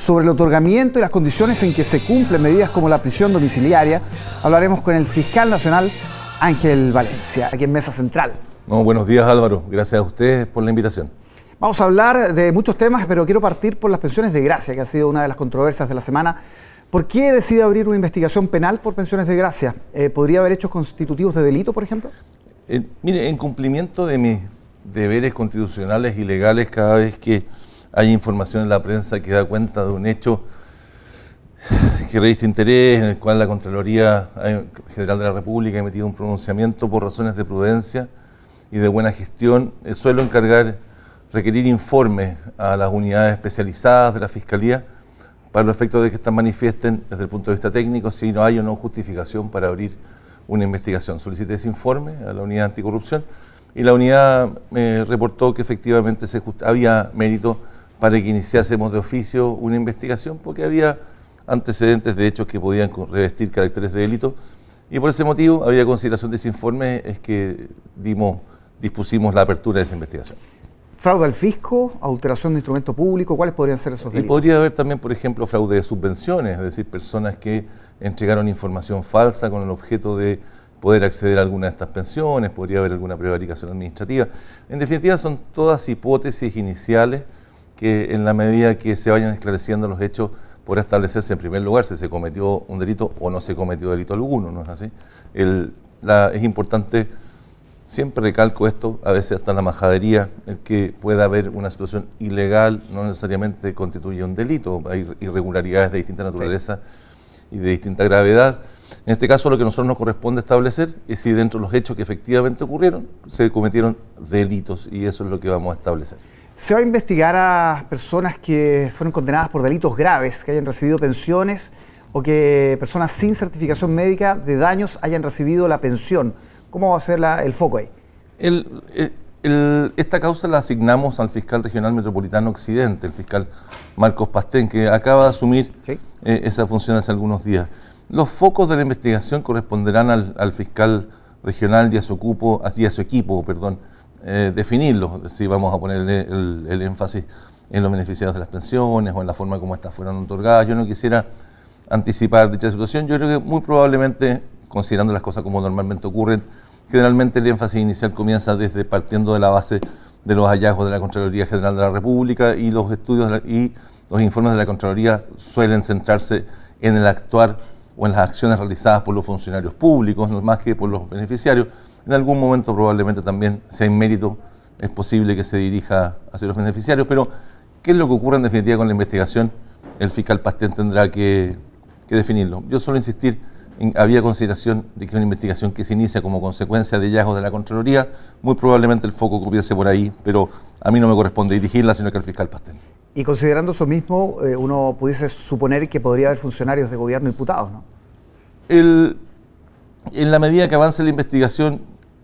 sobre el otorgamiento y las condiciones en que se cumplen medidas como la prisión domiciliaria, hablaremos con el fiscal nacional Ángel Valencia, aquí en Mesa Central. buenos días Álvaro, gracias a ustedes por la invitación. Vamos a hablar de muchos temas, pero quiero partir por las pensiones de gracia, que ha sido una de las controversias de la semana. ¿Por qué decide abrir una investigación penal por pensiones de gracia? Eh, ¿Podría haber hechos constitutivos de delito, por ejemplo? Eh, mire, en cumplimiento de mis deberes constitucionales y legales, cada vez que hay información en la prensa que da cuenta de un hecho que reviste interés, en el cual la Contraloría General de la República ha emitido un pronunciamiento por razones de prudencia y de buena gestión, eh, suelo encargar requerir informes a las unidades especializadas de la Fiscalía para los efectos de que estas manifiesten desde el punto de vista técnico si no hay o no justificación para abrir una investigación. Solicité ese informe a la unidad anticorrupción y la unidad me reportó que efectivamente se había mérito para que iniciásemos de oficio una investigación porque había antecedentes de hechos que podían revestir caracteres de delito y por ese motivo había consideración de ese informe es que dimos, dispusimos la apertura de esa investigación fraude al fisco, alteración de instrumento público, ¿cuáles podrían ser esos delitos? Y podría haber también, por ejemplo, fraude de subvenciones, es decir, personas que entregaron información falsa con el objeto de poder acceder a alguna de estas pensiones, podría haber alguna prevaricación administrativa. En definitiva, son todas hipótesis iniciales que en la medida que se vayan esclareciendo los hechos, podrá establecerse en primer lugar si se cometió un delito o no se cometió delito alguno, ¿no es así? es importante Siempre recalco esto, a veces hasta la majadería, el que pueda haber una situación ilegal no necesariamente constituye un delito, hay irregularidades de distinta naturaleza y de distinta gravedad. En este caso lo que a nosotros nos corresponde establecer es si dentro de los hechos que efectivamente ocurrieron se cometieron delitos y eso es lo que vamos a establecer. ¿Se va a investigar a personas que fueron condenadas por delitos graves, que hayan recibido pensiones o que personas sin certificación médica de daños hayan recibido la pensión? ¿Cómo va a ser el foco ahí? esta causa la asignamos al fiscal regional metropolitano occidente, el fiscal Marcos Pastén, que acaba de asumir eh, esa función hace algunos días. Los focos de la investigación corresponderán al, fiscal regional y a su, cupo, a su equipo, perdón, eh, definirlos, si vamos a poner el, énfasis en los beneficiarios de las pensiones o en la forma como estas fueron otorgadas. Yo no quisiera anticipar dicha situación, yo creo que muy probablemente, considerando las cosas como normalmente ocurren, Generalmente el énfasis inicial comienza desde partiendo de la base de los hallazgos de la Contraloría General de la República y los estudios y los informes de la Contraloría suelen centrarse en el actuar o en las acciones realizadas por los funcionarios públicos, no más que por los beneficiarios. En algún momento probablemente también, si hay mérito, es posible que se dirija hacia los beneficiarios, pero ¿qué es lo que ocurre en definitiva con la investigación? El fiscal Pastén tendrá que, que definirlo. Yo suelo insistir había consideración de que una investigación que se inicia como consecuencia de hallazgos de la Contraloría, muy probablemente el foco cupiese por ahí, pero a mí no me corresponde dirigirla, sino que al fiscal Pastén. Y considerando eso mismo, eh, uno pudiese suponer que podría haber funcionarios de gobierno imputados, ¿no? En la medida que avance la investigación,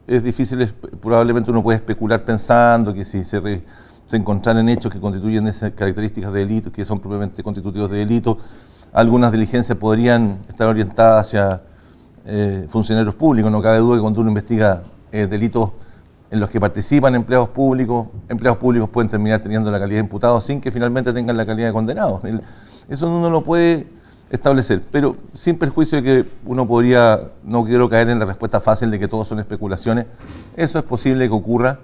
es difícil, probablemente uno puede especular pensando que si se, se encontraran hechos que constituyen esas características de delito, que son propiamente constitutivos de delito, algunas diligencias podrían estar orientadas hacia eh, funcionarios públicos. No cabe duda que cuando uno investiga eh, delitos en los que participan empleados públicos, empleados públicos pueden terminar teniendo la calidad de imputados sin que finalmente tengan la calidad de condenados. Eso uno lo puede establecer, pero sin perjuicio de que uno podría, no quiero caer en la respuesta fácil de que todo son especulaciones, eso es posible que ocurra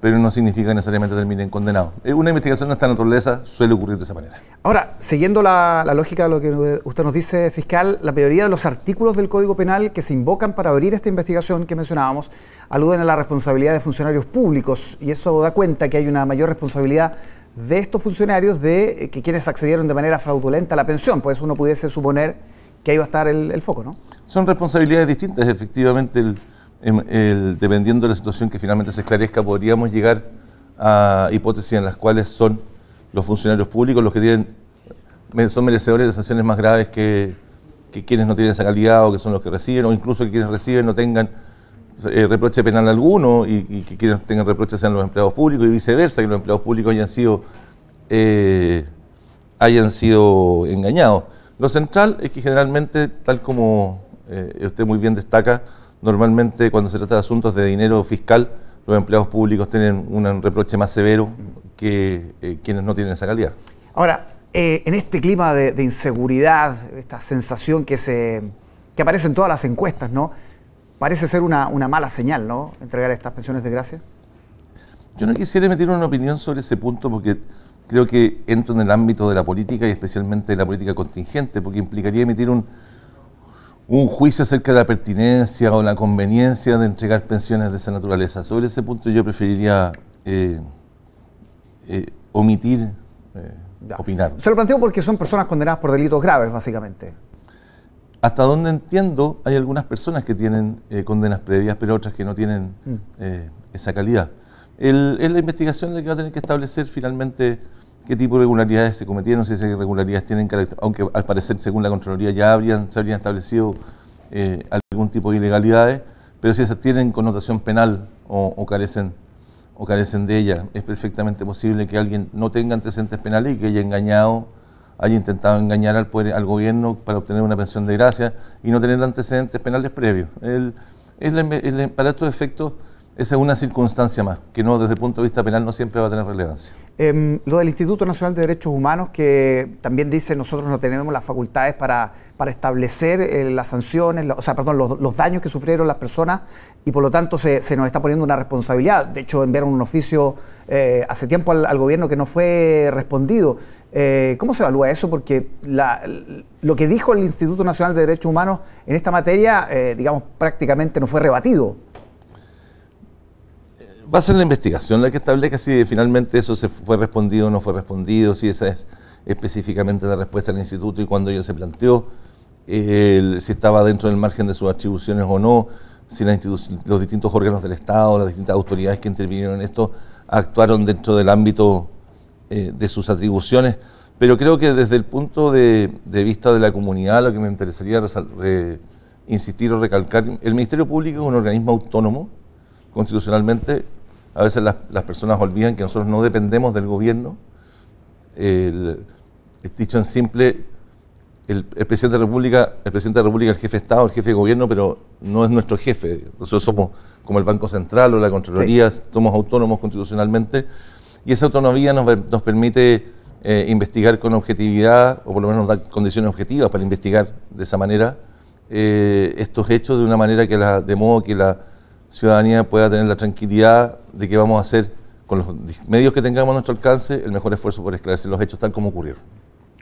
pero no significa necesariamente terminen condenados. Eh, una investigación de esta naturaleza suele ocurrir de esa manera. Ahora, siguiendo la, lógica de lo que usted nos dice, fiscal, la mayoría de los artículos del Código Penal que se invocan para abrir esta investigación que mencionábamos aluden a la responsabilidad de funcionarios públicos y eso da cuenta que hay una mayor responsabilidad de estos funcionarios de eh, que quienes accedieron de manera fraudulenta a la pensión. Por eso uno pudiese suponer que ahí va a estar el, foco, ¿no? Son responsabilidades distintas, efectivamente. El, dependiendo de la situación que finalmente se esclarezca, podríamos llegar a hipótesis en las cuales son los funcionarios públicos los que tienen, son merecedores de sanciones más graves que, quienes no tienen esa calidad o que son los que reciben, o incluso que quienes reciben no tengan eh, reproche penal alguno y, que quienes tengan reproche sean los empleados públicos y viceversa, que los empleados públicos hayan sido, eh, hayan sido engañados. Lo central es que generalmente, tal como eh, usted muy bien destaca, Normalmente cuando se trata de asuntos de dinero fiscal, los empleados públicos tienen un reproche más severo que quienes no tienen esa calidad. Ahora, en este clima de, inseguridad, esta sensación que, se, que aparece en todas las encuestas, ¿no? Parece ser una, una mala señal, ¿no? Entregar estas pensiones de gracia. Yo no quisiera emitir una opinión sobre ese punto porque creo que entro en el ámbito de la política y especialmente de la política contingente, porque implicaría emitir un, un juicio acerca de la pertinencia o la conveniencia de entregar pensiones de esa naturaleza. Sobre ese punto yo preferiría eh, eh, omitir eh, opinar. Se lo planteo porque son personas condenadas por delitos graves, básicamente. Hasta donde entiendo, hay algunas personas que tienen condenas previas, pero otras que no tienen mm. esa calidad. es la investigación la que va a tener que establecer finalmente qué tipo de irregularidades se cometieron, si esas irregularidades tienen carácter, aunque al parecer según la Contraloría ya habrían, se habrían establecido eh, algún tipo de ilegalidades, pero si esas tienen connotación penal o, carecen o carecen de ella, es perfectamente posible que alguien no tenga antecedentes penales y que haya engañado, haya intentado engañar al poder, al gobierno para obtener una pensión de gracia y no tener antecedentes penales previos. para estos efectos esa es una circunstancia más, que no desde el punto de vista penal no siempre va a tener relevancia. Em, lo del Instituto Nacional de Derechos Humanos, que también dice nosotros no tenemos las facultades para, para establecer eh, las sanciones, o sea, perdón, los, daños que sufrieron las personas y por lo tanto se, nos está poniendo una responsabilidad. De hecho, enviaron un oficio eh, hace tiempo al, gobierno que no fue respondido. Eh, ¿Cómo se evalúa eso? Porque lo que dijo el Instituto Nacional de Derechos Humanos en esta materia, digamos, prácticamente no fue rebatido va a ser la investigación la que establezca si finalmente eso se fue respondido o no fue respondido, si esa es específicamente la respuesta del instituto y cuando ello se planteó, si estaba dentro del margen de sus atribuciones o no, si los distintos órganos del Estado, las distintas autoridades que intervinieron en esto actuaron dentro del ámbito eh, de sus atribuciones. Pero creo que desde el punto de, vista de la comunidad, lo que me interesaría insistir o recalcar, el Ministerio Público es un organismo autónomo constitucionalmente a veces las, personas olvidan que nosotros no dependemos del gobierno. El, dicho en simple, el, presidente de la República, el presidente de la República es el jefe de Estado, el jefe de gobierno, pero no es nuestro jefe. Nosotros somos como el Banco Central o la Contraloría, somos autónomos constitucionalmente, y esa autonomía nos, permite eh, investigar con objetividad, o por lo menos dar condiciones objetivas para investigar de esa manera eh, estos hechos de una manera que la, de modo que la ciudadanía pueda tener la tranquilidad de que vamos a hacer con los medios que tengamos a nuestro alcance el mejor esfuerzo por esclarecer los hechos tal como ocurrieron.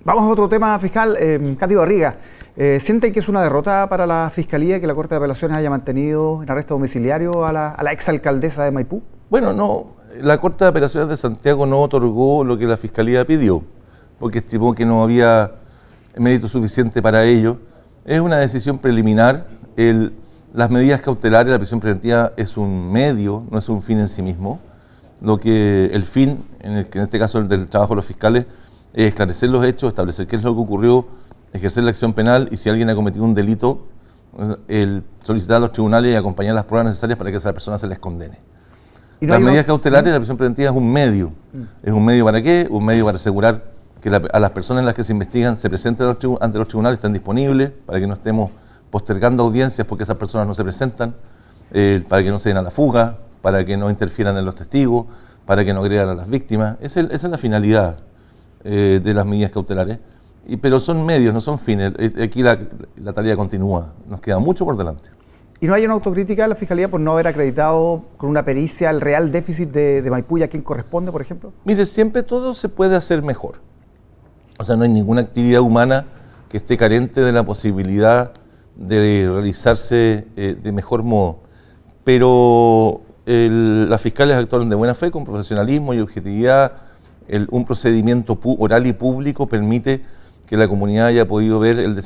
Vamos a otro tema fiscal. Eh, Katy Barriga, eh, ¿sienten que es una derrota para la Fiscalía que la Corte de Apelaciones haya mantenido en arresto domiciliario a la, a la exalcaldesa de Maipú? Bueno, no. La Corte de Apelaciones de Santiago no otorgó lo que la Fiscalía pidió, porque estimó que no había mérito suficiente para ello. Es una decisión preliminar. El las medidas cautelares, la prisión preventiva es un medio, no es un fin en sí mismo. Lo que el fin, en, el, en este caso el del trabajo de los fiscales, es esclarecer los hechos, establecer qué es lo que ocurrió, ejercer la acción penal y si alguien ha cometido un delito, el solicitar a los tribunales y acompañar las pruebas necesarias para que esa persona se les condene. las medidas cautelares, la prisión preventiva es un medio. Mm. ¿Es un medio para qué? Un medio para asegurar que a las personas en las que se investigan se presenten ante los tribunales, estén disponibles, para que no estemos postergando audiencias porque esas personas no se presentan, eh, para que no se den a la fuga, para que no interfieran en los testigos, para que no agredan a las víctimas. esa es la finalidad eh, de las medidas cautelares. Y, pero son medios, no son fines. Eh, aquí la, tarea continúa. Nos queda mucho por delante. ¿Y no hay una autocrítica de la Fiscalía por no haber acreditado con una pericia el real déficit de, de Maipú y a quién corresponde, por ejemplo? Mire, siempre todo se puede hacer mejor. O sea, no hay ninguna actividad humana que esté carente de la posibilidad de realizarse eh, de mejor modo. Pero las fiscales actuaron de buena fe, con profesionalismo y objetividad. un procedimiento oral y público permite que la comunidad haya podido ver el,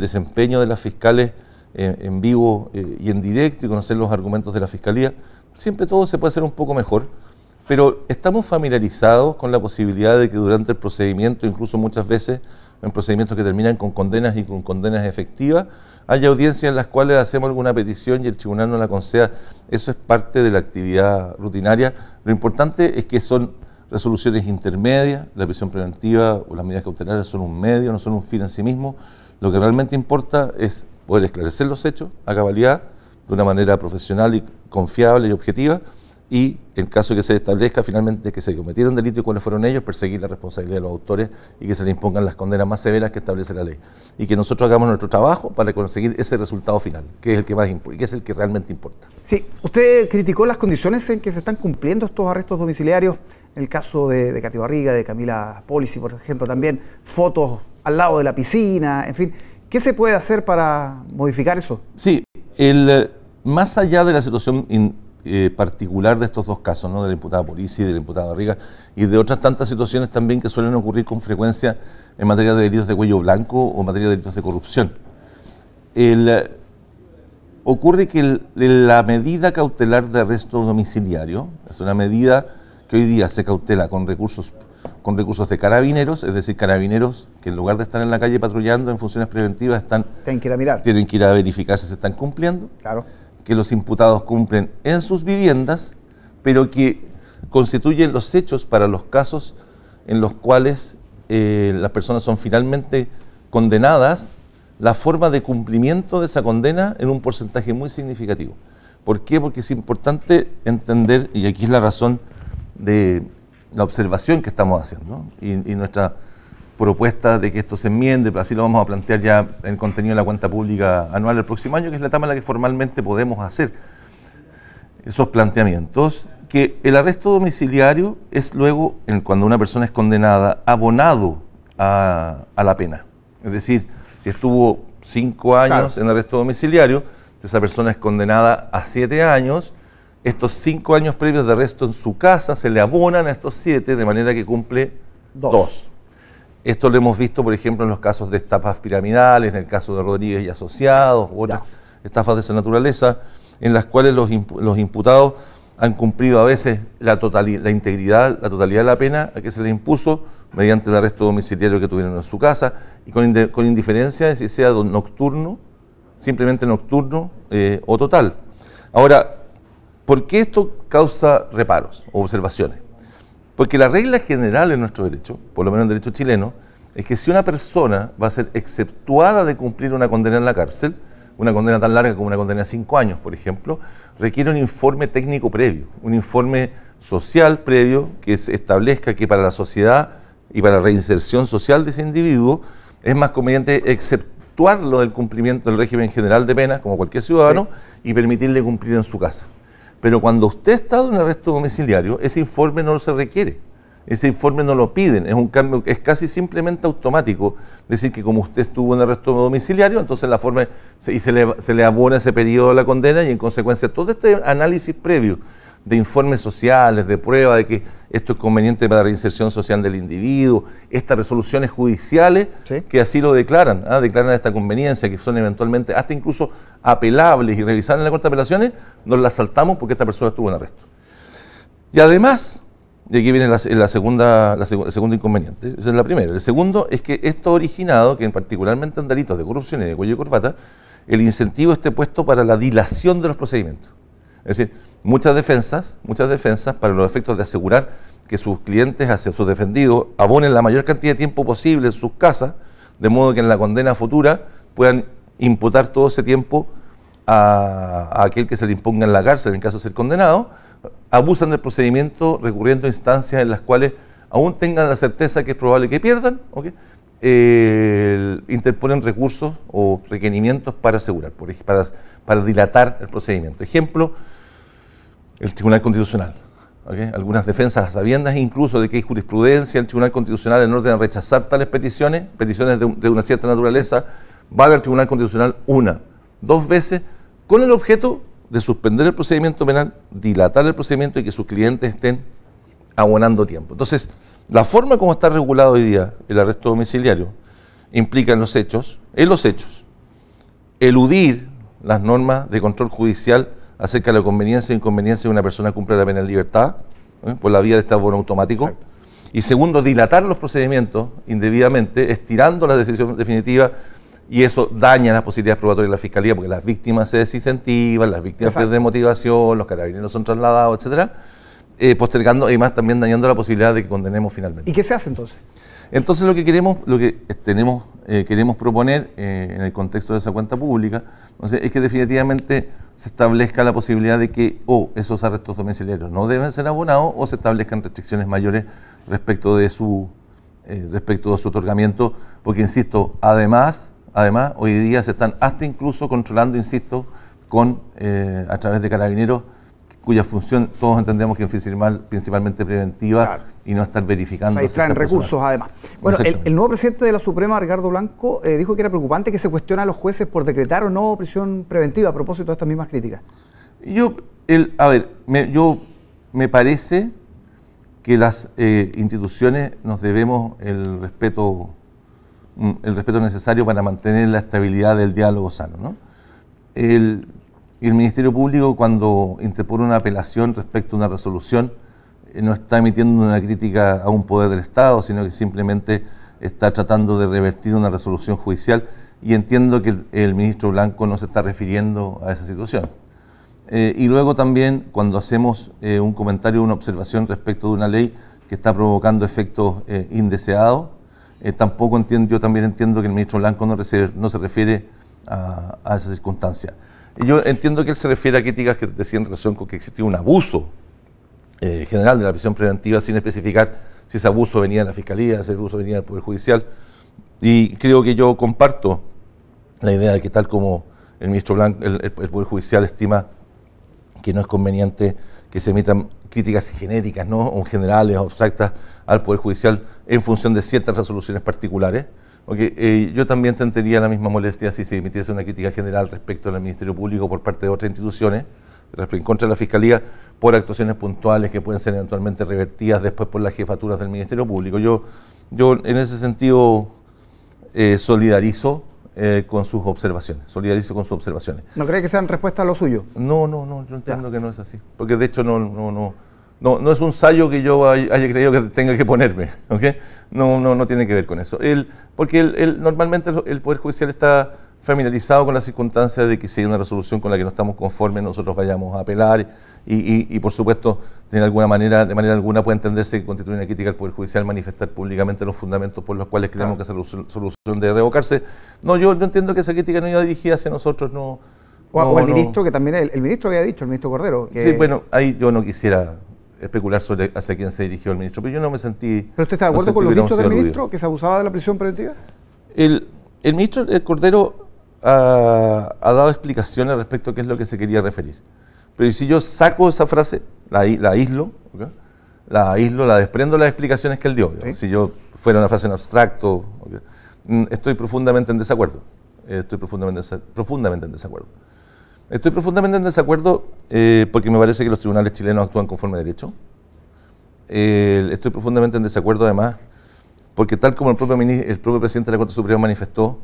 desempeño de las fiscales eh, en vivo eh, y en directo y conocer los argumentos de la fiscalía. Siempre todo se puede hacer un poco mejor, pero estamos familiarizados con la posibilidad de que durante el procedimiento, incluso muchas veces, en procedimientos que terminan con condenas y con condenas efectivas, hay audiencias en las cuales hacemos alguna petición y el tribunal no la conceda. Eso es parte de la actividad rutinaria. Lo importante es que son resoluciones intermedias, la prisión preventiva o las medidas cautelares son un medio, no son un fin en sí mismo. Lo que realmente importa es poder esclarecer los hechos a cabalidad, de una manera profesional y confiable y objetiva, y en caso de que se establezca finalmente que se cometieron delitos y cuáles fueron ellos, perseguir la responsabilidad de los autores y que se le impongan las condenas más severas que establece la ley. Y que nosotros hagamos nuestro trabajo para conseguir ese resultado final, que es el que más que es el que realmente importa. Sí, usted criticó las condiciones en que se están cumpliendo estos arrestos domiciliarios, en el caso de, de Cati Barriga, de Camila Polici, por ejemplo, también fotos al lado de la piscina, en fin. ¿Qué se puede hacer para modificar eso? Sí, el, más allá de la situación eh, particular de estos dos casos, ¿no? de la imputada Polici y de la imputada Barriga, y de otras tantas situaciones también que suelen ocurrir con frecuencia en materia de delitos de cuello blanco o en materia de delitos de corrupción. ocurre que la medida cautelar de arresto domiciliario es una medida que hoy día se cautela con recursos con recursos de carabineros, es decir, carabineros que en lugar de estar en la calle patrullando en funciones preventivas están tienen que ir a mirar, tienen que ir a verificar si se están cumpliendo. Claro que los imputados cumplen en sus viviendas, pero que constituyen los hechos para los casos en los cuales eh, las personas son finalmente condenadas, la forma de cumplimiento de esa condena en un porcentaje muy significativo. ¿Por qué? Porque es importante entender, y aquí es la razón de la observación que estamos haciendo, y nuestra propuesta de que esto se enmiende, pero así lo vamos a plantear ya en contenido de la cuenta pública anual del próximo año, que es la etapa en la que formalmente podemos hacer esos planteamientos, que el arresto domiciliario es luego, cuando una persona es condenada, abonado a, la pena. Es decir, si estuvo cinco años en arresto domiciliario, esa persona es condenada a siete años, estos cinco años previos de arresto en su casa se le abonan a estos siete, de manera que cumple dos. Esto lo hemos visto, por ejemplo, en los casos de estafas piramidales, en el caso de Rodríguez y asociados, u otras estafas de esa naturaleza, en las cuales los, imputados han cumplido a veces la, la integridad, la totalidad de la pena a que se les impuso mediante el arresto domiciliario que tuvieron en su casa y con, indiferencia de si sea nocturno, simplemente nocturno eh, o total. Ahora, ¿por qué esto causa reparos o observaciones? Porque la regla general en nuestro derecho, por lo menos en derecho chileno, es que si una persona va a ser exceptuada de cumplir una condena en la cárcel, una condena tan larga como una condena de cinco años, por ejemplo, requiere un informe técnico previo, un informe social previo que establezca que para la sociedad y para la reinserción social de ese individuo es más conveniente exceptuarlo del cumplimiento del régimen general de penas, como cualquier ciudadano, y permitirle cumplir en su casa. Pero cuando usted ha estado en arresto domiciliario, ese informe no se requiere. Ese informe no lo piden, es un cambio es casi simplemente automático. Decir que como usted estuvo en arresto domiciliario, entonces la forma y se le, se le abona ese periodo de la condena y en consecuencia todo este análisis previo de informes sociales, de prueba de que esto es conveniente para la reinserción social del individuo, estas resoluciones judiciales que así lo declaran, ¿ah? declaran esta conveniencia, que son eventualmente hasta incluso apelables y revisables en la Corte de Apelaciones, nos las saltamos porque esta persona estuvo en arresto. Y además, y aquí viene la, segunda, la, el segundo inconveniente, esa es la primera. El segundo es que esto ha originado que en particularmente en delitos de corrupción y de cuello y corbata, el incentivo esté puesto para la dilación de los procedimientos. Es decir, muchas defensas, muchas defensas para los efectos de asegurar que sus clientes, hacia sus defendidos, abonen la mayor cantidad de tiempo posible en sus casas, de modo que en la condena futura puedan imputar todo ese tiempo a, aquel que se le imponga en la cárcel en caso de ser condenado, abusan del procedimiento recurriendo a instancias en las cuales aún tengan la certeza que es probable que pierdan, interponen recursos o requerimientos para asegurar, para, para dilatar el procedimiento. Ejemplo, el Tribunal Constitucional. Algunas defensas sabiendas incluso de que hay jurisprudencia, el Tribunal Constitucional en orden a rechazar tales peticiones, peticiones de, una cierta naturaleza, va al Tribunal Constitucional una, dos veces, con el objeto de suspender el procedimiento penal, dilatar el procedimiento y que sus clientes estén abonando tiempo. Entonces, la forma como está regulado hoy día el arresto domiciliario implica en los hechos, en los hechos, eludir las normas de control judicial acerca de la conveniencia e inconveniencia de una persona cumpla la pena en libertad, ¿eh? por la vía de este abono automático. Y segundo, dilatar los procedimientos indebidamente, estirando la decisión definitiva, y eso daña las posibilidades probatorias de la fiscalía, porque las víctimas se desincentivan, las víctimas pierden motivación, los carabineros son trasladados, etcétera, eh, postergando y más también dañando la posibilidad de que condenemos finalmente. ¿Y qué se hace entonces? Entonces lo que queremos, lo que tenemos, eh, queremos proponer eh, en el contexto de esa cuenta pública es que definitivamente se establezca la posibilidad de que o esos arrestos domiciliarios no deben ser abonados o se establezcan restricciones mayores respecto de su, eh, respecto de su otorgamiento, porque insisto, además, además hoy día se están hasta incluso controlando, insisto, con a través de carabineros cuya función todos entendemos que es principalmente preventiva y no estar verificando. Ahí traen recursos además. Bueno, el, nuevo presidente de la Suprema, Ricardo Blanco, eh, dijo que era preocupante que se cuestiona a los jueces por decretar o no prisión preventiva a propósito de estas mismas críticas. Yo, el, a ver, me, yo me parece que las eh, instituciones nos debemos el respeto, mm, el respeto necesario para mantener la estabilidad del diálogo sano. ¿no? El, y el Ministerio Público, cuando interpone una apelación respecto a una resolución, eh, no está emitiendo una crítica a un poder del Estado, sino que simplemente está tratando de revertir una resolución judicial y entiendo que el, ministro Blanco no se está refiriendo a esa situación. Eh, y luego también cuando hacemos eh, un comentario, una observación respecto de una ley que está provocando efectos indeseados, tampoco entiendo, yo también entiendo que el ministro Blanco no, se refiere a esa circunstancia. Y yo entiendo que él se refiere a críticas que decían en relación con que existía un abuso eh, general de la prisión preventiva sin especificar si ese abuso venía de la Fiscalía, si ese abuso venía del Poder Judicial. Y creo que yo comparto la idea de que tal como el ministro Blanco, el, Poder Judicial estima que no es conveniente que se emitan críticas genéricas, ¿no? o generales abstractas al Poder Judicial en función de ciertas resoluciones particulares, porque eh, yo también sentiría la misma molestia si se emitiese una crítica general respecto al Ministerio Público por parte de otras instituciones, en contra de la Fiscalía, por actuaciones puntuales que pueden ser eventualmente revertidas después por las jefaturas del Ministerio Público. Yo, yo en ese sentido eh, solidarizo eh, con sus observaciones, solidarizo con sus observaciones. ¿No cree que sean respuesta a lo suyo? No, no, no, yo entiendo que no es así, porque de hecho no, no, no no, no es un sallo que yo haya creído que tenga que ponerme, ¿ok? No, no, no tiene que ver con eso. Él, porque él, normalmente el Poder Judicial está familiarizado con la circunstancia de que si hay una resolución con la que no estamos conformes, nosotros vayamos a apelar y, y, por supuesto, de alguna manera, de manera alguna puede entenderse que constituye una crítica al Poder Judicial manifestar públicamente los fundamentos por los cuales creemos que esa solución debe revocarse. No, yo, no entiendo que esa crítica no iba dirigida hacia nosotros, no. O, el ministro, que también el, el, ministro había dicho, el ministro Cordero. Que... Sí, bueno, ahí yo no quisiera especular sobre hacia quién se dirigió el ministro, pero yo no me sentí... ¿Pero usted está de acuerdo con los dichos del ministro, que se abusaba de la prisión preventiva? El, el ministro Cordero ha, dado explicaciones respecto a qué es lo que se quería referir. Pero si yo saco esa frase, la, la aíslo, la aíslo, la desprendo las explicaciones que él dio. Si yo fuera una frase en abstracto, mm, estoy profundamente en desacuerdo. Estoy profundamente, profundamente en desacuerdo. Estoy profundamente en desacuerdo eh, porque me parece que los tribunales chilenos actúan conforme a derecho. estoy profundamente en desacuerdo además porque tal como el propio, el propio presidente de la Corte Suprema manifestó,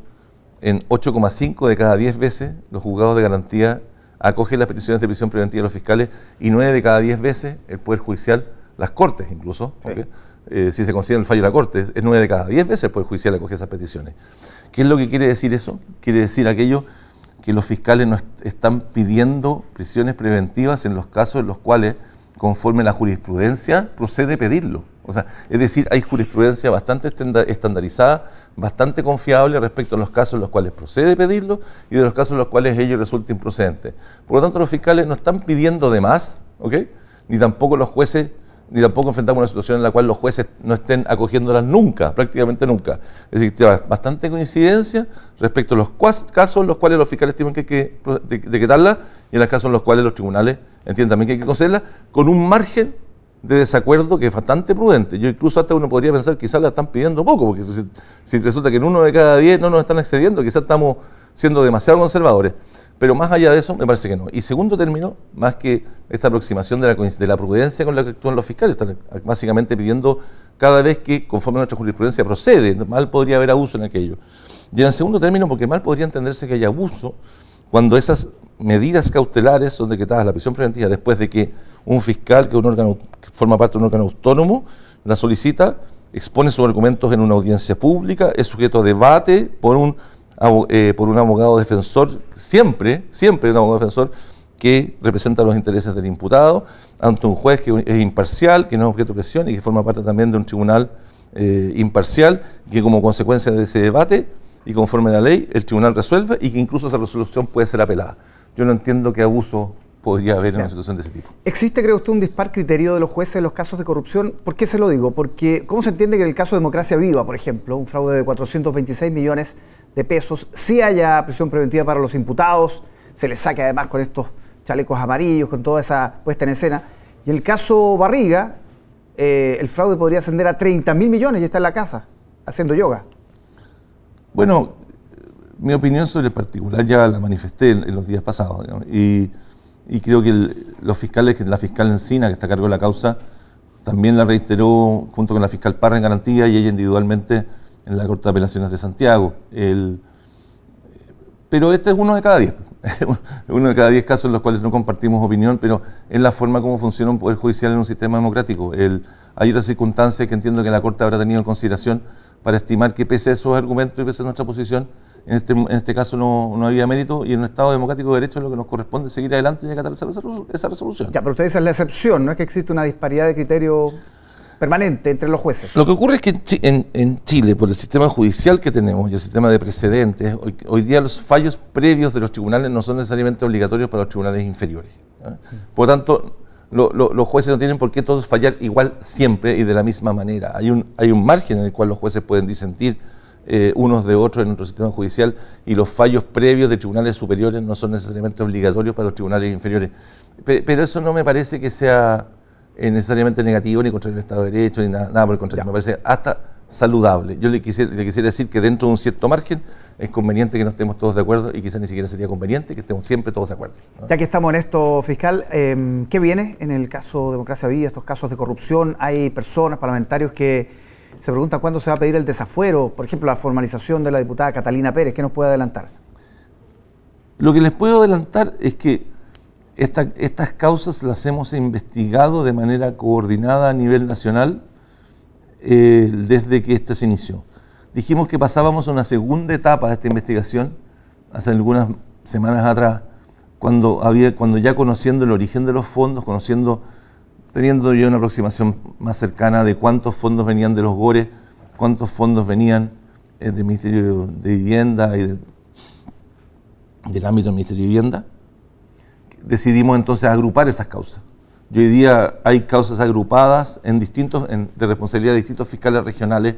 en 8,5 de cada 10 veces los juzgados de garantía acogen las peticiones de prisión preventiva de los fiscales y 9 de cada 10 veces el Poder Judicial, las Cortes incluso, eh, si se considera el fallo de la Corte, es 9 de cada 10 veces el Poder Judicial acoge esas peticiones. ¿Qué es lo que quiere decir eso? Quiere decir aquello que los fiscales no están pidiendo prisiones preventivas en los casos en los cuales, conforme la jurisprudencia, procede pedirlo. O sea, es decir, hay jurisprudencia bastante estandarizada, bastante confiable respecto a los casos en los cuales procede pedirlo y de los casos en los cuales ello resulta improcedente. Por lo tanto, los fiscales no están pidiendo de más, ¿ok? Ni tampoco los jueces ni tampoco enfrentamos una situación en la cual los jueces no estén acogiéndolas nunca, prácticamente nunca. Es decir, tiene bastante coincidencia respecto a los casos en los cuales los fiscales tienen que, que decretarla y en los casos en los cuales los tribunales entienden también que hay que concederla, con un margen de desacuerdo que es bastante prudente. Yo incluso hasta uno podría pensar que quizás la están pidiendo poco, porque si, si resulta que en uno de cada diez no nos están excediendo, quizás estamos siendo demasiado conservadores. Pero más allá de eso, me parece que no. Y segundo término, más que esta aproximación de la, de la prudencia con la que actúan los fiscales, están básicamente pidiendo cada vez que, conforme a nuestra jurisprudencia, procede. Mal podría haber abuso en aquello. Y en segundo término, porque mal podría entenderse que haya abuso cuando esas medidas cautelares son decretadas la prisión preventiva después de que un fiscal, que, un órgano, que forma parte de un órgano autónomo, la solicita, expone sus argumentos en una audiencia pública, es sujeto a debate por un eh, por un abogado defensor, siempre, siempre un abogado defensor que representa los intereses del imputado, ante un juez que es imparcial, que no es objeto de presión y que forma parte también de un tribunal eh, imparcial, que como consecuencia de ese debate y conforme a la ley, el tribunal resuelve y que incluso esa resolución puede ser apelada. Yo no entiendo qué abuso podría haber en una situación de ese tipo. ¿Existe, cree usted, un dispar criterio de los jueces en los casos de corrupción? ¿Por qué se lo digo? Porque, ¿cómo se entiende que en el caso de Democracia Viva, por ejemplo, un fraude de 426 millones de pesos, sí haya prisión preventiva para los imputados, se les saque además con estos chalecos amarillos, con toda esa puesta en escena, y el caso Barriga, eh, el fraude podría ascender a 30 mil millones y está en la casa, haciendo yoga. Bueno, mi opinión sobre el particular ya la manifesté en, los días pasados, y, creo que los fiscales, la fiscal Encina, que está a cargo de la causa, también la reiteró junto con la fiscal Parra en garantía y ella individualmente en la Corte de Apelaciones de Santiago. pero este es uno de cada diez. uno de cada diez casos en los cuales no compartimos opinión, pero es la forma como funciona un poder judicial en un sistema democrático. hay otras circunstancias que entiendo que la Corte habrá tenido en consideración para estimar que pese a esos argumentos y pese a nuestra posición, en este, en este caso no, no, había mérito y en un Estado democrático de derecho es lo que nos corresponde seguir adelante y acatar esa, resolución. Ya, pero usted dice la excepción, no es que existe una disparidad de criterio permanente entre los jueces. Lo que ocurre es que en, Chile, por el sistema judicial que tenemos y el sistema de precedentes, hoy, día los fallos previos de los tribunales no son necesariamente obligatorios para los tribunales inferiores. Por lo tanto, los jueces no tienen por qué todos fallar igual siempre y de la misma manera. Hay un, hay un margen en el cual los jueces pueden disentir eh, unos de otros en nuestro sistema judicial y los fallos previos de tribunales superiores no son necesariamente obligatorios para los tribunales inferiores. pero eso no me parece que sea eh, necesariamente negativo ni contra el Estado de Derecho ni nada, por el contrario. Me parece hasta saludable. Yo le quisiera, le quisiera decir que dentro de un cierto margen es conveniente que no estemos todos de acuerdo y quizás ni siquiera sería conveniente que estemos siempre todos de acuerdo. Ya que estamos en esto, fiscal, em, ¿qué viene en el caso Democracia Viva, estos casos de corrupción? Hay personas, parlamentarios que se preguntan cuándo se va a pedir el desafuero, por ejemplo, la formalización de la diputada Catalina Pérez. ¿Qué nos puede adelantar? Lo que les puedo adelantar es que estas causas las hemos investigado de manera coordinada a nivel nacional eh, desde que esto se inició. Dijimos que pasábamos a una segunda etapa de esta investigación hace algunas semanas atrás, cuando, había, cuando ya conociendo el origen de los fondos, conociendo, teniendo yo una aproximación más cercana de cuántos fondos venían de los GORE, cuántos fondos venían eh, del Ministerio de Vivienda y del ámbito del Ministerio de Vivienda, decidimos entonces agrupar esas causas. Y hoy día hay causas agrupadas en distintos, de responsabilidad de distintos fiscales regionales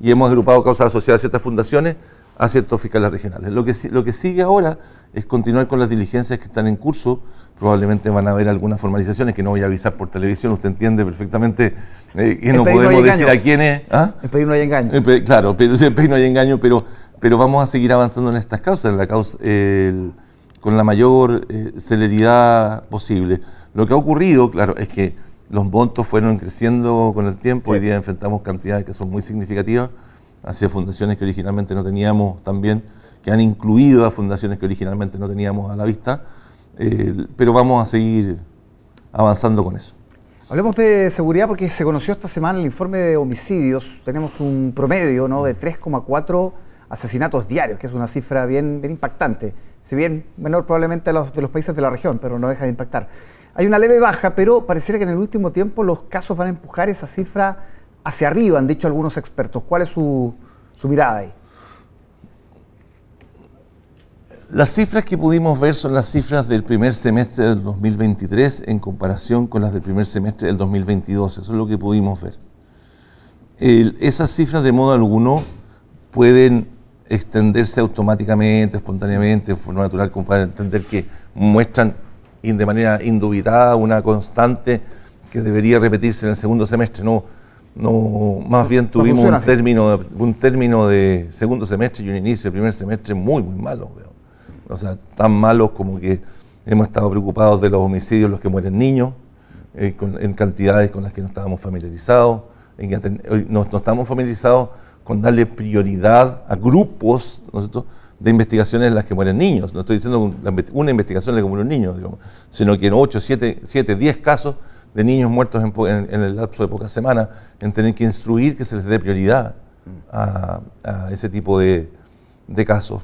y hemos agrupado causas asociadas a ciertas fundaciones a ciertos fiscales regionales. Lo que, lo que sigue ahora es continuar con las diligencias que están en curso. Probablemente van a haber algunas formalizaciones que no voy a avisar por televisión. Usted entiende perfectamente eh, que no podemos decir a quiénes. ¿ah? En pedir no hay engaño. claro, pero en pedir no hay engaño, pero, pero vamos a seguir avanzando en estas causas. En la causa, el, con la mayor eh, celeridad posible. Lo que ha ocurrido, claro, es que los montos fueron creciendo con el tiempo. Hoy día enfrentamos cantidades que son muy significativas hacia fundaciones que originalmente no teníamos también, que han incluido a fundaciones que originalmente no teníamos a la vista, eh, pero vamos a seguir avanzando con eso. Hablemos de seguridad porque se conoció esta semana el informe de homicidios. Tenemos un promedio ¿no? de 3,4 asesinatos diarios, que es una cifra bien, bien impactante si bien menor probablemente a los de los países de la región, pero no deja de impactar. Hay una leve baja, pero pareciera que en el último tiempo los casos van a empujar esa cifra hacia arriba, han dicho algunos expertos. ¿Cuál es su, mirada ahí? Las cifras que pudimos ver son las cifras del primer semestre del 2023 en comparación con las del primer semestre del 2022. Eso es lo que pudimos ver. esas cifras de modo alguno pueden extenderse automáticamente, espontáneamente, de forma natural, como para entender que muestran de manera indubitada una constante que debería repetirse en el segundo semestre. No, no más bien tuvimos un, término, un término de segundo semestre y un inicio de primer semestre muy, muy malo. O sea, tan malos como que hemos estado preocupados de los homicidios, los que mueren niños, eh, en cantidades con las que no estábamos familiarizados, en que no estamos familiarizados con darle prioridad a grupos de investigaciones en las que mueren niños. No estoy diciendo una investigación en la que mueren niños, sino que en 8, 7, 7, 10 casos de niños muertos en, el lapso de pocas semanas, en tener que instruir que se les dé prioridad a, ese tipo de, casos.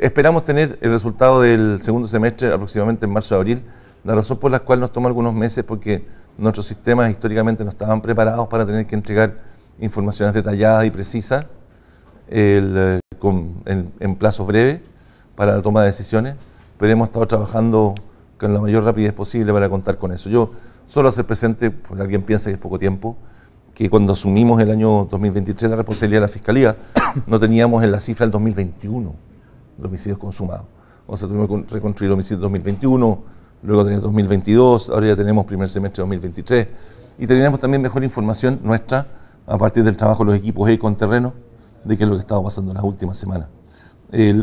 esperamos tener el resultado del segundo semestre aproximadamente en marzo o abril, la razón por la cual nos toma algunos meses porque nuestros sistemas históricamente no estaban preparados para tener que entregar informaciones detalladas y precisas eh, en, en plazos breves para la toma de decisiones, pero hemos estado trabajando con la mayor rapidez posible para contar con eso. Yo solo hacer presente, porque alguien piensa que es poco tiempo, que cuando asumimos el año 2023 la responsabilidad de la Fiscalía, no teníamos en la cifra del 2021 los homicidios consumados. O sea, tuvimos que reconstruir el homicidio 2021, luego teníamos 2022, ahora ya tenemos primer semestre 2023, y teníamos también mejor información nuestra a partir del trabajo de los equipos ECO en terreno, de qué es lo que estaba pasando en las últimas semanas.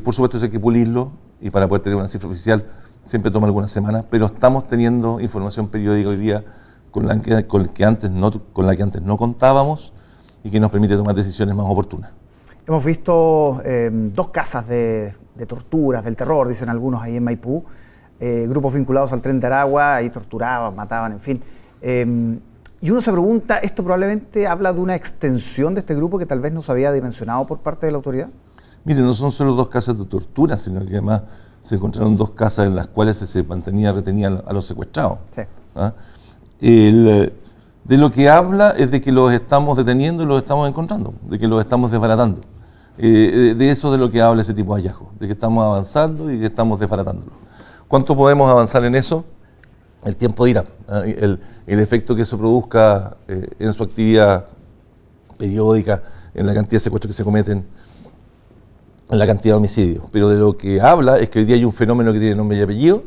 por supuesto, eso hay que pulirlo, y para poder tener una cifra oficial siempre toma algunas semanas, pero estamos teniendo información periódica hoy día con la que, con que, antes, no, con la que antes no contábamos y que nos permite tomar decisiones más oportunas. Hemos visto em, dos casas de, torturas, del terror, dicen algunos ahí en Maipú, eh, grupos vinculados al tren de Aragua, ahí torturaban, mataban, en fin. Y uno se pregunta, ¿esto probablemente habla de una extensión de este grupo que tal vez no se había dimensionado por parte de la autoridad? Mire, no son solo dos casas de tortura, sino que además se encontraron dos casas en las cuales se mantenía, retenía a los secuestrados. ¿Ah? Eh, de lo que habla es de que los estamos deteniendo y los estamos encontrando, de que los estamos desbaratando. Eh, de eso de lo que habla ese tipo de hallazgos, de que estamos avanzando y que estamos desbaratándolo. ¿Cuánto podemos avanzar en eso? El tiempo dirá. ¿ah? El, efecto que eso produzca eh, en su actividad periódica, en la cantidad de secuestros que se cometen, en la cantidad de homicidios. Pero de lo que habla es que hoy día hay un fenómeno que tiene nombre y apellido,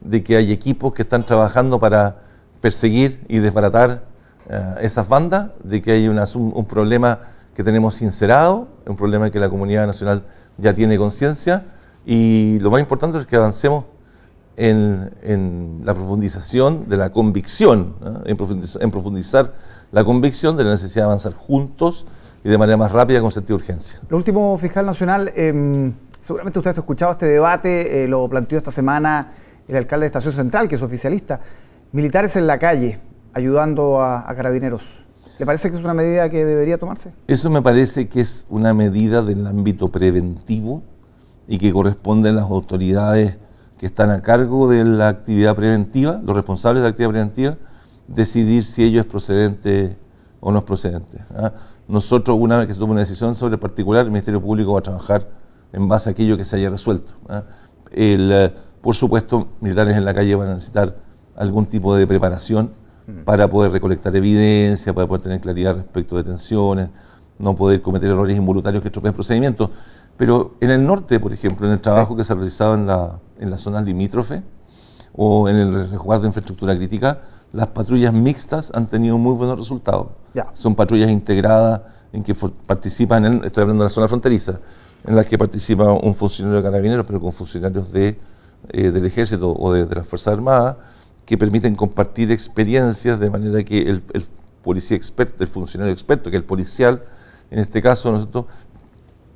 de que hay equipos que están trabajando para perseguir y desbaratar eh, esas bandas, de que hay un, problema que tenemos sincerado, un problema que la comunidad nacional ya tiene conciencia y lo más importante es que avancemos en, la profundización de la convicción, en, profundizar, la convicción de la necesidad de avanzar juntos y de manera más rápida con sentido de urgencia. Lo último, fiscal nacional, em, seguramente usted ha escuchado este debate, eh, lo planteó esta semana el alcalde de Estación Central, que es oficialista. Militares en la calle, ayudando a, carabineros. ¿Le parece que es una medida que debería tomarse? Eso me parece que es una medida del ámbito preventivo y que corresponde a las autoridades que están a cargo de la actividad preventiva, los responsables de la actividad preventiva, decidir si ello es procedente o no es procedente. ¿ah? Nosotros, una vez que se tome una decisión sobre el particular, el Ministerio Público va a trabajar en base a aquello que se haya resuelto. ¿ah? Eh, por supuesto, militares en la calle van a necesitar algún tipo de preparación mm. para poder recolectar evidencia, para poder tener claridad respecto de detenciones, no poder cometer errores involuntarios que estropeen procedimientos. Pero en el norte, por ejemplo, en el trabajo que se ha realizado en la, en las zonas limítrofe o en el resguardo de infraestructura crítica, las patrullas mixtas han tenido muy buenos resultados. Son patrullas integradas en que participan, estoy hablando de la zona fronteriza, en las que participa un funcionario de carabineros, pero con funcionarios de, eh, del ejército o de, las Fuerzas Armadas, que permiten compartir experiencias de manera que el, policía experto, el funcionario experto, que el policial, en este caso, nosotros,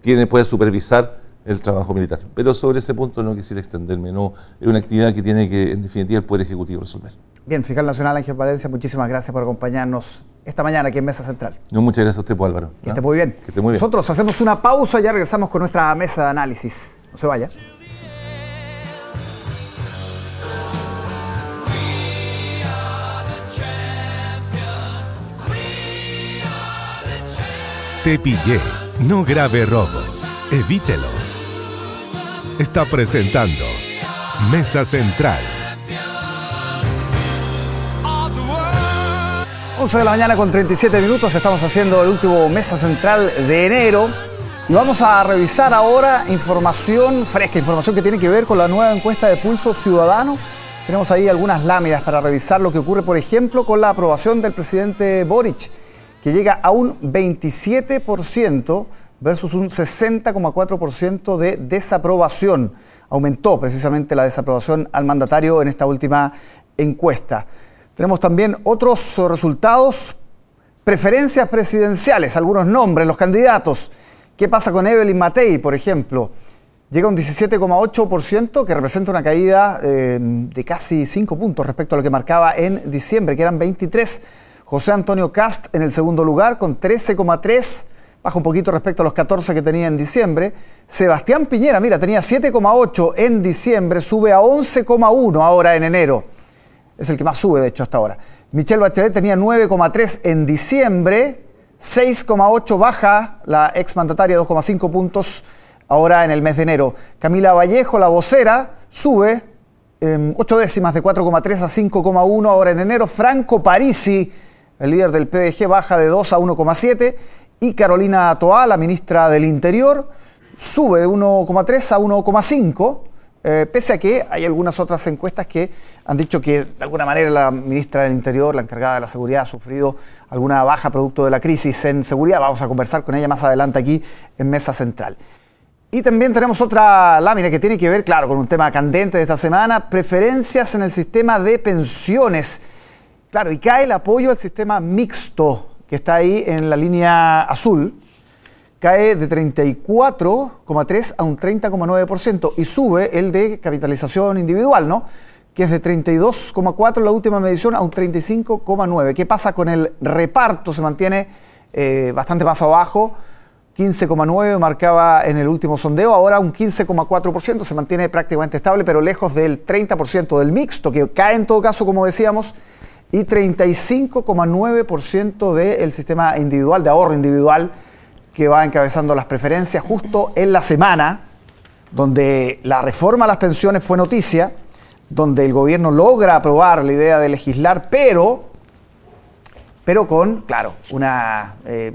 tiene, puede supervisar el trabajo militar. Pero sobre ese punto no quisiera extenderme, no, es una actividad que tiene que, en definitiva, el Poder Ejecutivo resolver. Bien, fiscal nacional Ángel Valencia, muchísimas gracias por acompañarnos esta mañana aquí en Mesa Central. No, muchas gracias a usted, pues, Álvaro. Que esté muy bien. Que esté muy bien. Nosotros hacemos una pausa y ya regresamos con nuestra mesa de análisis. No se vaya. Te pillé. No grave robos. Evítelos. Está presentando Mesa Central 11 de la mañana con 37 minutos, estamos haciendo el último mesa central de enero y vamos a revisar ahora información fresca, información que tiene que ver con la nueva encuesta de Pulso Ciudadano. Tenemos ahí algunas láminas para revisar lo que ocurre, por ejemplo, con la aprobación del presidente Boric, que llega a un 27% versus un 60,4% de desaprobación. Aumentó precisamente la desaprobación al mandatario en esta última encuesta. Tenemos también otros resultados, preferencias presidenciales, algunos nombres, los candidatos. ¿Qué pasa con Evelyn Matei, por ejemplo? Llega a un 17,8%, que representa una caída eh, de casi 5 puntos respecto a lo que marcaba en diciembre, que eran 23. José Antonio Cast en el segundo lugar con 13,3, baja un poquito respecto a los 14 que tenía en diciembre. Sebastián Piñera, mira, tenía 7,8 en diciembre, sube a 11,1 ahora en enero es el que más sube, de hecho, hasta ahora. Michelle Bachelet tenía 9,3 en diciembre, 6,8 baja la ex mandataria 2,5 puntos ahora en el mes de enero. Camila Vallejo, la vocera, sube 8 em, décimas de 4,3 a 5,1 ahora en enero. Franco Parisi, el líder del PDG, baja de 2 a 1,7. Y Carolina Toá, la ministra del Interior, sube de 1,3 a 1,5. Eh, pese a que hay algunas otras encuestas que han dicho que de alguna manera la ministra del Interior, la encargada de la seguridad, ha sufrido alguna baja producto de la crisis en seguridad. Vamos a conversar con ella más adelante aquí en Mesa Central. Y también tenemos otra lámina que tiene que ver, claro, con un tema candente de esta semana, preferencias en el sistema de pensiones. Claro, y cae el apoyo al sistema mixto, que está ahí en la línea azul, cae de 34,3 a un 30,9% y sube el de capitalización individual, ¿no? Que es de 32,4 en la última medición a un 35,9. ¿Qué pasa con el reparto? Se mantiene eh, bastante más abajo. 15,9 marcaba en el último sondeo, ahora un 15,4%, se mantiene prácticamente estable, pero lejos del 30% del mixto, que cae en todo caso, como decíamos, y 35,9% del sistema individual, de ahorro individual, que va encabezando las preferencias justo en la semana donde la reforma a las pensiones fue noticia, donde el gobierno logra aprobar la idea de legislar, pero, pero con, claro, una, eh,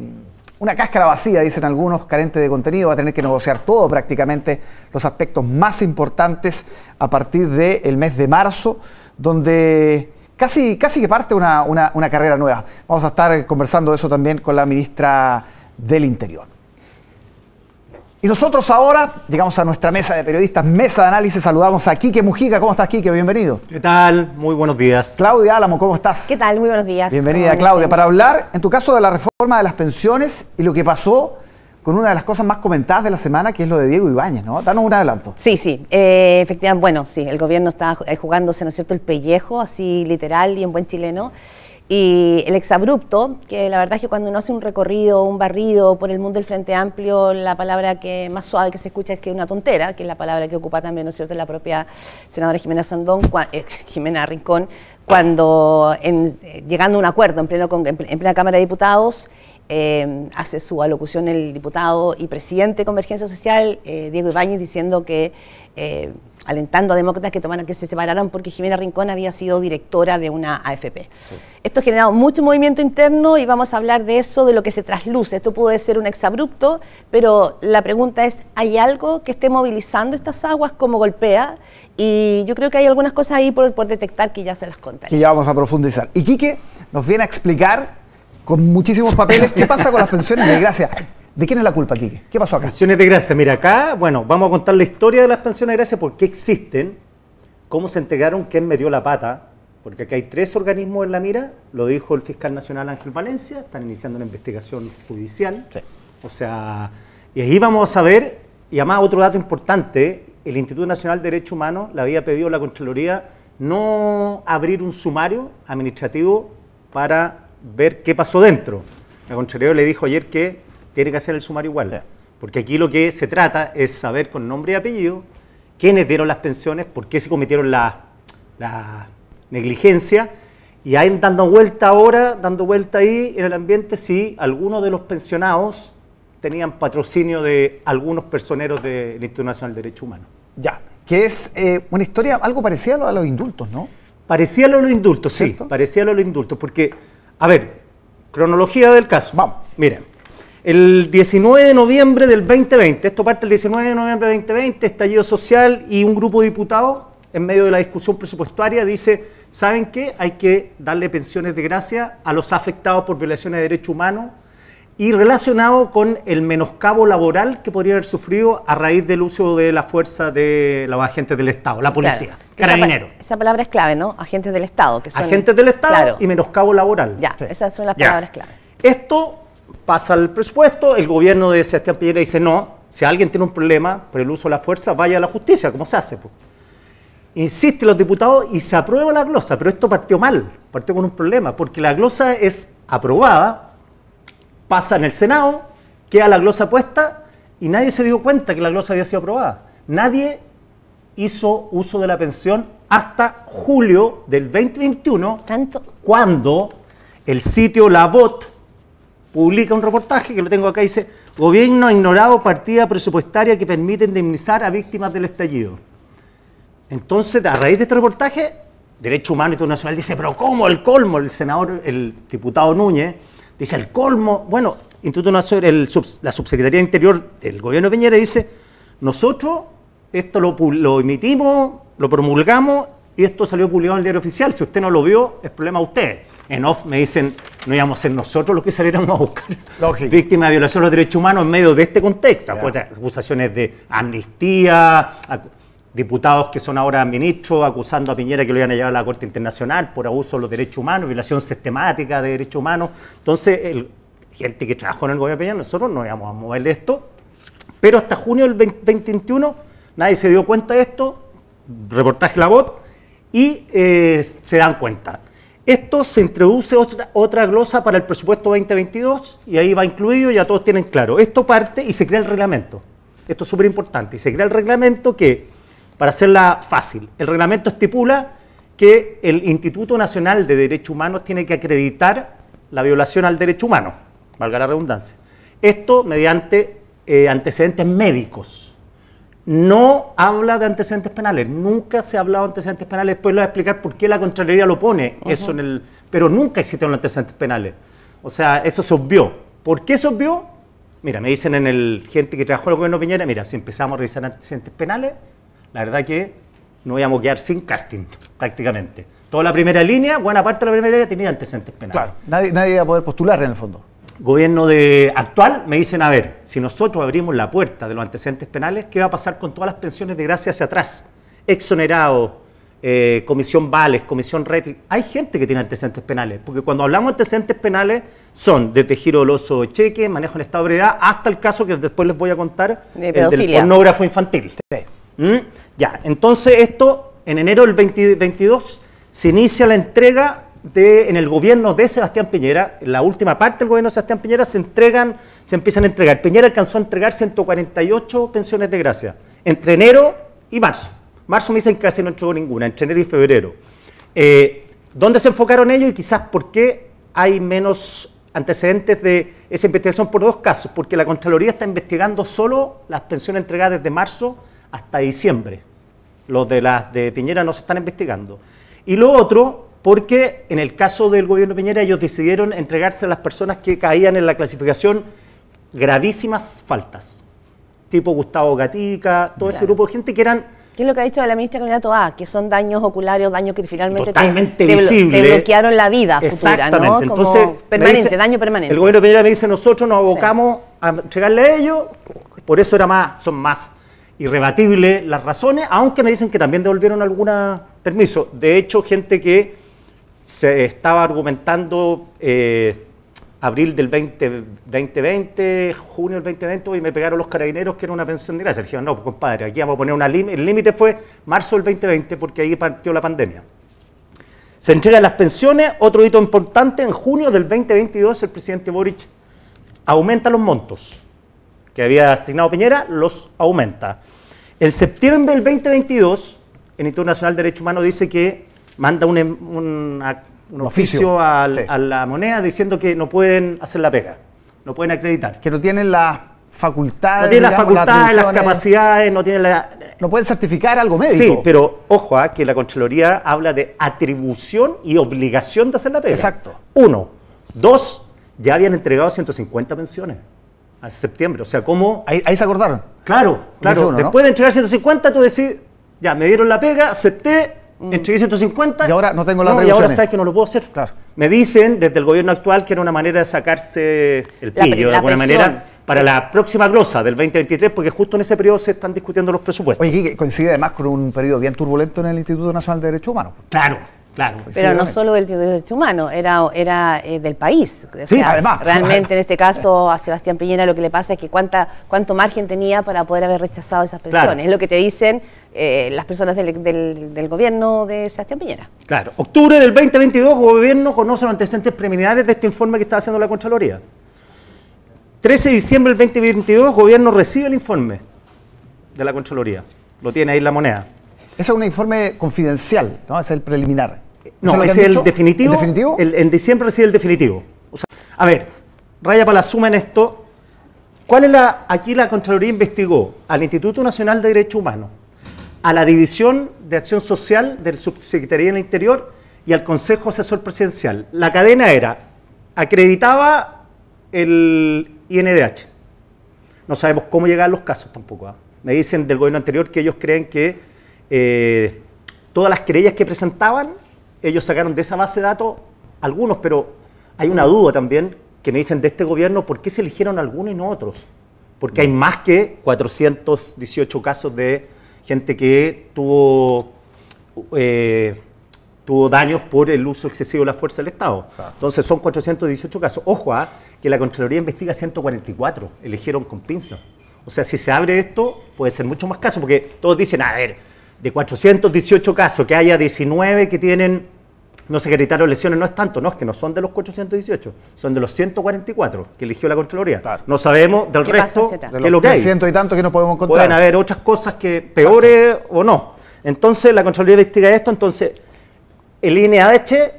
una cáscara vacía, dicen algunos, carente de contenido, va a tener que negociar todo prácticamente, los aspectos más importantes a partir del mes de marzo, donde casi, casi que parte una, una carrera nueva. Vamos a estar conversando eso también con la ministra del Interior. Y nosotros ahora llegamos a nuestra mesa de periodistas, mesa de análisis. Saludamos a Quique Mujica. ¿Cómo estás, Quique? Bienvenido. ¿Qué tal? Muy buenos días. Claudia Álamo, ¿cómo estás? ¿Qué tal? Muy buenos días. Bienvenida, Claudia. Para hablar, en tu caso, de la reforma de las pensiones y lo que pasó con una de las cosas más comentadas de la semana, que es lo de Diego Ibáñez, ¿no? Danos un adelanto. Sí, sí. Eh, efectivamente, bueno, sí, el gobierno está jugándose, ¿no es cierto?, el pellejo, así literal y en buen chileno. Y el exabrupto, que la verdad es que cuando uno hace un recorrido, un barrido por el mundo del Frente Amplio, la palabra que más suave que se escucha es que es una tontera, que es la palabra que ocupa también, ¿no es cierto?, la propia senadora Jimena Sandón, eh, Jimena Rincón, cuando llegando a un acuerdo en, pleno, en plena Cámara de Diputados, eh, hace su alocución el diputado y presidente de Convergencia Social, eh, Diego Ibáñez, diciendo que alentando a demócratas que tomaran que se separaran porque Jimena Rincón había sido directora de una AFP. Esto ha generado mucho movimiento interno y vamos a hablar de eso, de lo que se trasluce. Esto puede ser un exabrupto, pero la pregunta es, ¿hay algo que esté movilizando estas aguas como golpea? Y yo creo que hay algunas cosas ahí por, por detectar que ya se las contaré. Que ya vamos a profundizar. Y Quique nos viene a explicar con muchísimos papeles qué pasa con las pensiones de gracia. ¿De quién es la culpa, Quique? ¿Qué pasó acá? Pensiones de gracia. Mira, acá, bueno, vamos a contar la historia de las pensiones de gracia, por qué existen, cómo se entregaron, quién me dio la pata, porque aquí hay tres organismos en la mira, lo dijo el fiscal nacional Ángel Valencia, están iniciando una investigación judicial. Sí. O sea, y ahí vamos a ver, y además otro dato importante, el Instituto Nacional de Derecho Humano le había pedido a la Contraloría no abrir un sumario administrativo para ver qué pasó dentro. La Contraloría le dijo ayer que tiene que hacer el sumario igual. Porque aquí lo que se trata es saber con nombre y apellido quiénes dieron las pensiones, por qué se cometieron la, la negligencia. Y ahí dando vuelta ahora, dando vuelta ahí en el ambiente, si algunos de los pensionados tenían patrocinio de algunos personeros del Instituto Nacional de Derechos Humanos. Ya, que es eh, una historia algo parecida a los indultos, ¿no? Parecía a los indultos, sí, parecía a los indultos, porque, a ver, cronología del caso. Vamos. Miren, el 19 de noviembre del 2020, esto parte el 19 de noviembre del 2020, estallido social y un grupo de diputados, en medio de la discusión presupuestaria, dice, ¿saben qué? Hay que darle pensiones de gracia a los afectados por violaciones de derechos humanos y relacionado con el menoscabo laboral que podría haber sufrido a raíz del uso de la fuerza de los agentes del Estado, la policía, carabineros. Esa, palabra es clave, ¿no? Agentes del Estado. Que son, agentes del Estado y menoscabo laboral. Ya, esas son las palabras clave. Esto pasa el presupuesto, el gobierno de Sebastián Piñera dice no, si alguien tiene un problema por el uso de la fuerza, vaya a la justicia, como se hace. Insisten los diputados y se aprueba la glosa, pero esto partió mal, partió con un problema, porque la glosa es aprobada, pasa en el Senado, queda la glosa puesta y nadie se dio cuenta que la glosa había sido aprobada. Nadie hizo uso de la pensión hasta julio del 2021, ¿Tanto? cuando el sitio La publica un reportaje que lo tengo acá, dice, gobierno ha ignorado partida presupuestaria que permite indemnizar a víctimas del estallido. Entonces, a raíz de este reportaje, Derecho Humano Internacional dice, pero ¿cómo el colmo? El senador, el diputado Núñez, dice, el colmo. Bueno, Instituto Nacional, la Subsecretaría de Interior del gobierno de Piñera dice, nosotros esto lo, lo emitimos, lo promulgamos y esto salió publicado en el diario oficial. Si usted no lo vio, es problema de usted. En off me dicen, no íbamos a ser nosotros los que saliéramos a buscar víctimas de violación de los derechos humanos en medio de este contexto. Acusaciones de amnistía, diputados que son ahora ministros acusando a Piñera que lo iban a llevar a la Corte Internacional por abuso de los derechos humanos, violación sistemática de derechos humanos. Entonces, gente que trabajó en el gobierno de Piñera, nosotros no íbamos a mover esto. Pero hasta junio del 2021 nadie se dio cuenta de esto, reportaje la voz, y eh, se dan cuenta. Esto se introduce otra, otra glosa para el presupuesto 2022 y ahí va incluido, ya todos tienen claro. Esto parte y se crea el reglamento. Esto es súper importante. Y se crea el reglamento que para hacerla fácil, el reglamento estipula que el Instituto Nacional de Derechos Humanos tiene que acreditar la violación al derecho humano, valga la redundancia. Esto mediante eh, antecedentes médicos. No habla de antecedentes penales, nunca se ha hablado de antecedentes penales, después le voy a explicar por qué la Contraloría lo pone, eso en el, pero nunca existen los antecedentes penales. O sea, eso se obvió. ¿Por qué se obvió? Mira, me dicen en el gente que trabajó en el gobierno Piñera, mira, si empezamos a revisar antecedentes penales, la verdad que no íbamos a quedar sin casting, prácticamente. Toda la primera línea, buena parte de la primera línea tenía antecedentes penales. Claro, nadie, nadie iba a poder postular en el fondo. Gobierno de actual me dicen, a ver, si nosotros abrimos la puerta de los antecedentes penales, ¿qué va a pasar con todas las pensiones de gracia hacia atrás? Exonerado, eh, comisión Vales, comisión Red. Hay gente que tiene antecedentes penales, porque cuando hablamos de antecedentes penales son desde giro doloso de cheque, manejo en estado de ebriedad, hasta el caso que después les voy a contar, el del pornógrafo infantil. Sí. ¿Mm? Ya, entonces esto, en enero del 2022, se inicia la entrega de, en el gobierno de Sebastián Piñera, en la última parte del gobierno de Sebastián Piñera, se entregan, se empiezan a entregar. Piñera alcanzó a entregar 148 pensiones de gracia, entre enero y marzo. Marzo me dicen que casi no entregó ninguna, entre enero y febrero. Eh, ¿Dónde se enfocaron ellos y quizás por qué hay menos antecedentes de esa investigación por dos casos? Porque la Contraloría está investigando solo las pensiones entregadas desde marzo hasta diciembre. Los de las de Piñera no se están investigando. Y lo otro, porque en el caso del gobierno de Piñera ellos decidieron entregarse a las personas que caían en la clasificación gravísimas faltas, tipo Gustavo Gatica, todo ese grupo de gente que eran... ¿Qué es lo que ha dicho la ministra Camila A? Que son daños oculares, daños que finalmente Totalmente te, visible. bloquearon la vida futura, ¿no? Entonces, permanente, daño permanente. El gobierno de Piñera me dice, nosotros nos abocamos a entregarle a ellos, por eso era más, son más irrebatible las razones, aunque me dicen que también devolvieron algún permiso. De hecho, gente que se estaba argumentando eh, abril del 2020, junio del 2020, y me pegaron los carabineros que era una pensión de gracia. Dijeron, no, pues, compadre, aquí vamos a poner una límite. El límite fue marzo del 2020, porque ahí partió la pandemia. Se entregan las pensiones, otro hito importante, en junio del 2022 el presidente Boric aumenta los montos que había asignado Piñera, los aumenta. El septiembre del 2022, el Instituto Nacional de Derechos Humanos dice que manda un, em, oficio, a, la moneda diciendo que no pueden hacer la pega, no pueden acreditar. Que no tienen las facultades. No tienen las facultades, las, capacidades, no tienen la... No pueden certificar algo médico. Sí, pero ojo, ah, que la Contraloría habla de atribución y obligación de hacer la pega. Exacto. Uno. Dos, ya habían entregado 150 pensiones a septiembre. O sea, ¿cómo...? Ahí, se acordaron. Claro, claro. Después de entregar 150, tú decís, ya, me dieron la pega, acepté, mm. entregué 150. Y ahora no tengo la no, Y ahora sabes que no lo puedo hacer. Claro. Me dicen desde el gobierno actual que era una manera de sacarse el pillo, de alguna manera, para la próxima glosa del 2023, porque justo en ese periodo se están discutiendo los presupuestos. Oye, coincide además con un periodo bien turbulento en el Instituto Nacional de Derechos Humanos. Claro, Claro, pero no solo del derecho humano, era, era eh, del país. sí, además. Realmente en este caso a Sebastián Piñera lo que le pasa es que cuánta, cuánto margen tenía para poder haber rechazado esas pensiones. Es lo que te dicen eh, las personas del, del, gobierno de Sebastián Piñera. Claro. Octubre del 2022, el gobierno conoce los antecedentes preliminares de este informe que está haciendo la Contraloría. 13 de diciembre del 2022, el gobierno recibe el informe de la Contraloría. Lo tiene ahí la moneda. Ese es un informe confidencial, ¿no? Es el preliminares. No, es el definitivo. ¿El definitivo? en diciembre recibe el definitivo. a ver, raya para la suma en esto. ¿Cuál es la, aquí la Contraloría investigó al Instituto Nacional de Derechos Humanos, a la División de Acción Social del Subsecretaría del Interior y al Consejo Asesor Presidencial. La cadena era, acreditaba el INDH. No sabemos cómo llegar a los casos tampoco. ¿ah? Me dicen del gobierno anterior que ellos creen que eh, todas las querellas que presentaban, ellos sacaron de esa base de datos algunos, pero hay una duda también que me dicen de este gobierno, ¿por qué se eligieron algunos y no otros? Porque hay más que 418 casos de gente que tuvo, eh, tuvo daños por el uso excesivo de la fuerza del Estado. Entonces son 418 casos. Ojo, ¿ah? que la Contraloría investiga 144, eligieron con pinza. O sea, si se abre esto, puede ser mucho más casos, porque todos dicen, a ver, de 418 casos, que haya 19 que tienen no se gritaron lesiones, no es tanto, no, es que no son de los 418, son de los 144 que eligió la Contraloría. No sabemos del resto de los lo que hay. y tanto que no podemos encontrar. Pueden haber otras cosas que peores o no. Entonces la Contraloría investiga esto, entonces el INEAH,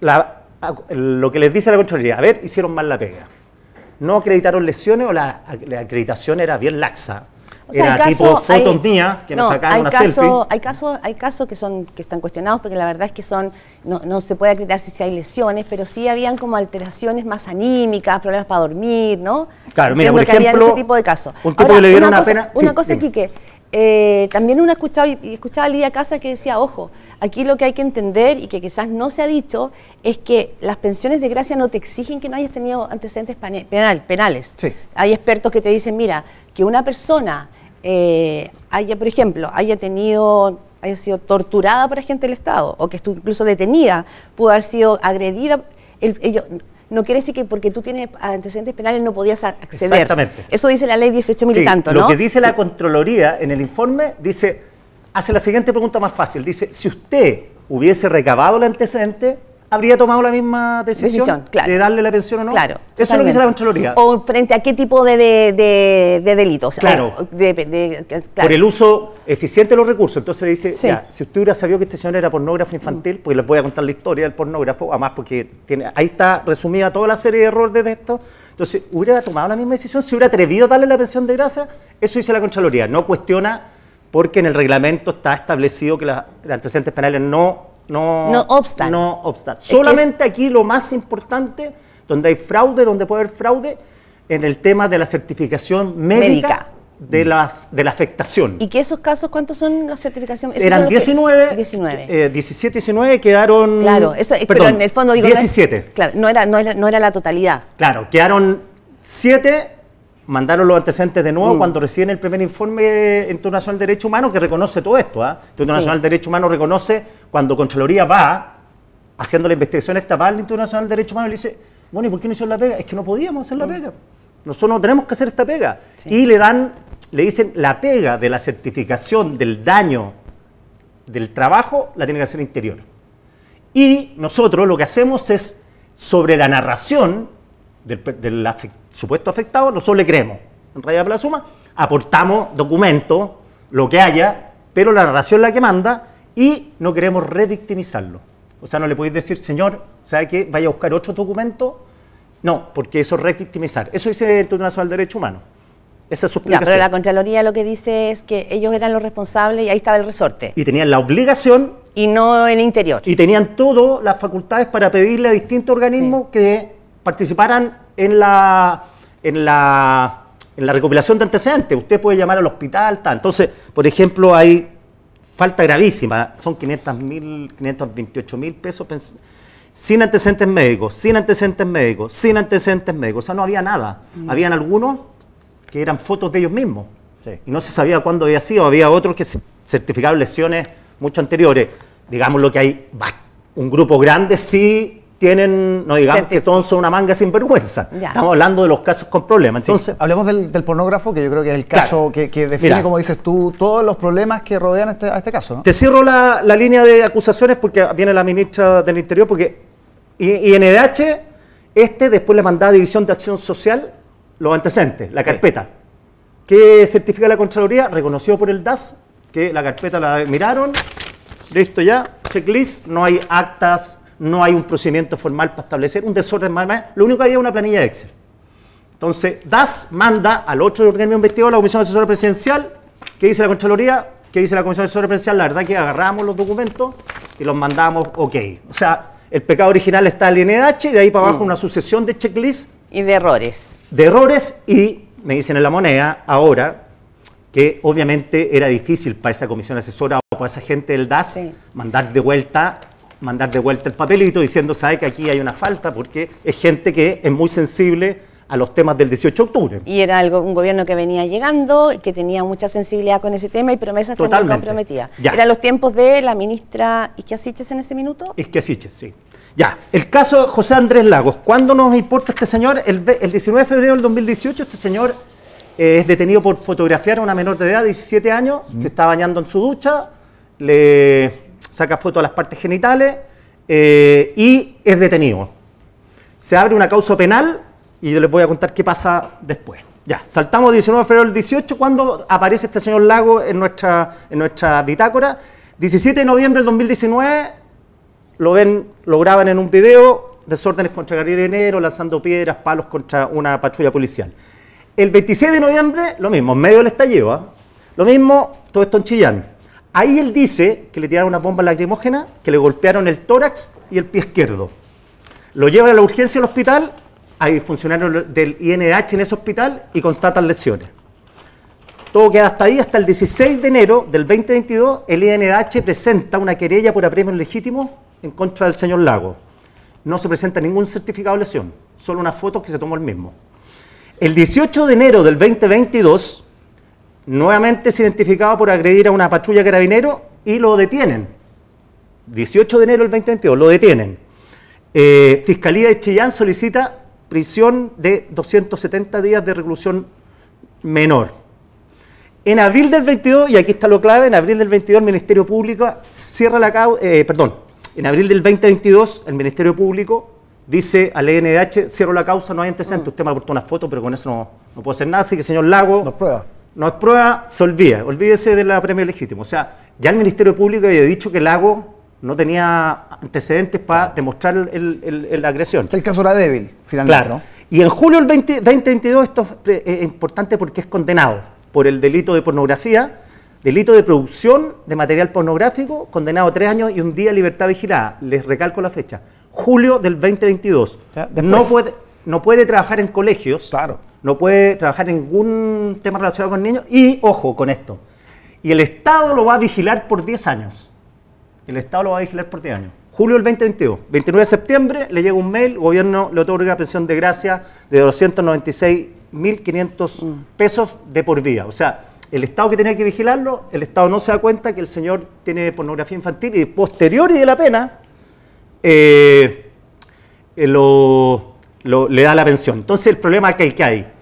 la, lo que les dice la Contraloría, a ver, hicieron mal la pega. No acreditaron lesiones o la, la acreditación era bien laxa o sea, era tipo fotos mías que no, sacaron una selfie. Hay casos, hay casos que son que están cuestionados porque la verdad es que son no, no se puede acreditar si, hay lesiones, pero sí habían como alteraciones más anímicas, problemas para dormir, ¿no? Claro, mira, por ejemplo, ese tipo de casos. Un tipo que le dieron una, pena. Una cosa, Quique, eh, también uno ha escuchado y, escuchaba a Lidia Casa que decía, ojo, aquí lo que hay que entender y que quizás no se ha dicho es que las pensiones de gracia no te exigen que no hayas tenido antecedentes penal, penales. Sí. Hay expertos que te dicen, mira, que una persona eh, haya, por ejemplo, haya tenido, haya sido torturada por agente del Estado o que estuvo incluso detenida, pudo haber sido agredida. no quiere decir que porque tú tienes antecedentes penales no podías acceder. Exactamente. Eso dice la ley 18.000 mil y tanto, ¿no? Lo que dice la Contraloría en el informe dice, hace la siguiente pregunta más fácil. Dice, si usted hubiese recabado el antecedente, habría tomado la misma decisión, de darle la pensión o no. Claro, Eso es lo que dice la Contraloría. O frente a qué tipo de, de, delitos. Claro. Por el uso eficiente de los recursos. Entonces dice, si usted hubiera sabido que este señor era pornógrafo infantil, pues les voy a contar la historia del pornógrafo, además porque tiene, ahí está resumida toda la serie de errores de esto. Entonces, hubiera tomado la misma decisión, si hubiera atrevido a darle la pensión de gracia, eso dice la Contraloría. No cuestiona porque en el reglamento está establecido que los antecedentes penales no no, no obstan. No obstan. Solamente aquí lo más importante, donde hay fraude, donde puede haber fraude, en el tema de la certificación médica, De, las, de la afectación. ¿Y que esos casos cuántos son las certificaciones? Eran 19, 19. 17, 19 quedaron... Claro, eso, perdón, pero en el fondo digo... 17. claro, no era, no, era, no era la totalidad. Claro, quedaron 7 mandaron los antecedentes de nuevo mm. cuando reciben el primer informe internacional de Derecho Humano que reconoce todo esto. ¿ah? El Internacional de Derecho Humano reconoce cuando Contraloría va haciendo la investigación esta va al Internacional de Derecho Humano y le dice, bueno, ¿y por qué no hicieron la pega? Es que no podíamos hacer la mm. pega. Nosotros no tenemos que hacer esta pega. Y le dan, le dicen, la pega de la certificación del daño del trabajo la tiene que hacer el interior. Y nosotros lo que hacemos es, sobre la narración, del, supuesto afectado, nosotros le creemos. En realidad, la suma, aportamos documentos, lo que haya, pero la narración es la que manda y no queremos revictimizarlo. O sea, no le podéis decir, señor, ¿sabe qué? Vaya a buscar otro documento. No, porque eso es revictimizar. Eso dice el Tribunal Nacional de Derecho Humano. Esa es su explicación. pero la Contraloría lo que dice es que ellos eran los responsables y ahí estaba el resorte. Y tenían la obligación. Y no en el interior. Y tenían todas las facultades para pedirle a distintos organismos que participaran en la, en la, en la recopilación de antecedentes. Usted puede llamar al hospital, tal. Entonces, por ejemplo, hay falta gravísima, son 500 mil, 528 mil pesos sin antecedentes médicos, sin antecedentes médicos, sin antecedentes médicos. O sea, no había nada. Mm. Habían algunos que eran fotos de ellos mismos. Y no se sabía cuándo había sido. Había otros que certificaron lesiones mucho anteriores. Digamos lo que hay un grupo grande sí tienen, no digamos que todos son una manga sin vergüenza. Estamos hablando de los casos con problemas. Entonces, hablemos del, pornógrafo, que yo creo que es el caso que, define, como dices tú, todos los problemas que rodean este, a este caso. Te cierro la, línea de acusaciones porque viene la ministra del Interior, porque INDH, este después le mandaba a División de Acción Social los antecedentes, la carpeta. ¿Qué certifica la Contraloría? Reconocido por el DAS, que la carpeta la miraron, listo ya, checklist, no hay actas no hay un procedimiento formal para establecer un desorden más. Lo único que había es una planilla de Excel. Entonces, DAS manda al otro organismo investigado, la Comisión Asesora Presidencial, ¿qué dice la Contraloría? ¿Qué dice la Comisión Asesora Presidencial? La verdad que agarramos los documentos y los mandamos ok. O sea, el pecado original está en el INH y de ahí para abajo mm. una sucesión de checklists. Y de errores. De errores y, me dicen en la moneda, ahora, que obviamente era difícil para esa comisión asesora o para esa gente del DAS mandar de vuelta mandar de vuelta el papelito diciendo, sabe que aquí hay una falta porque es gente que es muy sensible a los temas del 18 de octubre. Y era algo, un gobierno que venía llegando, que tenía mucha sensibilidad con ese tema y promesas también comprometidas. Eran los tiempos de la ministra Isquiasiches en ese minuto. Isquiasiches, sí. Ya, el caso de José Andrés Lagos. ¿Cuándo nos importa este señor? El, 19 de febrero del 2018 este señor eh, es detenido por fotografiar a una menor de edad, 17 años, que mm. está bañando en su ducha, le saca foto a las partes genitales eh, y es detenido. Se abre una causa penal y yo les voy a contar qué pasa después. Ya, saltamos 19 de febrero del 18, cuando aparece este señor Lago en nuestra, en nuestra bitácora. 17 de noviembre del 2019, lo ven, lo graban en un video, desórdenes contra carabineros, lanzando piedras, palos contra una patrulla policial. El 26 de noviembre, lo mismo, en medio del estallido, ¿ah? lo mismo, todo esto en Chillán. Ahí él dice que le tiraron una bomba lacrimógena, que le golpearon el tórax y el pie izquierdo. Lo llevan a la urgencia al hospital hay funcionarios del INH en ese hospital y constatan lesiones. Todo queda hasta ahí, hasta el 16 de enero del 2022, el INH presenta una querella por apremios legítimos en contra del señor Lago. No se presenta ningún certificado de lesión, solo una foto que se tomó el mismo. El 18 de enero del 2022, nuevamente es identificado por agredir a una patrulla carabinero y lo detienen. 18 de enero del 2022, lo detienen. Eh, Fiscalía de Chillán solicita prisión de 270 días de reclusión menor. En abril del 22, y aquí está lo clave, en abril del 22 el Ministerio Público cierra la causa, eh, perdón, en abril del 2022 el Ministerio Público dice al ENH, cierro la causa, no hay antecedentes, usted me aportó una foto, pero con eso no, no puedo hacer nada, así que señor Lago... No es prueba. No es prueba, se olvida, olvídese de la premio legítimo. O sea, ya el Ministerio Público había dicho que Lago no tenía antecedentes para demostrar la agresión. el caso era débil, finalmente. Claro. Y en julio del 2022 esto es importante porque es condenado por el delito de pornografía, delito de producción de material pornográfico, condenado a tres años y un día libertad vigilada. Les recalco la fecha. Julio del 2022. no, puede, no puede trabajar en colegios. Claro. No puede trabajar ningún tema relacionado con niños. Y ojo con esto. Y el Estado lo va a vigilar por 10 años. El Estado lo va a vigilar por 10 años. Julio del 2022, 29 de septiembre, le llega un mail, el gobierno le otorga pensión de gracia de 296.500 mm. pesos de por vida. O sea, el Estado que tenía que vigilarlo, el Estado no se da cuenta que el señor tiene pornografía infantil y posterior y de la pena eh, eh, le da la pensión. Entonces el problema que hay, que hay,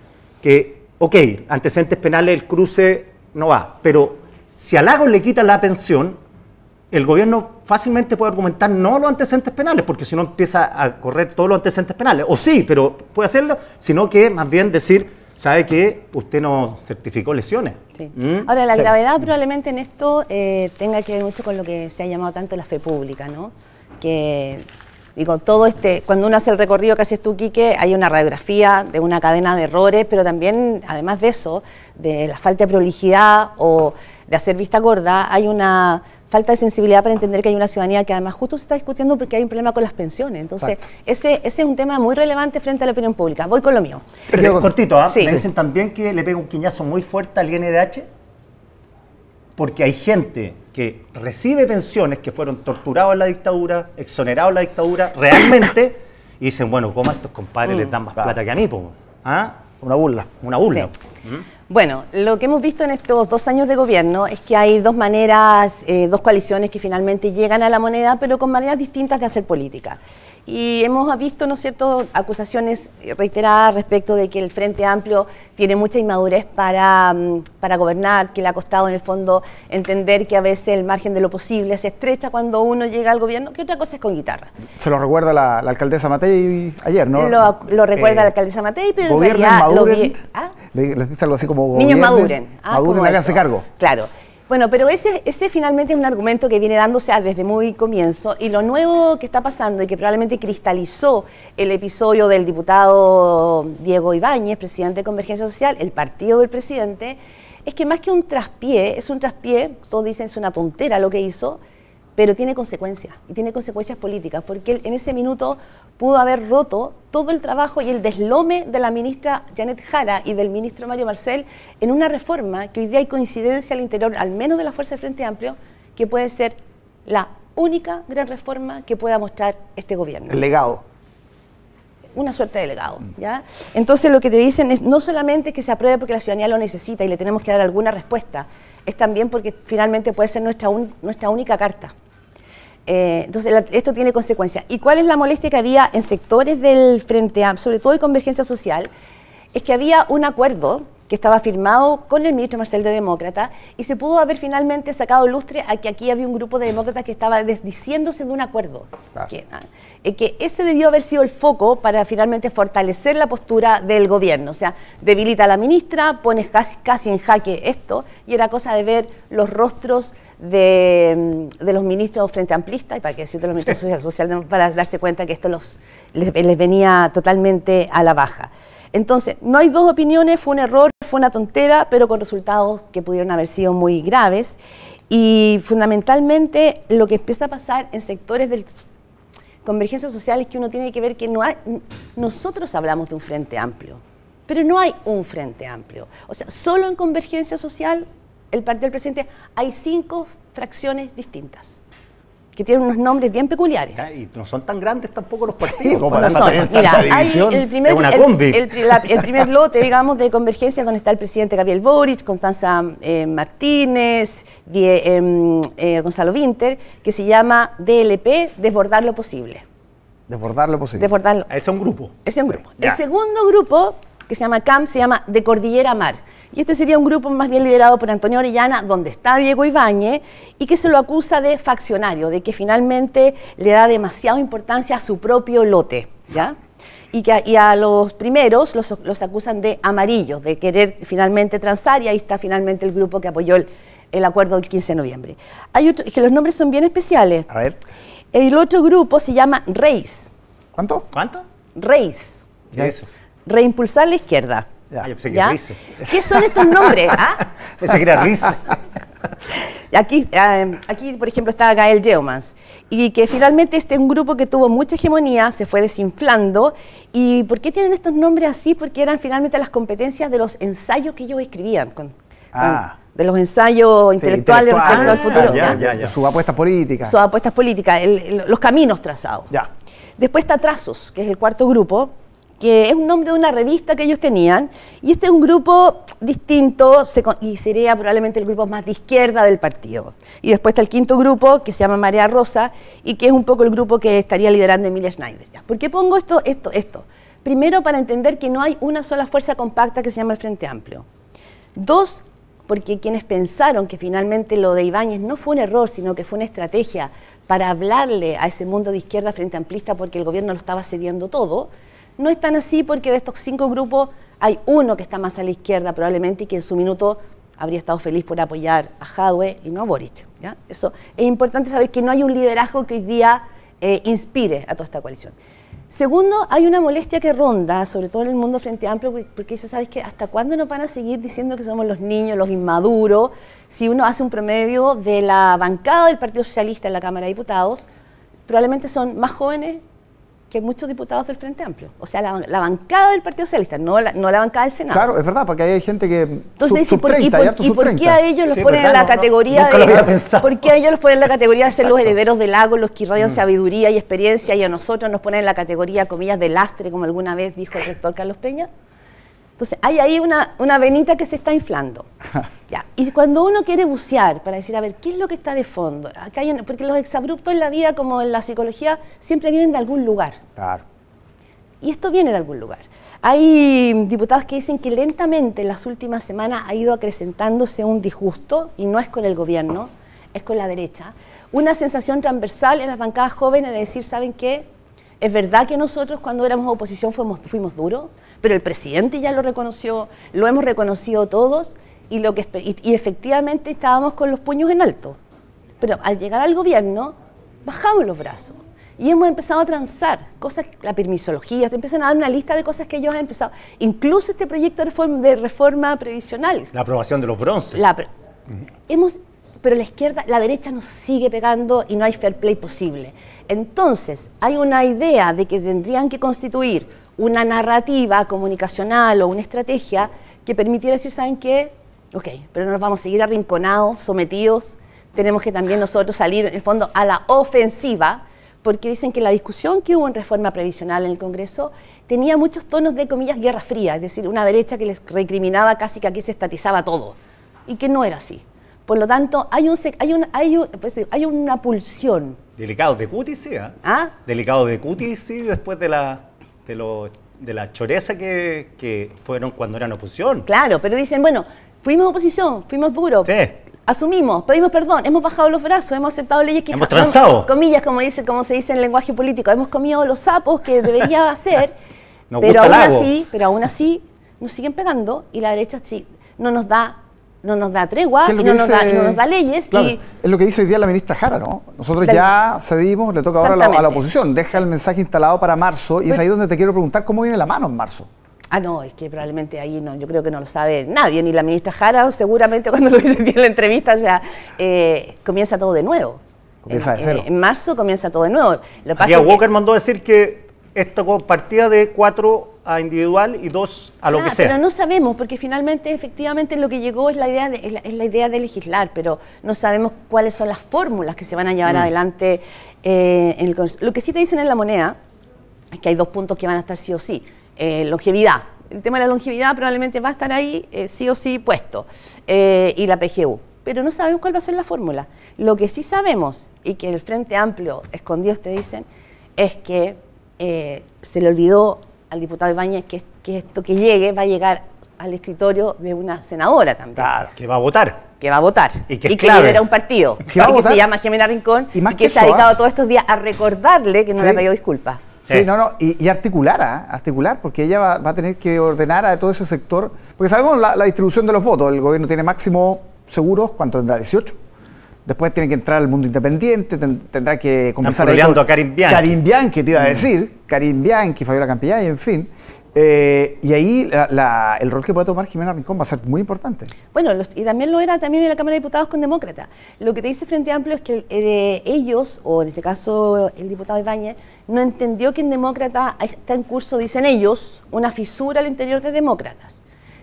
que, ok, antecedentes penales, el cruce no va, pero si a Lagos le quitan la pensión, el gobierno fácilmente puede argumentar no los antecedentes penales, porque si no empieza a correr todos los antecedentes penales. O sí, pero puede hacerlo, sino que más bien decir, sabe que usted no certificó lesiones. ¿Mm? Ahora, la gravedad probablemente en esto eh, tenga que ver mucho con lo que se ha llamado tanto la fe pública, ¿no? Que, digo, todo este, cuando uno hace el recorrido que haces tú, Quique, hay una radiografía de una cadena de errores, pero también, además de eso, de la falta de prolijidad o de hacer vista gorda, hay una falta de sensibilidad para entender que hay una ciudadanía que además justo se está discutiendo porque hay un problema con las pensiones. Entonces, ese, ese es un tema muy relevante frente a la opinión pública. Voy con lo mío. Pero, cortito, ¿ah? me dicen también que le pega un quiñazo muy fuerte al INDH porque hay gente que recibe pensiones que fueron torturados en la dictadura, exonerados en la dictadura, realmente, y dicen, bueno, ¿cómo a estos compadres les dan más plata que a mí? ¿Ah? Una burla. Una burla. ¿Mm? Bueno, lo que hemos visto en estos dos años de gobierno es que hay dos maneras, eh, dos coaliciones que finalmente llegan a la moneda, pero con maneras distintas de hacer política. Y hemos visto, ¿no es cierto?, acusaciones reiteradas respecto de que el Frente Amplio tiene mucha inmadurez para, mm, para gobernar, que le ha costado en el fondo entender que a veces el margen de lo posible se estrecha cuando uno llega al gobierno, que otra cosa es con guitarra. Se lo recuerda la, alcaldesa Matei ayer, ¿no? Lo, recuerda la eh, alcaldesa Matei, pero gobierno maduren, ¿ah? Les dice algo así como... Niños maduren. Ah, maduren, háganse cargo. Claro. Bueno, pero ese, ese finalmente es un argumento que viene dándose desde muy comienzo y lo nuevo que está pasando y que probablemente cristalizó el episodio del diputado Diego Ibáñez, presidente de Convergencia Social, el partido del presidente, es que más que un traspié, es un traspié, todos dicen es una tontera lo que hizo, pero tiene consecuencias, y tiene consecuencias políticas, porque en ese minuto pudo haber roto todo el trabajo y el deslome de la ministra Janet Jara y del ministro Mario Marcel en una reforma que hoy día hay coincidencia al interior, al menos de la Fuerza del Frente Amplio, que puede ser la única gran reforma que pueda mostrar este gobierno. El legado. Una suerte de legado. ¿ya? Entonces lo que te dicen es no solamente que se apruebe porque la ciudadanía lo necesita y le tenemos que dar alguna respuesta, es también porque finalmente puede ser nuestra, nuestra única carta. Eh, entonces, esto tiene consecuencias. ¿Y cuál es la molestia que había en sectores del Frente Amplio, sobre todo de Convergencia Social? Es que había un acuerdo que estaba firmado con el ministro Marcel de Demócrata y se pudo haber finalmente sacado lustre a que aquí había un grupo de demócratas que estaba desdiciéndose de un acuerdo. Que, ah, que, ese debió haber sido el foco para finalmente fortalecer la postura del gobierno. O sea, debilita a la ministra, pone casi, casi en jaque esto y era cosa de ver los rostros de, los ministros frente amplistas, y para que decirte los ministros social, social, para darse cuenta que esto los, les, venía totalmente a la baja. Entonces, no hay dos opiniones, fue un error, fue una tontera, pero con resultados que pudieron haber sido muy graves. Y fundamentalmente lo que empieza a pasar en sectores de convergencia social es que uno tiene que ver que no hay, nosotros hablamos de un frente amplio, pero no hay un frente amplio. O sea, solo en convergencia social el partido del presidente hay cinco fracciones distintas que tienen unos nombres bien peculiares. Y no son tan grandes tampoco los partidos. como para Mira, hay el primer, el, primer lote, digamos, de convergencia donde está el presidente Gabriel Boric, Constanza eh, Martínez, em, eh, Gonzalo Winter, que se llama DLP, Desbordar lo Posible. Desbordar lo posible. Desbordarlo. Ese es un grupo. Ese es un grupo. El segundo grupo, que se llama CAM, se llama De Cordillera Mar y este sería un grupo más bien liderado por Antonio Orellana, donde está Diego Ibáñez, y que se lo acusa de faccionario, de que finalmente le da demasiada importancia a su propio lote, ¿ya? Y, que, a los primeros los, acusan de amarillos, de querer finalmente transar, y ahí está finalmente el grupo que apoyó el, acuerdo del 15 de noviembre. Hay otro, es que los nombres son bien especiales. A ver. El otro grupo se llama Reis. ¿Cuánto? ¿Cuánto? Reis. ¿Qué es eso? Reimpulsar la izquierda. Ah, pensé que ¿Qué son estos nombres? ¿Ah? Pensé que era risa. Aquí, eh, aquí, por ejemplo, está Gael Geomans, y que finalmente este es un grupo que tuvo mucha hegemonía, se fue desinflando. ¿Y por qué tienen estos nombres así? Porque eran finalmente las competencias de los ensayos que ellos escribían. ah. de los ensayos intelectuales respecto al futuro. Ya, ya, ya, Sus apuestas políticas. Sus apuestas políticas, los caminos trazados. Ya. Después está Trazos, que es el cuarto grupo, que es un nombre de una revista que ellos tenían, y este es un grupo distinto y sería probablemente el grupo más de izquierda del partido. Y después está el quinto grupo, que se llama Marea Rosa, y que es un poco el grupo que estaría liderando Emilia Schneider. ¿Por qué pongo esto, esto, esto? Primero, para entender que no hay una sola fuerza compacta que se llama el Frente Amplio. Dos, porque quienes pensaron que finalmente lo de Ibáñez no fue un error, sino que fue una estrategia para hablarle a ese mundo de izquierda frente amplista porque el gobierno lo estaba cediendo todo, no es tan así porque de estos cinco grupos hay uno que está más a la izquierda probablemente y que en su minuto habría estado feliz por apoyar a Jadwe y no a Boric. Eso es importante saber que no hay un liderazgo que hoy día eh, inspire a toda esta coalición. Segundo, hay una molestia que ronda, sobre todo en el mundo Frente Amplio, porque dice, ¿sabes qué? ¿Hasta cuándo nos van a seguir diciendo que somos los niños, los inmaduros? Si uno hace un promedio de la bancada del Partido Socialista en la Cámara de Diputados, probablemente son más jóvenes que muchos diputados del Frente Amplio. O sea, la, bancada del Partido Socialista, no la, no la bancada del Senado. Claro, es verdad, porque hay gente que. Entonces, sub, 30, ¿y, por, qué a ellos los ponen en la categoría de. ¿Por qué a ellos los ponen en la categoría de ser los herederos del lago, los que irradian mm. sabiduría y experiencia, y a nosotros nos ponen en la categoría, comillas, de lastre, como alguna vez dijo el rector Carlos Peña? Entonces, hay ahí una, una venita que se está inflando. ya. Y cuando uno quiere bucear para decir, a ver, ¿qué es lo que está de fondo? Acá hay porque los exabruptos en la vida, como en la psicología, siempre vienen de algún lugar. Claro. Y esto viene de algún lugar. Hay diputados que dicen que lentamente en las últimas semanas ha ido acrecentándose un disgusto, y no es con el gobierno, es con la derecha. Una sensación transversal en las bancadas jóvenes de decir, ¿saben qué? Es verdad que nosotros cuando éramos oposición fuimos, fuimos duros, pero el presidente ya lo reconoció, lo hemos reconocido todos y, lo que, y, efectivamente estábamos con los puños en alto. Pero al llegar al gobierno, bajamos los brazos y hemos empezado a transar cosas, la permisología, te empiezan a dar una lista de cosas que ellos han empezado, incluso este proyecto de reforma, de reforma previsional. La aprobación de los bronces. hemos, pero la izquierda, la derecha nos sigue pegando y no hay fair play posible. Entonces, hay una idea de que tendrían que constituir una narrativa comunicacional o una estrategia que permitiera decir, ¿saben qué? Ok, pero no nos vamos a seguir arrinconados, sometidos, tenemos que también nosotros salir, en el fondo, a la ofensiva porque dicen que la discusión que hubo en reforma previsional en el Congreso tenía muchos tonos de, comillas, guerra fría, es decir, una derecha que les recriminaba casi que aquí se estatizaba todo, y que no era así. Por lo tanto, hay, un, hay, un, hay, pues, hay una pulsión. Delicado de cutis, ¿eh? ¿Ah? Delicado de cutis, después de la, de, lo, de la choreza que, que fueron cuando eran oposición. Claro, pero dicen, bueno, fuimos oposición, fuimos duros. Sí asumimos, pedimos perdón, hemos bajado los brazos, hemos aceptado leyes que... Hemos transado. Comillas, como, dice, como se dice en el lenguaje político, hemos comido los sapos que debería hacer, pero aún así, pero aún así nos siguen pegando y la derecha sí no nos da no nos da tregua, y no, nos da, leyes. y, es lo que dice hoy día la ministra Jara, ¿no? Nosotros ya cedimos, le toca ahora a la, a la, oposición, deja el mensaje instalado para marzo y es ahí donde te quiero preguntar cómo viene la mano en marzo. Ah, no, es que probablemente ahí no, yo creo que no lo sabe nadie, ni la ministra Jara, seguramente cuando lo dice en la entrevista, o sea, eh, comienza todo de nuevo. Comienza en, de cero. En, marzo comienza todo de nuevo. Lo pasa Walker mandó decir que esto partía de cuatro a individual y dos a lo que sea. Pero no sabemos, porque finalmente, efectivamente, lo que llegó es la idea de, es la, idea de legislar, pero no sabemos cuáles son las fórmulas que se van a llevar mm. adelante eh, en el Lo que sí te dicen en la moneda es que hay dos puntos que van a estar sí o sí. Eh, longevidad. El tema de la longevidad probablemente va a estar ahí eh, sí o sí puesto. Eh, y la PGU. Pero no sabemos cuál va a ser la fórmula. Lo que sí sabemos, y que el Frente Amplio, escondido te dicen, es que se le olvidó al diputado Ibáñez que, que, esto que llegue va a llegar al escritorio de una senadora también. Claro, que va a votar. Que va a votar. Y que, y lidera un partido. Que, se llama Jimena Rincón y, que, se ha dedicado ¿ah? todos estos días a recordarle que no le ha pedido disculpas. Sí, no, no, y, articular, ¿ah? articular, porque ella va, a tener que ordenar a todo ese sector, porque sabemos la, distribución de los votos, el gobierno tiene máximo seguros, ¿cuánto tendrá? 18. Después tiene que entrar al mundo independiente, tendrá que conversar ahí con a Karim Bianchi. Karim Bianchi, te iba a mm. decir, Karim Bianchi, Fabiola Campillay, en fin. Eh, y ahí el rol que puede tomar Jimena Rincón va a ser muy importante. Bueno, y también lo era también en la Cámara de Diputados con Demócrata. Lo que te dice Frente Amplio es que eh, ellos, o en este caso el diputado Ibáñez, no entendió que en Demócrata está en curso, dicen ellos, una fisura al interior de Demócratas.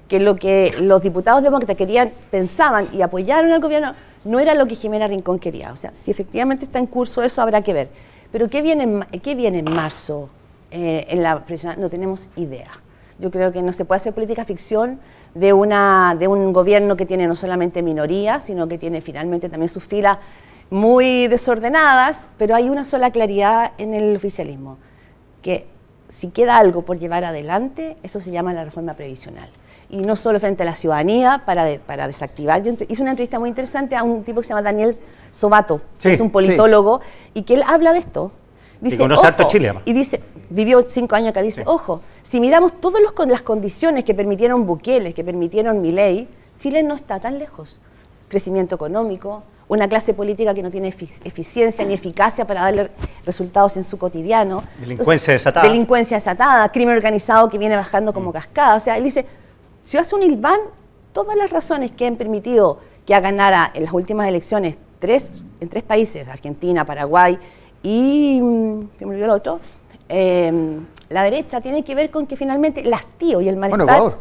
Que lo que los diputados demócratas querían, pensaban y apoyaron al gobierno no era lo que Jimena Rincón quería. O sea, si efectivamente está en curso eso habrá que ver. Pero ¿qué viene, qué viene en marzo? Eh, en la no tenemos idea. Yo creo que no se puede hacer política ficción de, una, de un gobierno que tiene no solamente minorías, sino que tiene finalmente también sus filas muy desordenadas, pero hay una sola claridad en el oficialismo, que si queda algo por llevar adelante, eso se llama la reforma previsional. Y no solo frente a la ciudadanía para, para desactivar. Yo hice una entrevista muy interesante a un tipo que se llama Daniel Sobato, que es un politólogo, y que él habla de esto. Dice, y conoce Chile. Y dice, vivió cinco años acá, dice, ojo, si miramos todas las condiciones que permitieron Bukele, que permitieron Milei, Chile no está tan lejos. Crecimiento económico, una clase política que no tiene eficiencia ni eficacia para darle resultados en su cotidiano. Delincuencia desatada. Delincuencia desatada, crimen organizado que viene bajando como mm. cascada. O sea, él dice, si hace un ILVAN, todas las razones que han permitido que ganara en las últimas elecciones tres, en tres países, Argentina, Paraguay y, mm, ¿qué me olvidó el otro? Em, la derecha tiene que ver con que finalmente el hastío y el malestar... Bueno,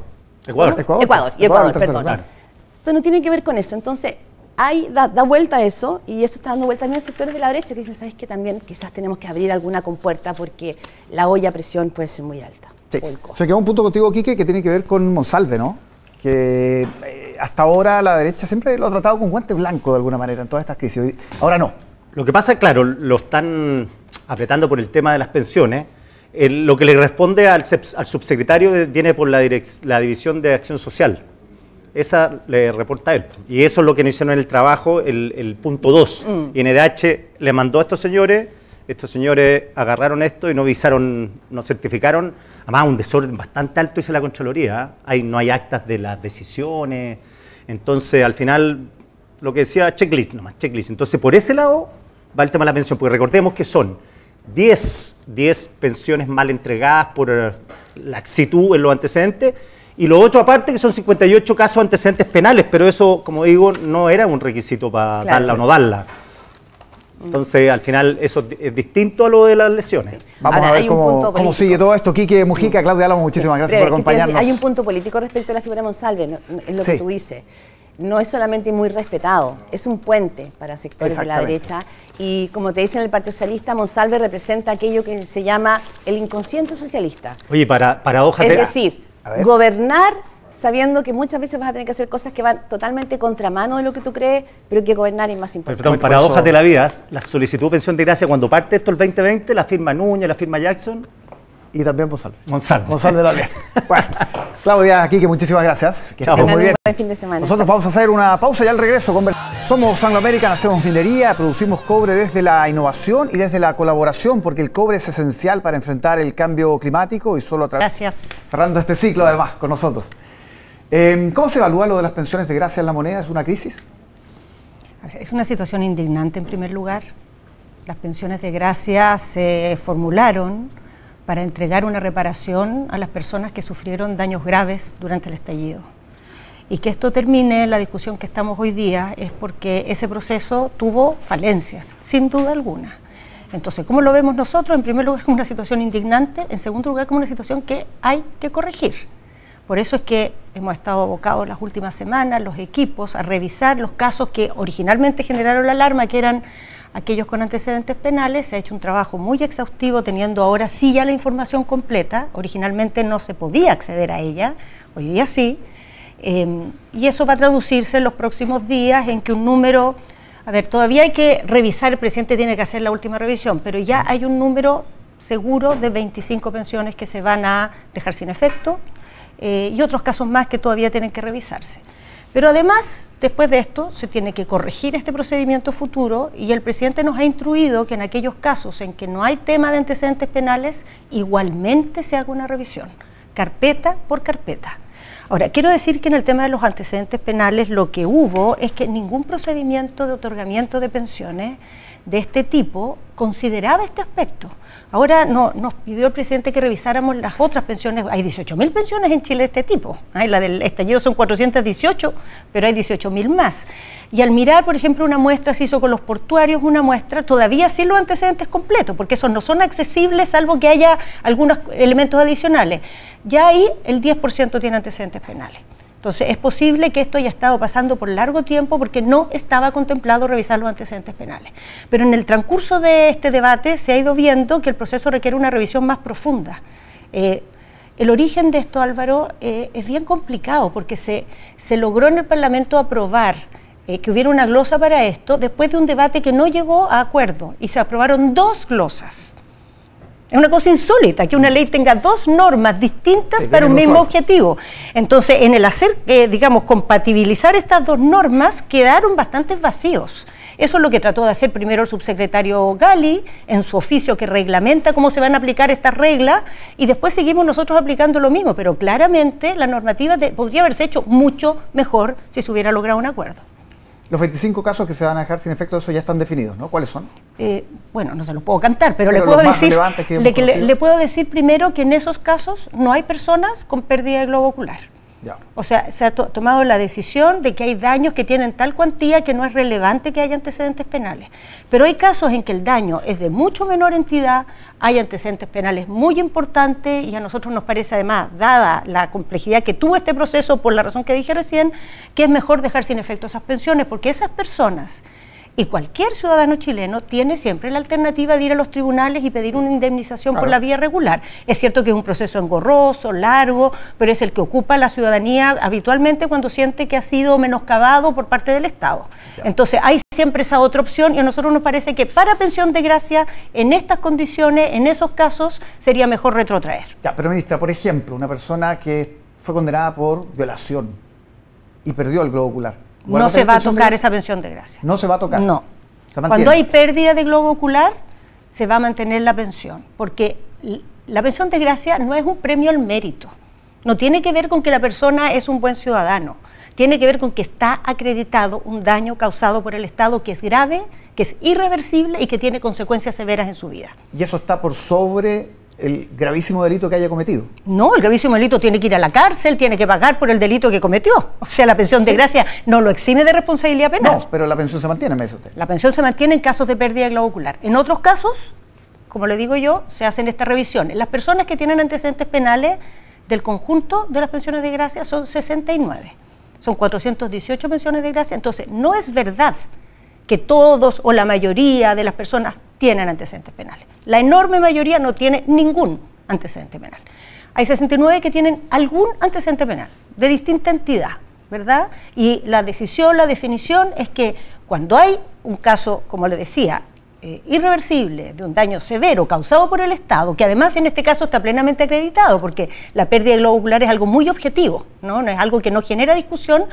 Ecuador. Ecuador. Ecuador, y Ecuador, perdón. Entonces no tiene que ver con eso. Entonces, hay, da, vuelta a eso y eso está dando vuelta también a sectores de la derecha que dicen, ¿sabes qué? También quizás tenemos que abrir alguna compuerta porque la olla a presión puede ser muy alta. Sí. Se queda un punto contigo, Quique, que tiene que ver con Monsalve, ¿no? Que eh, hasta ahora la derecha siempre lo ha tratado con guante blanco de alguna manera en todas estas crisis. Ahora no. Lo que pasa, claro, lo están apretando por el tema de las pensiones. lo que le responde al, subsecretario viene por la, la, División de Acción Social. Esa le reporta él. Y eso es lo que no hicieron en el trabajo, el, punto 2. Mm. Y NDH le mandó a estos señores, estos señores agarraron esto y no visaron, no certificaron. Además, un desorden bastante alto, dice la Contraloría. ¿eh? Hay, no hay actas de las decisiones. Entonces, al final, lo que decía, checklist nomás, checklist. Entonces, por ese lado va el tema de la pensión, porque recordemos que son 10, 10 pensiones mal entregadas por eh, laxitud en los antecedentes, y lo otro aparte que son 58 casos antecedentes penales, pero eso, como digo, no era un requisito para darla o no darla. Entonces, al final, eso es distinto a lo de las lesiones. Vamos a ver cómo, sigue todo esto. Quique Mujica, Claudia Álamo, muchísimas gracias por acompañarnos. hay un punto político respecto a la figura de Monsalve, es lo que tú dices. No es solamente muy respetado, es un puente para sectores de la derecha. Y como te dicen el Partido Socialista, Monsalve representa aquello que se llama el inconsciente socialista. Oye, para, para hojas Es decir, gobernar sabiendo que muchas veces vas a tener que hacer cosas que van totalmente contramano de lo que tú crees, pero que gobernar es más importante. Perdón, paradojas de la vida, la solicitud de pensión de gracia, cuando parte esto el 2020, la firma Núñez, la firma Jackson. Y también Monsalve. Monsalve. Monsalve también. bueno, Claudia, aquí que muchísimas gracias. Que muy bien. Buen fin de semana. Nosotros vamos a hacer una pausa y al regreso. Somos Anglo American, hacemos minería, producimos cobre desde la innovación y desde la colaboración, porque el cobre es esencial para enfrentar el cambio climático y solo a través. Gracias. Cerrando este ciclo, además, con nosotros. Em, ¿Cómo se evalúa lo de las pensiones de gracia en la moneda? ¿Es una crisis? Es una situación indignante en primer lugar. Las pensiones de gracia se formularon para entregar una reparación a las personas que sufrieron daños graves durante el estallido. Y que esto termine, la discusión que estamos hoy día, es porque ese proceso tuvo falencias, sin duda alguna. Entonces, ¿cómo lo vemos nosotros? En primer lugar, como una situación indignante, en segundo lugar, como una situación que hay que corregir. Por eso es que hemos estado abocados las últimas semanas, los equipos, a revisar los casos que originalmente generaron la alarma, que eran aquellos con antecedentes penales. Se ha hecho un trabajo muy exhaustivo, teniendo ahora sí ya la información completa. Originalmente no se podía acceder a ella, hoy día sí. Em, y eso va a traducirse en los próximos días en que un número, a ver, todavía hay que revisar, el presidente tiene que hacer la última revisión, pero ya hay un número seguro de 25 pensiones que se van a dejar sin efecto eh, y otros casos más que todavía tienen que revisarse. Pero además, después de esto, se tiene que corregir este procedimiento futuro y el presidente nos ha instruido que en aquellos casos en que no hay tema de antecedentes penales, igualmente se haga una revisión, carpeta por carpeta. Ahora, quiero decir que en el tema de los antecedentes penales lo que hubo es que ningún procedimiento de otorgamiento de pensiones de este tipo consideraba este aspecto. Ahora no, nos pidió el presidente que revisáramos las otras pensiones. Hay 18.000 pensiones en Chile de este tipo. La del estallido son 418, pero hay 18.000 más. Y al mirar, por ejemplo, una muestra, se hizo con los portuarios una muestra, todavía sin los antecedentes completos, porque esos no son accesibles salvo que haya algunos elementos adicionales. Ya ahí el 10% tiene antecedentes penales. Entonces, es posible que esto haya estado pasando por largo tiempo porque no estaba contemplado revisar los antecedentes penales. Pero en el transcurso de este debate se ha ido viendo que el proceso requiere una revisión más profunda. Eh, el origen de esto, Álvaro, eh, es bien complicado porque se, se, logró en el Parlamento aprobar eh, que hubiera una glosa para esto después de un debate que no llegó a acuerdo y se aprobaron dos glosas. Es una cosa insólita que una ley tenga dos normas distintas para un mismo objetivo. Entonces, en el hacer, eh, digamos, compatibilizar estas dos normas, quedaron bastantes vacíos. Eso es lo que trató de hacer primero el subsecretario Gali en su oficio que reglamenta cómo se van a aplicar estas reglas y después seguimos nosotros aplicando lo mismo, pero claramente la normativa podría haberse hecho mucho mejor si se hubiera logrado un acuerdo. Los 25 casos que se van a dejar sin efecto, eso ya están definidos, ¿no? ¿Cuáles son? Eh, bueno, no se los puedo cantar, pero, le, puedo decir, le, puedo decir primero que en esos casos no hay personas con pérdida de globo ocular. O sea, se ha tomado la decisión de que hay daños que tienen tal cuantía que no es relevante que haya antecedentes penales. Pero hay casos en que el daño es de mucho menor entidad, hay antecedentes penales muy importantes y a nosotros nos parece además, dada la complejidad que tuvo este proceso por la razón que dije recién, que es mejor dejar sin efecto esas pensiones, porque esas personas y cualquier ciudadano chileno tiene siempre la alternativa de ir a los tribunales y pedir una indemnización por la vía regular. Es cierto que es un proceso engorroso, largo, pero es el que ocupa la ciudadanía habitualmente cuando siente que ha sido menoscabado por parte del Estado. Entonces hay siempre esa otra opción y a nosotros nos parece que para pensión de gracia, en estas condiciones, en esos casos, sería mejor retrotraer. Ya, pero ministra, por ejemplo, una persona que fue condenada por violación y perdió el globo ocular no se va a tocar esa pensión de gracia. No se va a tocar. No. Cuando hay pérdida de globo ocular, se va a mantener la pensión, porque la pensión de gracia no es un premio al mérito. No tiene que ver con que la persona es un buen ciudadano. tiene que ver con que está acreditado un daño causado por el Estado que es grave, que es irreversible y que tiene consecuencias severas en su vida. ¿Y eso está por sobre el gravísimo delito que haya cometido? No, el gravísimo delito tiene que ir a la cárcel, tiene que pagar por el delito que cometió. O sea, la pensión de gracia no lo exime de responsabilidad penal. No, pero la pensión se mantiene, me dice usted. La pensión se mantiene en casos de pérdida de globo ocular. En otros casos, como le digo yo, se hacen estas revisiones. Las personas que tienen antecedentes penales del conjunto de las pensiones de gracia son 69. Son 418 pensiones de gracia. Entonces, no es verdad que todos o la mayoría de las personas tienen antecedentes penales. La enorme mayoría no tiene ningún antecedente penal. Hay 69 que tienen algún antecedente penal de distinta entidad, ¿verdad? Y la decisión, la definición es que cuando hay un caso, como le decía, eh, irreversible, de un daño severo causado por el Estado, que además en este caso está plenamente acreditado, porque la pérdida de globo ocular es algo muy objetivo, ¿no? no es algo que no genera discusión,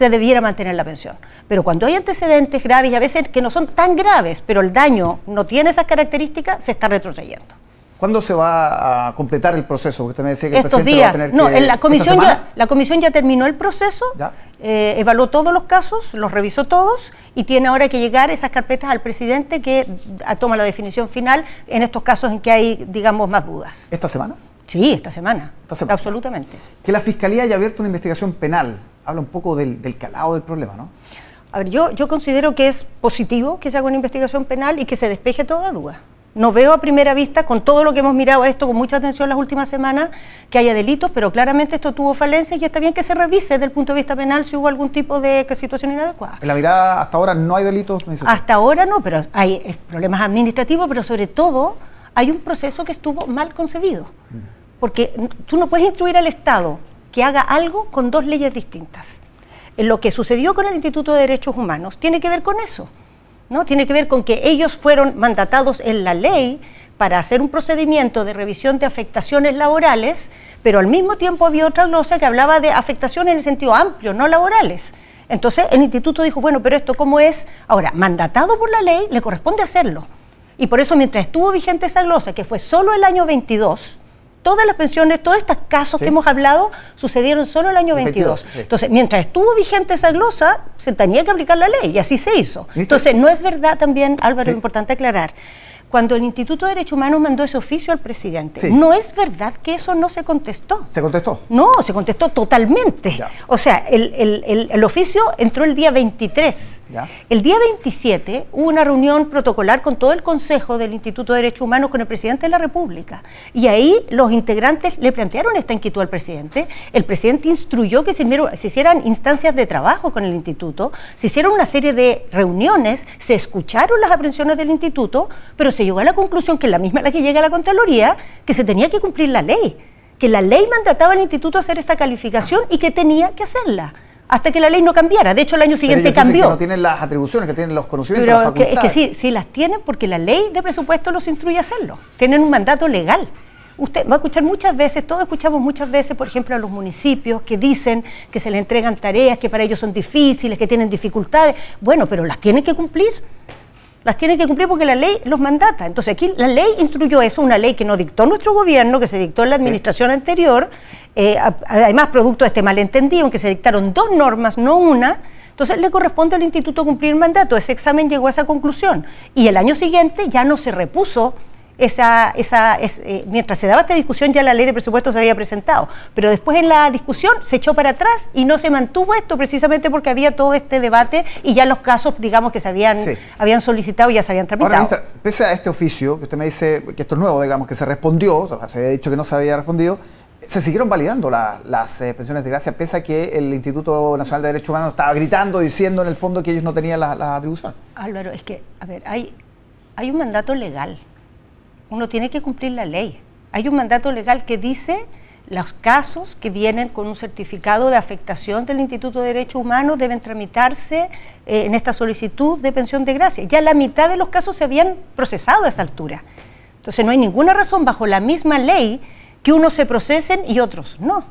se debiera mantener la pensión. Pero cuando hay antecedentes graves y a veces que no son tan graves, pero el daño no tiene esas características, se está retrocediendo. ¿Cuándo se va a completar el proceso? Usted me decía que el Estos días. Va a tener no, en la comisión ya, la comisión ya terminó el proceso, eh, evaluó todos los casos, los revisó todos y tiene ahora que llegar esas carpetas al presidente que toma la definición final en estos casos en que hay, digamos, más dudas. ¿Esta semana? Sí, esta semana. Esta semana. Absolutamente. Que la Fiscalía haya abierto una investigación penal habla un poco del, del calado del problema, ¿no? A ver, yo, yo considero que es positivo que se haga una investigación penal y que se despeje toda duda. No veo a primera vista, con todo lo que hemos mirado esto con mucha atención las últimas semanas, que haya delitos, pero claramente esto tuvo falencias y está bien que se revise desde el punto de vista penal si hubo algún tipo de situación inadecuada. En la mirada, hasta ahora no hay delitos. Hasta ahora no, pero hay eh, problemas administrativos, pero sobre todo hay un proceso que estuvo mal concebido. Porque tú no puedes instruir al Estado que haga algo con dos leyes distintas. En lo que sucedió con el Instituto de Derechos Humanos tiene que ver con eso. ¿no? Tiene que ver con que ellos fueron mandatados en la ley para hacer un procedimiento de revisión de afectaciones laborales, pero al mismo tiempo había otra glosa que hablaba de afectaciones en el sentido amplio, no laborales. Entonces el instituto dijo, bueno, pero esto cómo es, ahora, mandatado por la ley, le corresponde hacerlo. Y por eso mientras estuvo vigente esa glosa, que fue solo el año 22, todas las pensiones, todos estos casos que hemos hablado sucedieron solo el año 22. Entonces, mientras estuvo vigente esa glosa, se tenía que aplicar la ley y así se hizo. Entonces, no es verdad también, Álvaro, es importante aclarar, cuando el Instituto de Derechos Humanos mandó ese oficio al presidente. No es verdad que eso no se contestó. ¿Se contestó? No, se contestó totalmente. O sea, el, oficio entró el día 23. El día 27 hubo una reunión protocolar con todo el Consejo del Instituto de Derechos Humanos con el presidente de la República. Y ahí los integrantes le plantearon esta inquietud al presidente. El presidente instruyó que se, se hicieran instancias de trabajo con el instituto, se hicieron una serie de reuniones, se escucharon las aprensiones del instituto, pero se se llegó a la conclusión, que es la misma a la que llega la Contraloría, que se tenía que cumplir la ley, que la ley mandataba al instituto a hacer esta calificación y que tenía que hacerla hasta que la ley no cambiara. De hecho, el año siguiente cambió. Que no tienen las atribuciones, que tienen los conocimientos. Pero es que sí, sí las tienen porque la ley de presupuesto los instruye a hacerlo. Tienen un mandato legal. Usted va a escuchar muchas veces, todos escuchamos muchas veces, por ejemplo, a los municipios que dicen que se les entregan tareas que para ellos son difíciles, que tienen dificultades. Bueno, pero las tienen que cumplir las tiene que cumplir porque la ley los mandata. Entonces aquí la ley instruyó eso, una ley que no dictó nuestro gobierno, que se dictó en la administración anterior, eh, además producto de este malentendido en que se dictaron dos normas, no una. Entonces le corresponde al instituto cumplir el mandato. Ese examen llegó a esa conclusión. Y el año siguiente ya no se repuso esa, esa, eh, mientras se daba esta discusión ya la ley de presupuesto se había presentado, pero después en la discusión se echó para atrás y no se mantuvo esto precisamente porque había todo este debate y ya los casos, digamos, que se habían, habían solicitado ya se habían tramitado. Ahora, pese a este oficio, que usted me dice que esto es nuevo, digamos, que se respondió, se había dicho que no se había respondido, se siguieron validando las eh, pensiones de gracia, pese a que el Instituto Nacional de Derechos Humanos estaba gritando, diciendo en el fondo que ellos no tenían la, la atribución. Álvaro, es que, a ver, hay, hay un mandato legal uno tiene que cumplir la ley. Hay un mandato legal que dice los casos que vienen con un certificado de afectación del Instituto de Derechos Humanos deben tramitarse eh, en esta solicitud de pensión de gracia. Ya la mitad de los casos se habían procesado a esa altura. Entonces no hay ninguna razón bajo la misma ley que unos se procesen y otros no.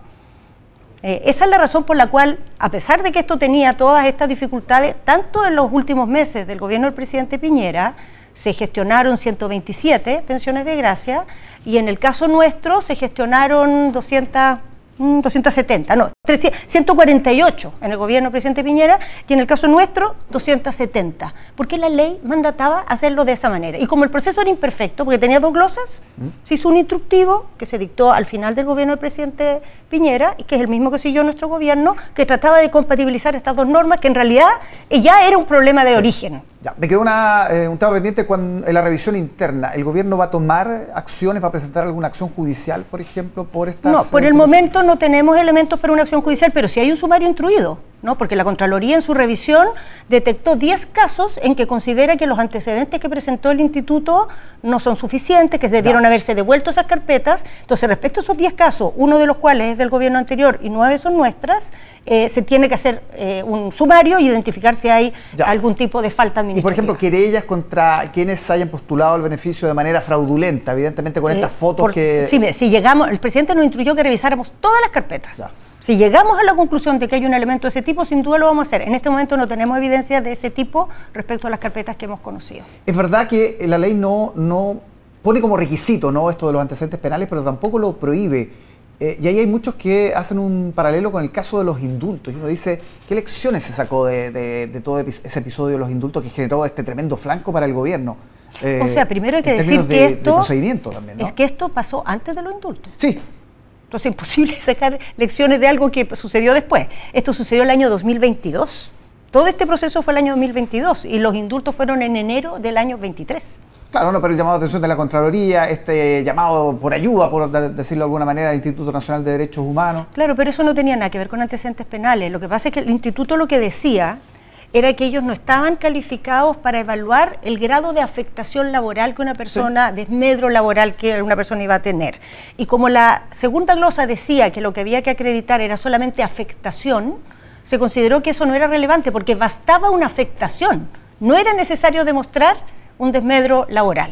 Eh, esa es la razón por la cual, a pesar de que esto tenía todas estas dificultades, tanto en los últimos meses del gobierno del presidente Piñera, se gestionaron 127 pensiones de gracia y en el caso nuestro se gestionaron 200 270, mm, no, 148 en el gobierno del presidente Piñera y en el caso nuestro 270, porque la ley mandataba hacerlo de esa manera. Y como el proceso era imperfecto, porque tenía dos glosas, ¿Mm? se hizo un instructivo que se dictó al final del gobierno del presidente Piñera, y que es el mismo que siguió nuestro gobierno, que trataba de compatibilizar estas dos normas, que en realidad ya era un problema de origen. Ya, me quedó una, eh, un tema pendiente cuando, en la revisión interna. ¿El gobierno va a tomar acciones, va a presentar alguna acción judicial, por ejemplo, por estas... No, por el momento no tenemos elementos para una acción judicial, pero sí hay un sumario instruido. ¿No? porque la Contraloría en su revisión detectó 10 casos en que considera que los antecedentes que presentó el instituto no son suficientes, que debieron haberse devuelto esas carpetas. Entonces, respecto a esos 10 casos, uno de los cuales es del gobierno anterior y nueve son nuestras, eh, se tiene que hacer eh, un sumario y identificar si hay algún tipo de falta administrativa. Y, por ejemplo, querellas contra quienes hayan postulado el beneficio de manera fraudulenta, evidentemente con eh, estas fotos que... Sí, si llegamos, el presidente nos instruyó que revisáramos todas las carpetas. Si llegamos a la conclusión de que hay un elemento de ese tipo, sin duda lo vamos a hacer. En este momento no tenemos evidencia de ese tipo respecto a las carpetas que hemos conocido. Es verdad que la ley no, no pone como requisito ¿no? esto de los antecedentes penales, pero tampoco lo prohíbe. Eh, y ahí hay muchos que hacen un paralelo con el caso de los indultos. Y uno dice, ¿qué lecciones se sacó de, todo ese episodio de los indultos que generó este tremendo flanco para el gobierno? o sea, primero hay que decir que esto, es que esto pasó antes de los indultos. Sí, entonces es imposible sacar lecciones de algo que sucedió después. Esto sucedió el año 2022. Todo este proceso fue el año 2022 y los indultos fueron en enero del año 23. Claro, no, pero el llamado de atención de la Contraloría, este llamado por ayuda, por decirlo de alguna manera, al Instituto Nacional de Derechos Humanos. Claro, pero eso no tenía nada que ver con antecedentes penales. Lo que pasa es que el instituto lo que decía era que ellos no estaban calificados para evaluar el grado de afectación laboral que una persona, desmedro laboral que una persona iba a tener. Y como la segunda glosa decía que lo que había que acreditar era solamente afectación, se consideró que eso no era relevante porque bastaba una afectación, no era necesario demostrar un desmedro laboral.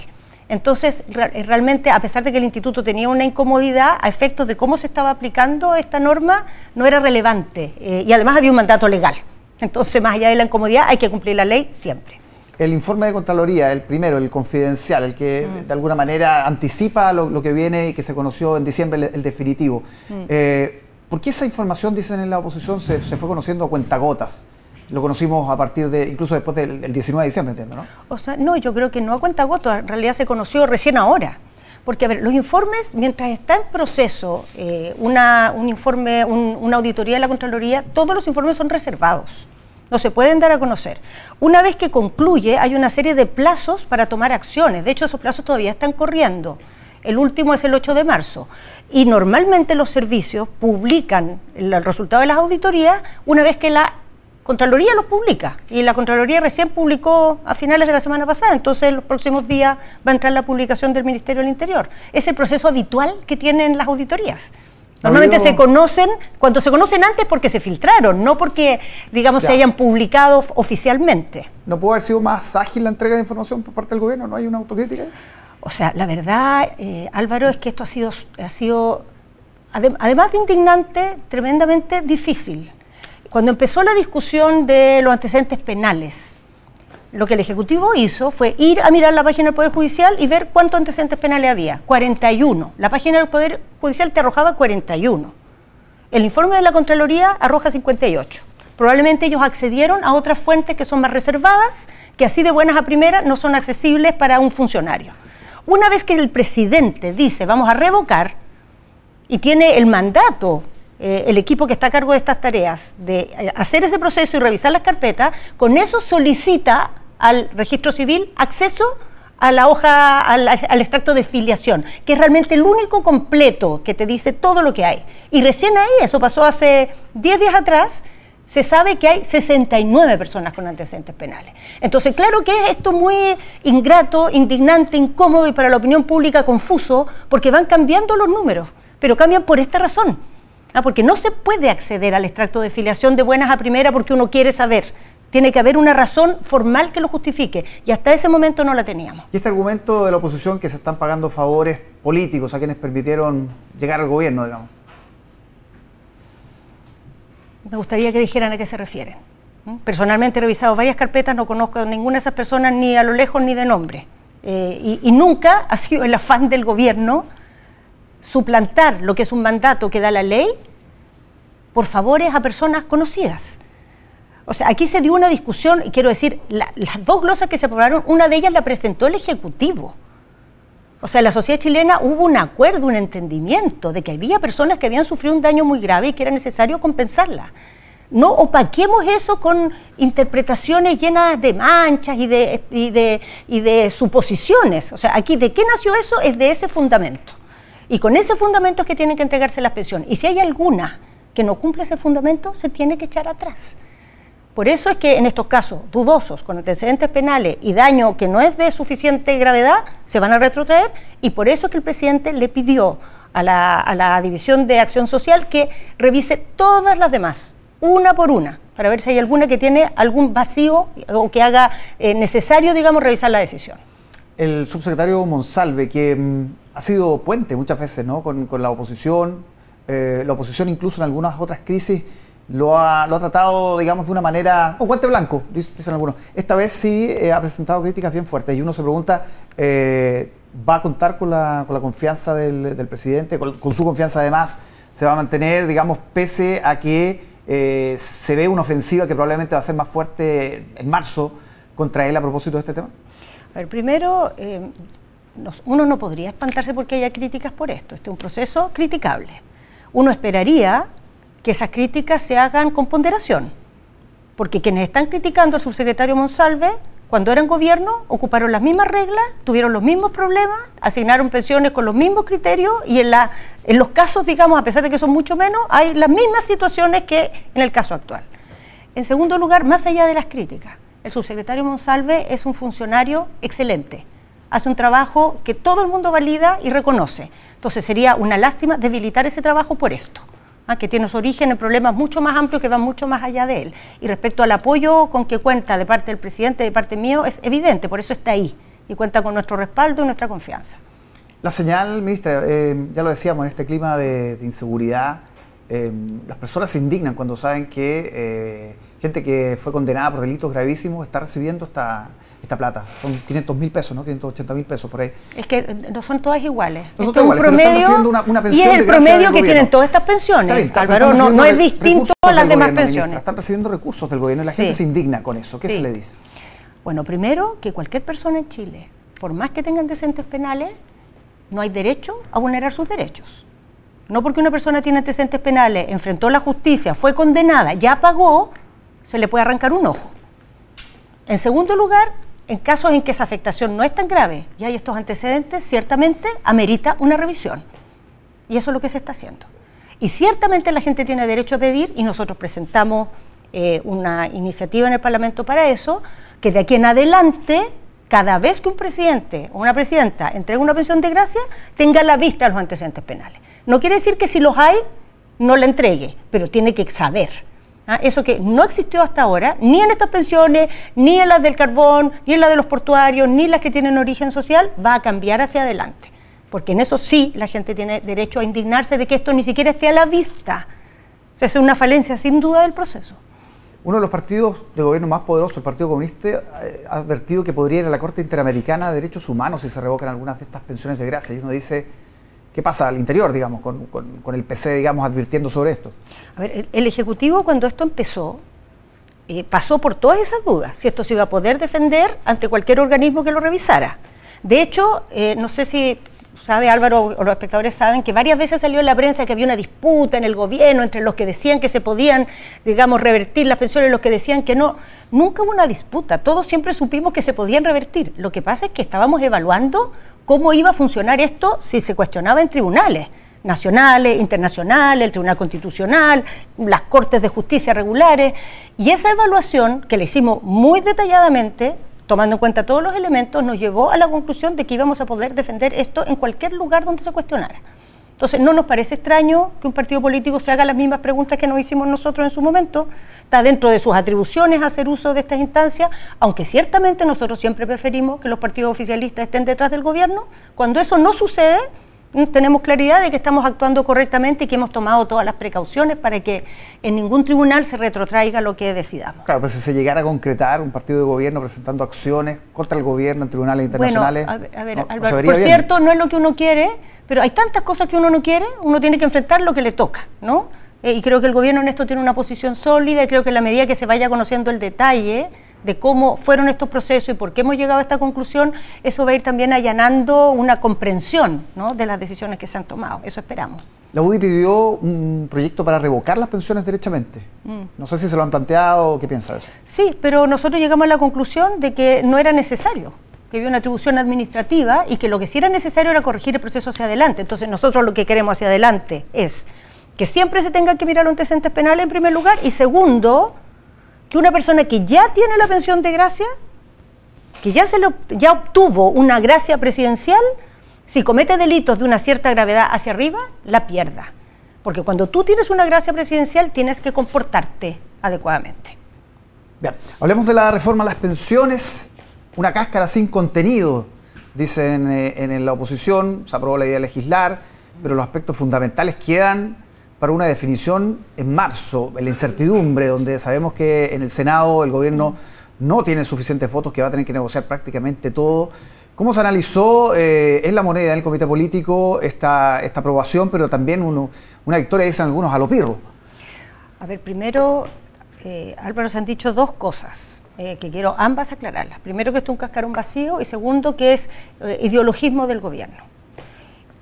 Entonces, realmente, a pesar de que el instituto tenía una incomodidad a efectos de cómo se estaba aplicando esta norma, no era relevante. Eh, y además había un mandato legal. Entonces, más allá de la incomodidad, hay que cumplir la ley siempre. El informe de Contraloría, el primero, el confidencial, el que mm. de alguna manera anticipa lo, que viene y que se conoció en diciembre, el, definitivo. Mm. Eh, ¿Por qué esa información, dicen en la oposición, se, fue conociendo a cuentagotas? Lo conocimos a partir de, incluso después del 19 de diciembre, entiendo, ¿no? O sea, no, yo creo que no a cuentagotas, en realidad se conoció recién ahora. Porque, a ver, los informes, mientras está en proceso eh, un informe, una auditoría de la Contraloría, todos los informes son reservados. No se pueden dar a conocer. Una vez que concluye, hay una serie de plazos para tomar acciones. De hecho, esos plazos todavía están corriendo. El último es el 8 de marzo. Y normalmente los servicios publican el resultado de las auditorías una vez que la Contraloría los publica y la Contraloría recién publicó a finales de la semana pasada, entonces en los próximos días va a entrar la publicación del Ministerio del Interior. Es el proceso habitual que tienen las auditorías. Normalmente se conocen, cuando se conocen antes porque se filtraron, no porque, digamos, se hayan publicado oficialmente. ¿No puede haber sido más ágil la entrega de información por parte del gobierno? ¿No hay una autocrítica? O sea, la verdad, eh, Álvaro, es que esto ha sido, ha sido además de indignante, tremendamente difícil. Cuando empezó la discusión de los antecedentes penales, lo que el Ejecutivo hizo fue ir a mirar la página del Poder Judicial y ver cuántos antecedentes penales había. 41. La página del Poder Judicial te arrojaba 41. El informe de la Contraloría arroja 58. Probablemente ellos accedieron a otras fuentes que son más reservadas, que así de buenas a primeras no son accesibles para un funcionario. Una vez que el presidente dice vamos a revocar y tiene el mandato eh, el equipo que está a cargo de estas tareas, de eh, hacer ese proceso y revisar las carpetas, con eso solicita al registro civil acceso a la hoja, al, extracto de filiación, que es realmente el único completo que te dice todo lo que hay. Y recién ahí, eso pasó hace 10 días atrás, se sabe que hay 69 personas con antecedentes penales. Entonces, claro que es esto muy ingrato, indignante, incómodo y para la opinión pública confuso, porque van cambiando los números, pero cambian por esta razón Ah, porque no se puede acceder al extracto de filiación de buenas a primera porque uno quiere saber. Tiene que haber una razón formal que lo justifique. Y hasta ese momento no la teníamos. ¿Y este argumento de la oposición que se están pagando favores políticos a quienes permitieron llegar al gobierno, digamos? Me gustaría que dijeran a qué se refieren. Personalmente he revisado varias carpetas, no conozco a ninguna de esas personas ni a lo lejos ni de nombre. Eh, y nunca ha sido el afán del gobierno suplantar lo que es un mandato que da la ley por favores a personas conocidas. O sea, aquí se dio una discusión, y quiero decir, las dos glosas que se aprobaron, una de ellas la presentó el Ejecutivo. O sea, en la sociedad chilena hubo un acuerdo, un entendimiento de que había personas que habían sufrido un daño muy grave y que era necesario compensarla. No opaquemos eso con interpretaciones llenas de manchas y de, y de, y de suposiciones. O sea, aquí, ¿de qué nació eso? Es de ese fundamento. Y con ese fundamento es que tienen que entregarse las pensiones. Y si hay alguna que no cumple ese fundamento, se tiene que echar atrás. Por eso es que en estos casos dudosos, con antecedentes penales y daño que no es de suficiente gravedad, se van a retrotraer y por eso es que el presidente le pidió a la, División de Acción Social que revise todas las demás, una por una, para ver si hay alguna que tiene algún vacío o que haga eh, necesario, digamos, revisar la decisión. El subsecretario Monsalve, que mm, ha sido puente muchas veces ¿no? con, la oposición, eh, la oposición incluso en algunas otras crisis lo ha, lo ha tratado, digamos, de una manera con guante blanco, dicen algunos. Esta vez sí eh, ha presentado críticas bien fuertes y uno se pregunta, eh, ¿va a contar con la, con la confianza del, presidente, con, su confianza además? ¿Se va a mantener, digamos, pese a que eh, se ve una ofensiva que probablemente va a ser más fuerte en marzo contra él a propósito de este tema? A primero, uno no podría espantarse porque haya críticas por esto. Este es un proceso criticable. Uno esperaría que esas críticas se hagan con ponderación. Porque quienes están criticando al subsecretario Monsalve, cuando eran gobierno, ocuparon las mismas reglas, tuvieron los mismos problemas, asignaron pensiones con los mismos criterios y en los casos, digamos, a pesar de que son mucho menos, hay las mismas situaciones que en el caso actual. En segundo lugar, más allá de las críticas, el subsecretario Monsalve es un funcionario excelente. Hace un trabajo que todo el mundo valida y reconoce. Entonces sería una lástima debilitar ese trabajo por esto. ¿ah? que tiene su origen en problemas mucho más amplios que van mucho más allá de él. Y respecto al apoyo con que cuenta de parte del presidente, de parte mío, es evidente, por eso está ahí y cuenta con nuestro respaldo y nuestra confianza. La señal, ministra, eh, ya lo decíamos, en este clima de, inseguridad, eh, las personas se indignan cuando saben que eh, gente que fue condenada por delitos gravísimos está recibiendo esta esta plata. Son 500 mil pesos, ¿no? 580 mil pesos por ahí. Es que no son todas iguales. No son todas iguales, promedio, pero están una, una pensión Y es el promedio que tienen todas estas pensiones. Álvaro, no, no es distinto a las demás pensiones. Están recibiendo recursos del gobierno y la gente se indigna con eso. ¿Qué se le dice? Bueno, primero que cualquier persona en Chile, por más que tenga antecedentes penales, no hay derecho a vulnerar sus derechos. No porque una persona tiene antecedentes penales, enfrentó la justicia, fue condenada, ya pagó, se le puede arrancar un ojo. En segundo lugar, en casos en que esa afectación no es tan grave y hay estos antecedentes, ciertamente amerita una revisión. Y eso es lo que se está haciendo. Y ciertamente la gente tiene derecho a pedir, y nosotros presentamos eh, una iniciativa en el Parlamento para eso, que de aquí en adelante, cada vez que un presidente o una presidenta entregue una pensión de gracia, tenga la vista a los antecedentes penales. No quiere decir que si los hay, no la entregue, pero tiene que saber ¿ah? Eso que no existió hasta ahora, ni en estas pensiones, ni en las del carbón, ni en las de los portuarios, ni las que tienen origen social, va a cambiar hacia adelante. Porque en eso sí la gente tiene derecho a indignarse de que esto ni siquiera esté a la vista. O es una falencia sin duda del proceso. Uno de los partidos de gobierno más poderosos, el Partido Comunista, eh, ha advertido que podría ir a la Corte Interamericana de Derechos Humanos si se revocan algunas de estas pensiones de gracia. Y uno dice, ¿Qué pasa al interior, digamos, con, el PC, digamos, advirtiendo sobre esto? A ver, el, Ejecutivo cuando esto empezó eh, pasó por todas esas dudas, si esto se iba a poder defender ante cualquier organismo que lo revisara. De hecho, eh, no sé si sabe Álvaro o los espectadores saben que varias veces salió en la prensa que había una disputa en el gobierno entre los que decían que se podían, digamos, revertir las pensiones y los que decían que no. Nunca hubo una disputa, todos siempre supimos que se podían revertir. Lo que pasa es que estábamos evaluando cómo iba a funcionar esto si se cuestionaba en tribunales nacionales, internacionales, el Tribunal Constitucional, las Cortes de Justicia regulares. Y esa evaluación, que la hicimos muy detalladamente, tomando en cuenta todos los elementos, nos llevó a la conclusión de que íbamos a poder defender esto en cualquier lugar donde se cuestionara. Entonces, no nos parece extraño que un partido político se haga las mismas preguntas que nos hicimos nosotros en su momento. Está dentro de sus atribuciones hacer uso de estas instancias, aunque ciertamente nosotros siempre preferimos que los partidos oficialistas estén detrás del gobierno. Cuando eso no sucede, mm, tenemos claridad de que estamos actuando correctamente y que hemos tomado todas las precauciones para que en ningún tribunal se retrotraiga lo que decidamos. Claro, pues si se llegara a concretar un partido de gobierno presentando acciones contra el gobierno en tribunales internacionales. Bueno, a ver, Álvaro, por cierto, no es lo que uno quiere pero hay tantas cosas que uno no quiere, uno tiene que enfrentar lo que le toca, ¿no? eh, y creo que el gobierno en esto tiene una posición sólida y creo que en la medida que se vaya conociendo el detalle de cómo fueron estos procesos y por qué hemos llegado a esta conclusión, eso va a ir también allanando una comprensión de las decisiones que se han tomado. Eso esperamos. La UDI pidió un proyecto para revocar las pensiones derechamente. Mm. No sé si se lo han planteado o qué piensa de eso. Sí, pero nosotros llegamos a la conclusión de que no era necesario que había una atribución administrativa y que lo que sí era necesario era corregir el proceso hacia adelante. Entonces nosotros lo que queremos hacia adelante es que siempre se tenga que mirar los antecedentes penales en primer lugar y segundo, que una persona que ya tiene la pensión de gracia, que ya, se ya obtuvo una gracia presidencial, si comete delitos de una cierta gravedad hacia arriba, la pierda. Porque cuando tú tienes una gracia presidencial tienes que comportarte adecuadamente. Bien, hablemos de la reforma a las pensiones una cáscara sin contenido, dicen eh, en la oposición, se aprobó la idea de legislar, pero los aspectos fundamentales quedan para una definición en marzo, en la incertidumbre, donde sabemos que en el Senado el gobierno no tiene suficientes votos, que va a tener que negociar prácticamente todo. ¿Cómo se analizó eh, en la moneda del comité político esta, esta aprobación, pero también una victoria, dicen algunos, a lo pirro? A ver, primero, eh, Álvaro, se han dicho dos cosas. Eh, que quiero ambas aclararlas. Primero que esto es un cascarón vacío y segundo que es eh, ideologismo del gobierno.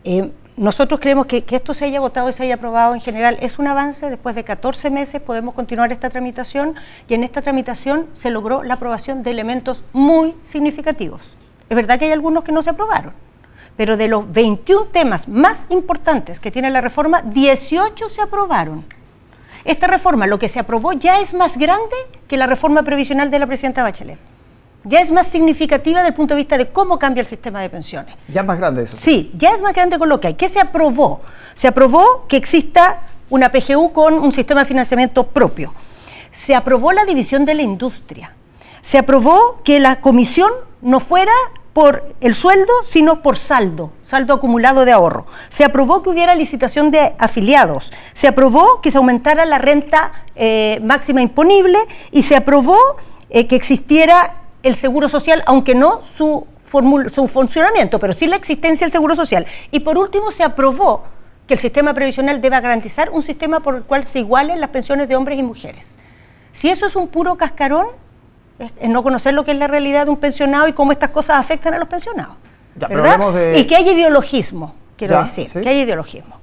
Eh, nosotros creemos que, que, esto se haya votado y se haya aprobado en general es un avance. Después de 14 meses podemos continuar esta tramitación y en esta tramitación se logró la aprobación de elementos muy significativos. Es verdad que hay algunos que no se aprobaron, pero de los 21 temas más importantes que tiene la reforma, 18 se aprobaron. Esta reforma, lo que se aprobó, ya es más grande que la reforma previsional de la presidenta Bachelet. Ya es más significativa desde el punto de vista de cómo cambia el sistema de pensiones. Ya es más grande eso. Sí, ya es más grande con lo que hay. ¿Qué se aprobó? Se aprobó que exista una PGU con un sistema de financiamiento propio. Se aprobó la división de la industria. Se aprobó que la comisión no fuera por el sueldo, sino por saldo, saldo acumulado de ahorro. Se aprobó que hubiera licitación de afiliados, se aprobó que se aumentara la renta eh, máxima imponible y se aprobó eh, que existiera el seguro social, aunque no su, su funcionamiento, pero sí la existencia del seguro social. Y por último se aprobó que el sistema previsional deba garantizar un sistema por el cual se igualen las pensiones de hombres y mujeres. Si eso es un puro cascarón, es no conocer lo que es la realidad de un pensionado y cómo estas cosas afectan a los pensionados. Y que hay ideologismo, quiero decir, que hay ideologismo.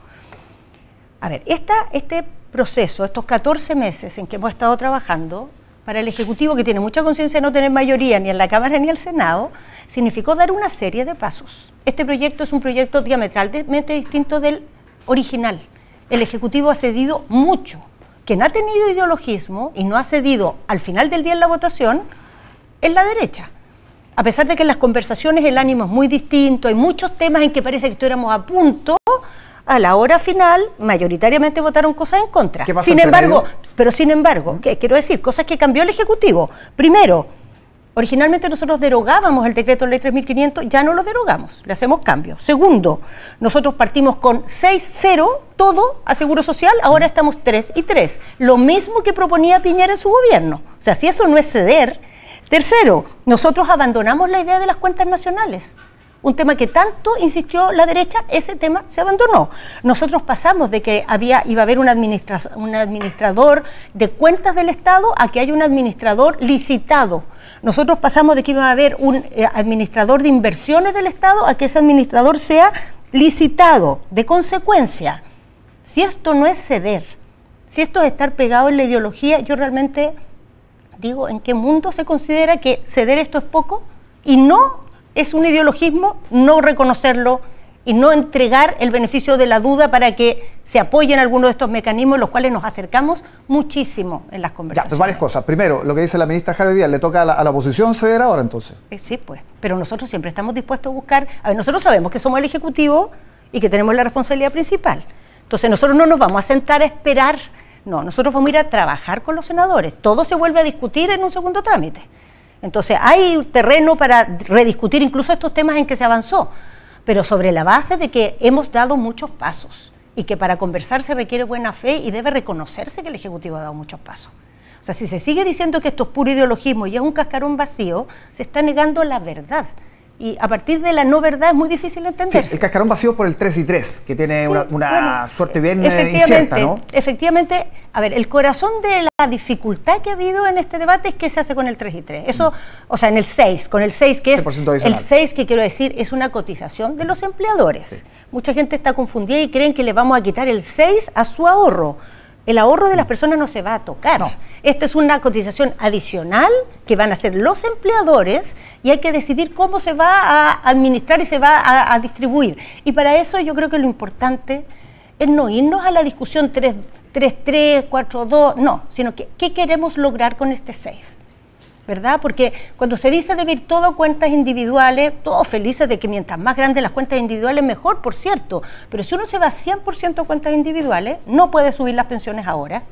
A ver, este proceso, estos 14 meses en que hemos estado trabajando, para el Ejecutivo, que tiene mucha conciencia de no tener mayoría ni en la Cámara ni en el Senado, significó dar una serie de pasos. Este proyecto es un proyecto diametralmente distinto del original. El Ejecutivo ha cedido mucho quien ha tenido ideologismo y no ha cedido al final del día en la votación es la derecha. A pesar de que en las conversaciones el ánimo es muy distinto, hay muchos temas en que parece que estuviéramos a punto, a la hora final mayoritariamente votaron cosas en contra. sin embargo, pero sin embargo, ¿qué? quiero decir, cosas que cambió el Ejecutivo. Primero, Originalmente nosotros derogábamos el decreto ley 3500, ya no lo derogamos, le hacemos cambios. Segundo, nosotros partimos con 6-0 todo a Seguro Social, ahora estamos 3 y 3. Lo mismo que proponía Piñera en su gobierno. O sea, si eso no es ceder. Tercero, nosotros abandonamos la idea de las cuentas nacionales un tema que tanto insistió la derecha, ese tema se abandonó. Nosotros pasamos de que había, iba a haber un, administrador de cuentas del Estado a que haya un administrador licitado. Nosotros pasamos de que iba a haber un eh, administrador de inversiones del Estado a que ese administrador sea licitado. De consecuencia, si esto no es ceder, si esto es estar pegado en la ideología, yo realmente digo, ¿en qué mundo se considera que ceder esto es poco? Y no es un ideologismo no reconocerlo y no entregar el beneficio de la duda para que se apoyen algunos de estos mecanismos, los cuales nos acercamos muchísimo en las conversaciones. Ya, pues varias cosas. Primero, lo que dice la ministra Javier Díaz, ¿le toca a la, oposición ceder ahora entonces? Eh, sí, pues. Pero nosotros siempre estamos dispuestos a buscar. A ver, nosotros sabemos que somos el Ejecutivo y que tenemos la responsabilidad principal. Entonces, nosotros no nos vamos a sentar a esperar. No, nosotros vamos a ir a trabajar con los senadores. Todo se vuelve a discutir en un segundo trámite. Entonces, hay terreno para rediscutir incluso estos temas en que se avanzó, pero sobre la base de que hemos dado muchos pasos y que para conversar se requiere buena fe y debe reconocerse que el Ejecutivo ha dado muchos pasos. O sea, si se sigue diciendo que esto es puro ideologismo y es un cascarón vacío, se está negando la verdad. Y a partir de la no verdad es muy difícil entender. el cascarón vacío por el 3 y 3, que tiene una, suerte bien eh, incierta, ¿no? Efectivamente, a ver, el corazón de la dificultad que ha habido en este debate es qué se hace con el 3 y 3. Eso, o sea, en el 6, con el 6, que es el 6 que quiero decir es una cotización de los empleadores. Mucha gente está confundida y creen que le vamos a quitar el 6 a su ahorro el ahorro de las personas no se va a tocar. Esta es una cotización adicional que van a hacer los empleadores y hay que decidir cómo se va a administrar y se va a, distribuir. Y para eso yo creo que lo importante es no irnos a la discusión 3-3, 4-2, no, sino que qué queremos lograr con este 6. ¿Verdad? Porque cuando se dice de ir todo cuentas individuales, todos felices de que mientras más grandes las cuentas individuales, mejor, por cierto. Pero si uno se va a 100% cuentas individuales, no puede subir las pensiones ahora,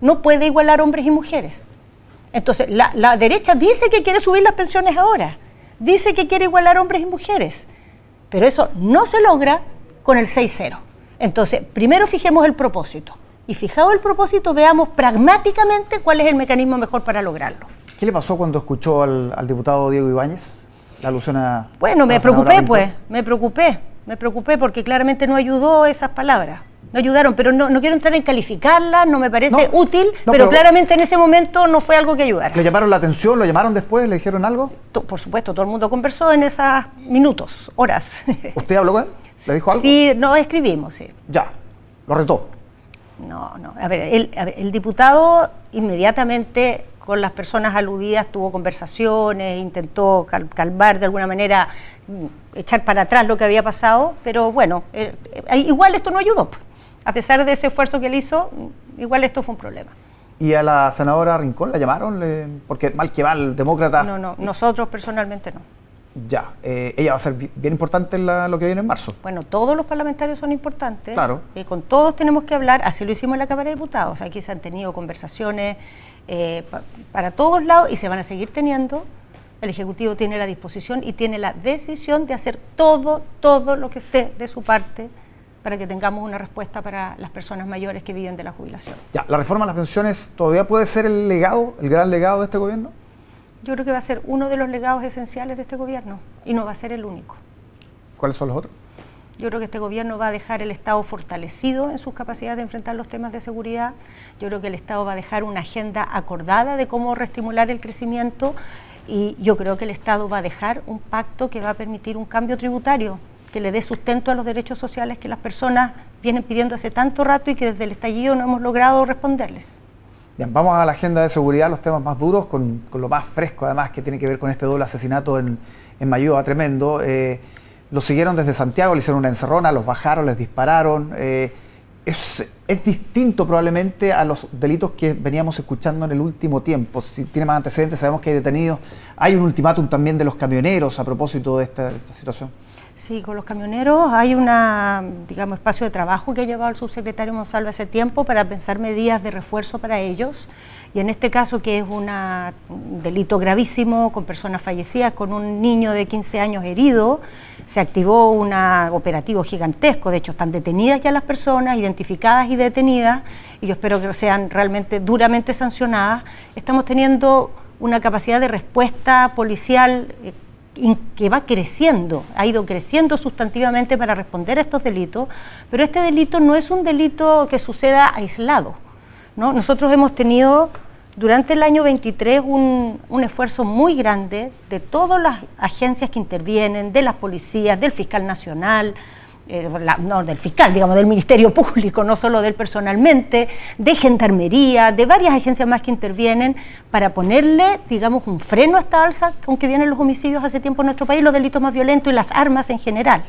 no puede igualar hombres y mujeres. Entonces, la, la derecha dice que quiere subir las pensiones ahora, dice que quiere igualar hombres y mujeres, pero eso no se logra con el 6-0. Entonces, primero fijemos el propósito. Y fijado el propósito, veamos pragmáticamente cuál es el mecanismo mejor para lograrlo. ¿Qué le pasó cuando escuchó al, diputado Diego Ibáñez la alusión a... Bueno, me preocupé, pues, me preocupé, me preocupé porque claramente no ayudó esas palabras. No ayudaron, pero no, quiero entrar en calificarlas, no me parece útil, pero, claramente en ese momento no fue algo que ayudara. ¿Le llamaron la atención? ¿Lo llamaron después? ¿Le dijeron algo? por supuesto, todo el mundo conversó en esos minutos, horas. ¿Usted habló con él? ¿Le dijo algo? Sí, no, escribimos, sí. Ya, lo retó. No, no. A ver, el diputado inmediatamente con las personas aludidas tuvo conversaciones, intentó calmar de alguna manera, mm, echar para atrás lo que había pasado, pero bueno, eh, eh, igual esto no ayudó. A pesar de ese esfuerzo que él hizo, mm, igual esto fue un problema. ¿Y a la senadora Rincón la llamaron? Porque mal que va el demócrata. No, no, nosotros personalmente no. Ya, eh, ella va a ser bien importante en lo que viene en marzo. Bueno, todos los parlamentarios son importantes. Claro. y con todos tenemos que hablar, así lo hicimos en la Cámara de Diputados. Aquí se han tenido conversaciones eh, para todos lados y se van a seguir teniendo. El Ejecutivo tiene la disposición y tiene la decisión de hacer todo, todo lo que esté de su parte para que tengamos una respuesta para las personas mayores que viven de la jubilación. Ya, ¿la reforma de las pensiones todavía puede ser el legado, el gran legado de este gobierno? Yo creo que va a ser uno de los legados esenciales de este gobierno y no va a ser el único. ¿Cuáles son los otros? Yo creo que este gobierno va a dejar el Estado fortalecido en sus capacidades de enfrentar los temas de seguridad. Yo creo que el Estado va a dejar una agenda acordada de cómo reestimular el crecimiento y yo creo que el Estado va a dejar un pacto que va a permitir un cambio tributario que le dé sustento a los derechos sociales que las personas vienen pidiendo hace tanto rato y que desde el estallido no hemos logrado responderles. Bien, vamos a la agenda de seguridad, los temas más duros, con, lo más fresco además que tiene que ver con este doble asesinato en, en Mayoa, tremendo. Eh, los siguieron desde Santiago, le hicieron una encerrona, los bajaron, les dispararon. Eh, es, distinto probablemente a los delitos que veníamos escuchando en el último tiempo. Si tiene más antecedentes, sabemos que hay detenidos. Hay un ultimátum también de los camioneros a propósito de esta, situación. Sí, con los camioneros hay un digamos, espacio de trabajo que ha llevado el subsecretario Monsalve hace tiempo para pensar medidas de refuerzo para ellos. Y en este caso, que es un delito gravísimo, con personas fallecidas, con un niño de 15 años herido, se activó un operativo gigantesco. De hecho, están detenidas ya las personas, identificadas y detenidas, y yo espero que sean realmente duramente sancionadas. Estamos teniendo una capacidad de respuesta policial eh, que va creciendo, ha ido creciendo sustantivamente para responder a estos delitos, pero este delito no es un delito que suceda aislado nosotros hemos tenido durante el año 23 un, esfuerzo muy grande de todas las agencias que intervienen, de las policías, del fiscal nacional, eh, no del fiscal, digamos, del Ministerio Público, no solo del personalmente, de Gendarmería, de varias agencias más que intervienen para ponerle, digamos, un freno a esta alza, aunque vienen los homicidios hace tiempo en nuestro país, los delitos más violentos y las armas en general.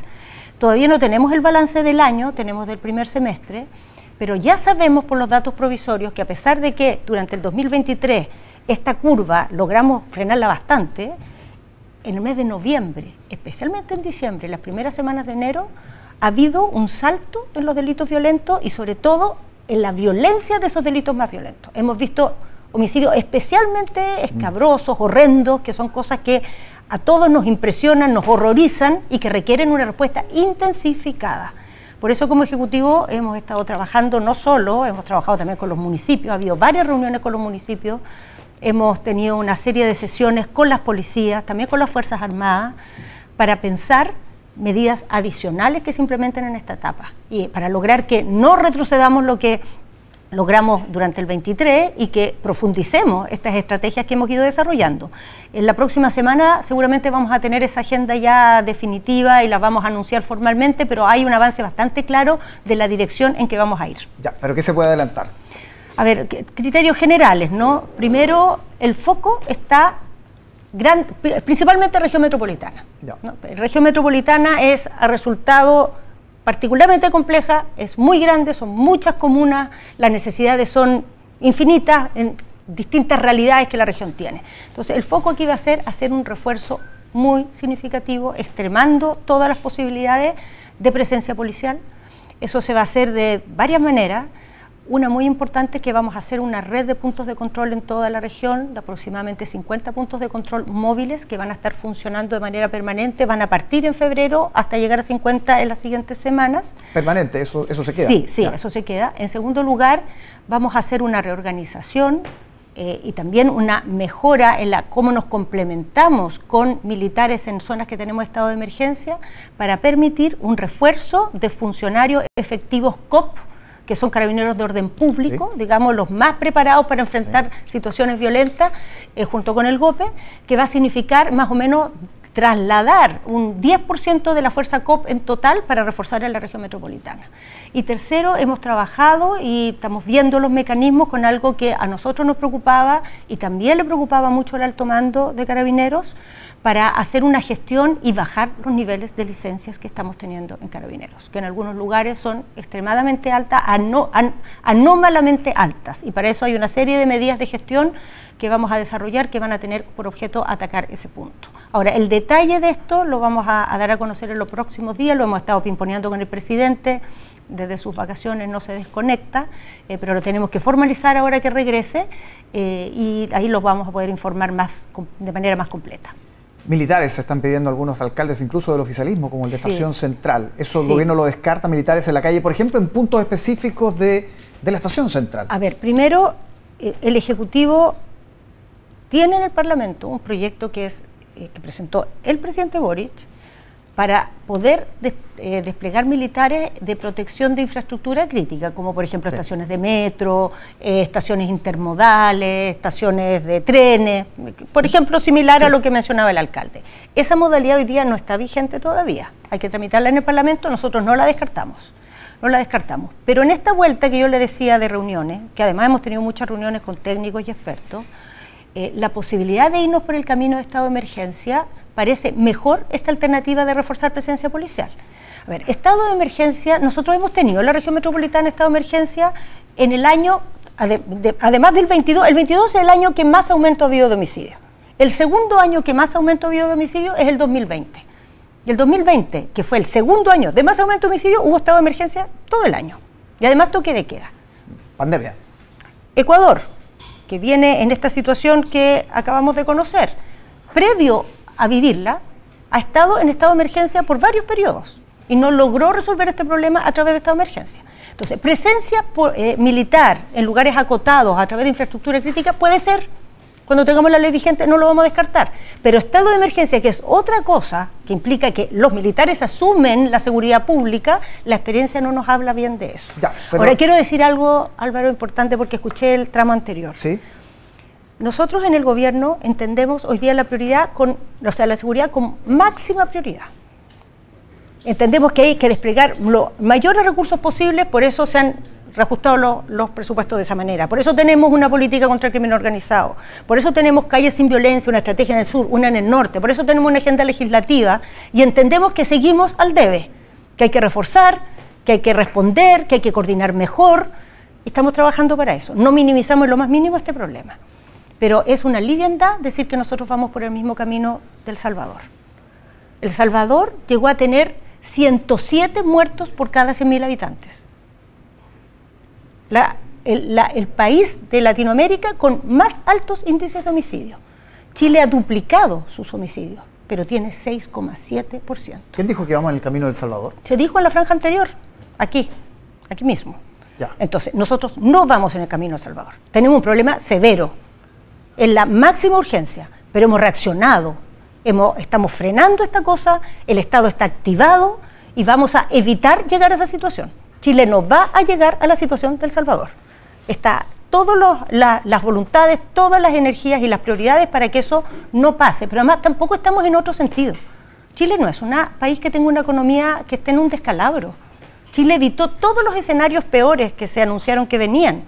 Todavía no tenemos el balance del año, tenemos del primer semestre, pero ya sabemos por los datos provisorios que a pesar de que durante el 2023 esta curva logramos frenarla bastante, en el mes de noviembre, especialmente en diciembre, las primeras semanas de enero, ha habido un salto en los delitos violentos y sobre todo en la violencia de esos delitos más violentos. Hemos visto homicidios especialmente escabrosos, horrendos, que son cosas que a todos nos impresionan, nos horrorizan y que requieren una respuesta intensificada. Por eso como Ejecutivo hemos estado trabajando no solo, hemos trabajado también con los municipios, ha habido varias reuniones con los municipios, hemos tenido una serie de sesiones con las policías, también con las Fuerzas Armadas, para pensar medidas adicionales que se implementen en esta etapa y para lograr que no retrocedamos lo que logramos durante el 23 y que profundicemos estas estrategias que hemos ido desarrollando. En la próxima semana seguramente vamos a tener esa agenda ya definitiva y la vamos a anunciar formalmente, pero hay un avance bastante claro de la dirección en que vamos a ir. Ya, pero ¿qué se puede adelantar? A ver, criterios generales, ¿no? Primero, el foco está gran, principalmente en región metropolitana. ¿no? Región metropolitana es a resultado particularmente compleja, es muy grande, son muchas comunas, las necesidades son infinitas en distintas realidades que la región tiene. Entonces, el foco aquí va a ser hacer un refuerzo muy significativo, extremando todas las posibilidades de presencia policial. Eso se va a hacer de varias maneras. Una muy importante es que vamos a hacer una red de puntos de control en toda la región, de aproximadamente 50 puntos de control móviles que van a estar funcionando de manera permanente, van a partir en febrero hasta llegar a 50 en las siguientes semanas. Permanente, eso, eso se queda. Sí, sí, eso se queda. En segundo lugar, vamos a hacer una reorganización eh, y también una mejora en la cómo nos complementamos con militares en zonas que tenemos estado de emergencia para permitir un refuerzo de funcionarios efectivos COP que son carabineros de orden público, digamos, los más preparados para enfrentar situaciones violentas, eh, junto con el GOPE, que va a significar más o menos trasladar un 10% de la fuerza COP en total para reforzar en la región metropolitana. Y tercero, hemos trabajado y estamos viendo los mecanismos con algo que a nosotros nos preocupaba y también le preocupaba mucho al alto mando de carabineros, para hacer una gestión y bajar los niveles de licencias que estamos teniendo en carabineros, que en algunos lugares son extremadamente altas, anómalamente altas. Y para eso hay una serie de medidas de gestión que vamos a desarrollar que van a tener por objeto atacar ese punto. Ahora, el detalle de esto lo vamos a, dar a conocer en los próximos días, lo hemos estado pimponeando con el presidente, desde sus vacaciones no se desconecta, eh, pero lo tenemos que formalizar ahora que regrese eh, y ahí los vamos a poder informar más, de manera más completa militares se están pidiendo algunos alcaldes, incluso del oficialismo, como el de Estación Central. ¿Eso el gobierno lo descarta, militares en la calle, por ejemplo, en puntos específicos de, la Estación Central? A ver, primero, eh, el Ejecutivo tiene en el Parlamento un proyecto que, es, eh, que presentó el presidente Boric, para poder eh, desplegar militares de protección de infraestructura crítica, como por ejemplo estaciones de metro, eh, estaciones intermodales, estaciones de trenes, por ejemplo, similar a lo que mencionaba el alcalde. Esa modalidad hoy día no está vigente todavía, hay que tramitarla en el Parlamento, nosotros no la descartamos. No la descartamos. Pero en esta vuelta que yo le decía de reuniones, que además hemos tenido muchas reuniones con técnicos y expertos, eh, la posibilidad de irnos por el camino de estado de emergencia parece mejor esta alternativa de reforzar presencia policial. A ver, estado de emergencia, nosotros hemos tenido en la región metropolitana estado de emergencia en el año, además del 22, el 22 es el año que más aumento ha habido de homicidios. El segundo año que más aumento ha habido de homicidios es el 2020. Y el 2020, que fue el segundo año de más aumento de homicidios, hubo estado de emergencia todo el año. Y además toque de queda. Pandemia. Ecuador, que viene en esta situación que acabamos de conocer. Previo a vivirla, ha estado en estado de emergencia por varios periodos y no logró resolver este problema a través de estado de emergencia. Entonces, presencia eh, militar en lugares acotados a través de infraestructura crítica puede ser, cuando tengamos la ley vigente no lo vamos a descartar, pero estado de emergencia, que es otra cosa, que implica que los militares asumen la seguridad pública, la experiencia no nos habla bien de eso. Ahora quiero decir algo, Álvaro, importante porque escuché el tramo anterior. Sí. Nosotros en el gobierno entendemos hoy día la prioridad, con, o sea, la seguridad con máxima prioridad. Entendemos que hay que desplegar los mayores recursos posibles, por eso se han reajustado los, presupuestos de esa manera. Por eso tenemos una política contra el crimen organizado. Por eso tenemos calles sin violencia, una estrategia en el sur, una en el norte. Por eso tenemos una agenda legislativa y entendemos que seguimos al debe, que hay que reforzar, que hay que responder, que hay que coordinar mejor. Estamos trabajando para eso. No minimizamos en lo más mínimo este problema pero es una liviandad decir que nosotros vamos por el mismo camino del Salvador. El Salvador llegó a tener 107 muertos por cada 100.000 habitantes. el, país de Latinoamérica con más altos índices de homicidio. Chile ha duplicado sus homicidios, pero tiene 6,7%. ¿Quién dijo que vamos en el camino del Salvador? Se dijo en la franja anterior, aquí, aquí mismo. Entonces, nosotros no vamos en el camino del Salvador. Tenemos un problema severo en la máxima urgencia, pero hemos reaccionado estamos frenando esta cosa, el Estado está activado y vamos a evitar llegar a esa situación. Chile no va a llegar a la situación del Salvador. Está todas las voluntades, todas las energías y las prioridades para que eso no pase. Pero además tampoco estamos en otro sentido. Chile no es un país que tenga una economía que esté en un descalabro. Chile evitó todos los escenarios peores que se anunciaron que venían.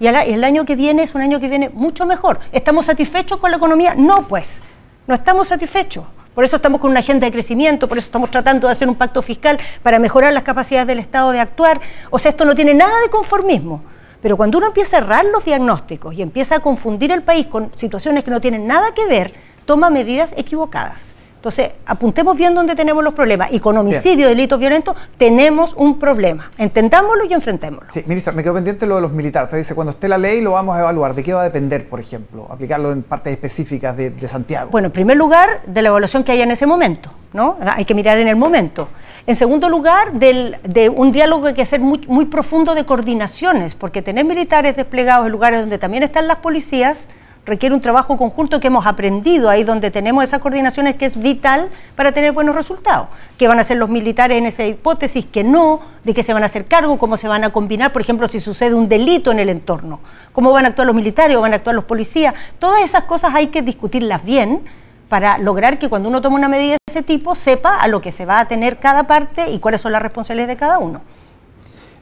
Y el año que viene es un año que viene mucho mejor. ¿Estamos satisfechos con la economía? No, pues. No estamos satisfechos. Por eso estamos con una agenda de crecimiento, por eso estamos tratando de hacer un pacto fiscal para mejorar las capacidades del Estado de actuar. O sea, esto no tiene nada de conformismo. Pero cuando uno empieza a errar los diagnósticos y empieza a confundir el país con situaciones que no tienen nada que ver, toma medidas equivocadas. Entonces, apuntemos bien dónde tenemos los problemas. Y con homicidio, y delitos violentos, tenemos un problema. Entendámoslo y enfrentémoslo. Sí, ministra, me quedo pendiente lo de los militares. Usted dice, cuando esté la ley lo vamos a evaluar. ¿De qué va a depender, por ejemplo? Aplicarlo en partes específicas de, Santiago. Bueno, en primer lugar, de la evaluación que haya en ese momento. ¿no? Hay que mirar en el momento. En segundo lugar, de un diálogo que hay que hacer muy, muy profundo de coordinaciones, porque tener militares desplegados en lugares donde también están las policías requiere un trabajo conjunto que hemos aprendido ahí donde tenemos esas coordinaciones que es vital para tener buenos resultados. ¿Qué van a hacer los militares en esa hipótesis? Que no, de qué se van a hacer cargo, cómo se van a combinar, por ejemplo, si sucede un delito en el entorno, cómo van a actuar los militares o van a actuar los policías. Todas esas cosas hay que discutirlas bien para lograr que cuando uno toma una medida de ese tipo sepa a lo que se va a tener cada parte y cuáles son las responsabilidades de cada uno.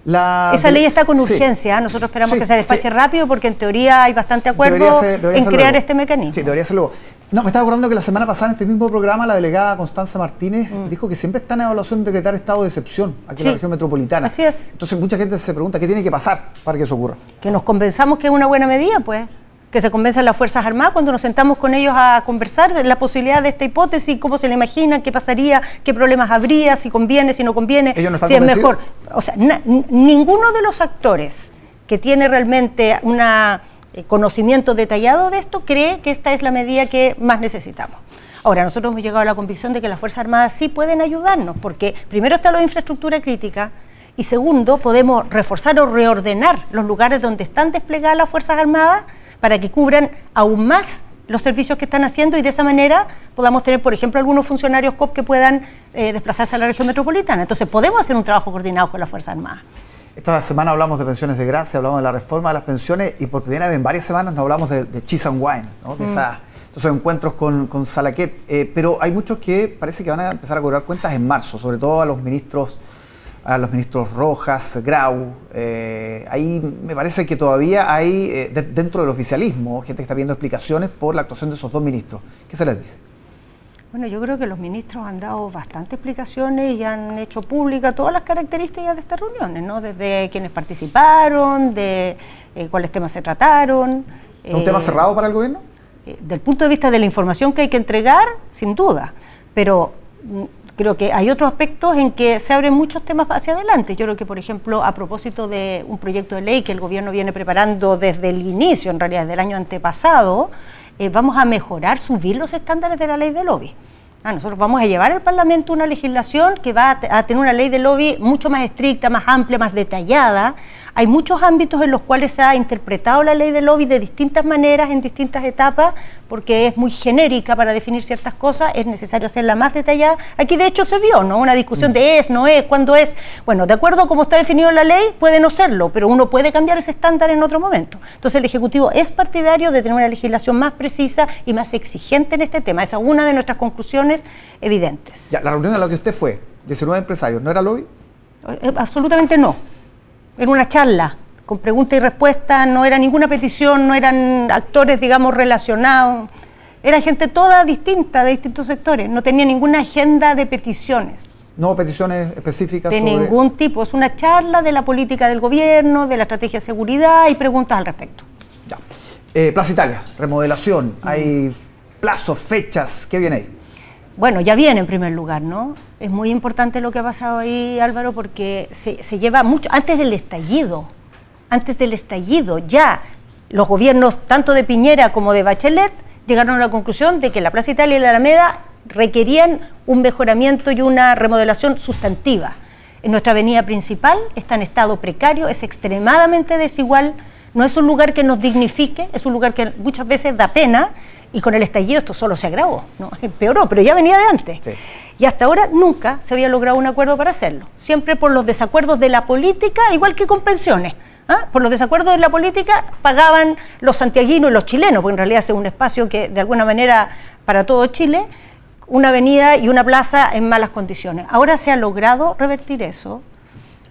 Esa ley está con urgencia, nosotros esperamos que se despache rápido porque en teoría hay bastante acuerdo en crear este mecanismo. Sí, debería ser luego. No, me estaba acordando que la semana pasada en este mismo programa la delegada Constanza Martínez mm. dijo que siempre está en evaluación de decretar estado de excepción aquí en la región metropolitana. Así es. Entonces mucha gente se pregunta qué tiene que pasar para que eso ocurra. Que nos convenzamos que es una buena medida, pues que se convenzan las Fuerzas Armadas cuando nos sentamos con ellos a conversar de la posibilidad de esta hipótesis, cómo se le imaginan, qué pasaría, qué problemas habría, si conviene, si no conviene, si es mejor. O sea, ninguno de los actores que tiene realmente un eh, conocimiento detallado de esto cree que esta es la medida que más necesitamos. Ahora, nosotros hemos llegado a la convicción de que las Fuerzas Armadas sí pueden ayudarnos, porque primero está la infraestructura crítica, y segundo, podemos reforzar o reordenar los lugares donde están desplegadas las Fuerzas Armadas para que cubran aún más los servicios que están haciendo y de esa manera podamos tener, por ejemplo, algunos funcionarios COP que puedan eh, desplazarse a la región metropolitana. Entonces podemos hacer un trabajo coordinado con la Fuerza Armada. Esta semana hablamos de pensiones de gracia, hablamos de la reforma de las pensiones y por primera vez en varias semanas nos hablamos de, de Cheese and Wine, de mm. esos encuentros con, con Salaquet. Eh, pero hay muchos que parece que van a empezar a cobrar cuentas en marzo, sobre todo a los ministros a los ministros Rojas, Grau. Eh, ahí me parece que todavía hay, eh, dentro del oficialismo, gente que está viendo explicaciones por la actuación de esos dos ministros. ¿Qué se les dice? Bueno, yo creo que los ministros han dado bastantes explicaciones y han hecho pública todas las características de estas reuniones, ¿no? Desde quienes participaron, de eh, cuáles temas se trataron. ¿Es un tema cerrado para el gobierno? del punto de vista de la información que hay que entregar, sin duda. Pero mm, creo que hay otros aspectos en que se abren muchos temas hacia adelante. Yo creo que, por ejemplo, a propósito de un proyecto de ley que el gobierno viene preparando desde el inicio, en realidad desde el año antepasado, eh, vamos a mejorar, subir los estándares de la ley de lobby. Ah, nosotros vamos a llevar al Parlamento una legislación que va a, tener una ley de lobby mucho más estricta, más amplia, más detallada, hay muchos ámbitos en los cuales se ha interpretado la ley del lobby de distintas maneras, en distintas etapas, porque es muy genérica para definir ciertas cosas, es necesario hacerla más detallada. Aquí de hecho se vio, ¿no? Una discusión de es, no es, cuándo es. Bueno, de acuerdo a cómo está definido la ley, puede no serlo, pero uno puede cambiar ese estándar en otro momento. Entonces el Ejecutivo es partidario de tener una legislación más precisa y más exigente en este tema. Esa es una de nuestras conclusiones evidentes. Ya, la reunión a la que usted fue, 19 empresarios, ¿no era lobby? Eh, absolutamente no. Era una charla con pregunta y respuesta, no era ninguna petición, no eran actores, digamos, relacionados. Era gente toda distinta de distintos sectores, no tenía ninguna agenda de peticiones. No peticiones específicas. De ningún tipo, es una charla de la política del gobierno, de la estrategia de seguridad y preguntas al respecto. Ya. Eh, Plaza Italia, remodelación, hay plazos, fechas, ¿qué viene ahí? Bueno, ya viene en primer lugar, ¿no? Es muy importante lo que ha pasado ahí, Álvaro, porque se, lleva mucho, antes del estallido, antes del estallido, ya los gobiernos, tanto de Piñera como de Bachelet, llegaron a la conclusión de que la Plaza Italia y la Alameda requerían un mejoramiento y una remodelación sustantiva. En nuestra avenida principal está en estado precario, es extremadamente desigual, no es un lugar que nos dignifique, es un lugar que muchas veces da pena Y con el estallido esto solo se agravó, ¿no? empeoró, pero ya venía de antes. Y hasta ahora nunca se había logrado un acuerdo para hacerlo. Siempre por los desacuerdos de la política, igual que con pensiones. ¿ah? Por los desacuerdos de la política pagaban los santiaguinos y los chilenos, porque en realidad es un espacio que de alguna manera para todo Chile, una avenida y una plaza en malas condiciones. Ahora se ha logrado revertir eso.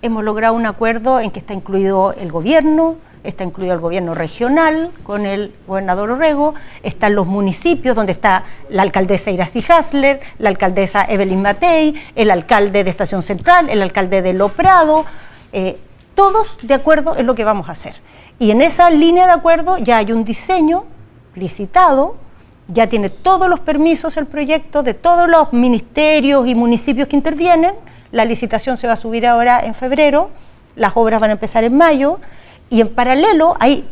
Hemos logrado un acuerdo en que está incluido el gobierno, está incluido el gobierno regional con el gobernador Orrego, están los municipios donde está la alcaldesa Iracy Hasler, la alcaldesa Evelyn Matei, el alcalde de Estación Central, el alcalde de Loprado, eh, todos de acuerdo en lo que vamos a hacer. Y en esa línea de acuerdo ya hay un diseño licitado, ya tiene todos los permisos el proyecto de todos los ministerios y municipios que intervienen, la licitación se va a subir ahora en febrero, las obras van a empezar en mayo, y en paralelo hay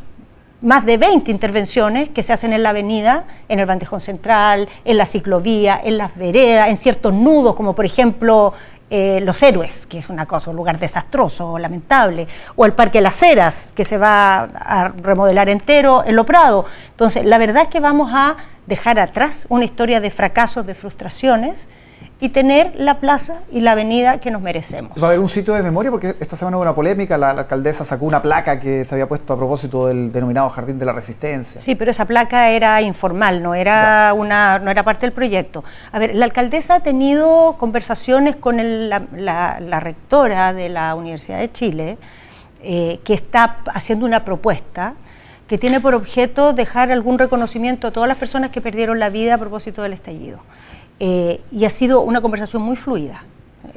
más de 20 intervenciones que se hacen en la avenida, en el bandejón central, en la ciclovía, en las veredas, en ciertos nudos, como por ejemplo eh, Los Héroes, que es una cosa, un lugar desastroso, lamentable, o el Parque Las Heras, que se va a remodelar entero en Lo Prado. Entonces, la verdad es que vamos a dejar atrás una historia de fracasos, de frustraciones, y tener la plaza y la avenida que nos merecemos. ¿Va a haber un sitio de memoria? Porque esta semana hubo una polémica, la, alcaldesa sacó una placa que se había puesto a propósito del denominado Jardín de la Resistencia. Sí, pero esa placa era informal, no era, una, no era parte del proyecto. A ver, la alcaldesa ha tenido conversaciones con la, rectora de la Universidad de Chile, eh, que está haciendo una propuesta que tiene por objeto dejar algún reconocimiento a todas las personas que perdieron la vida a propósito del estallido. Eh, y ha sido una conversación muy fluida,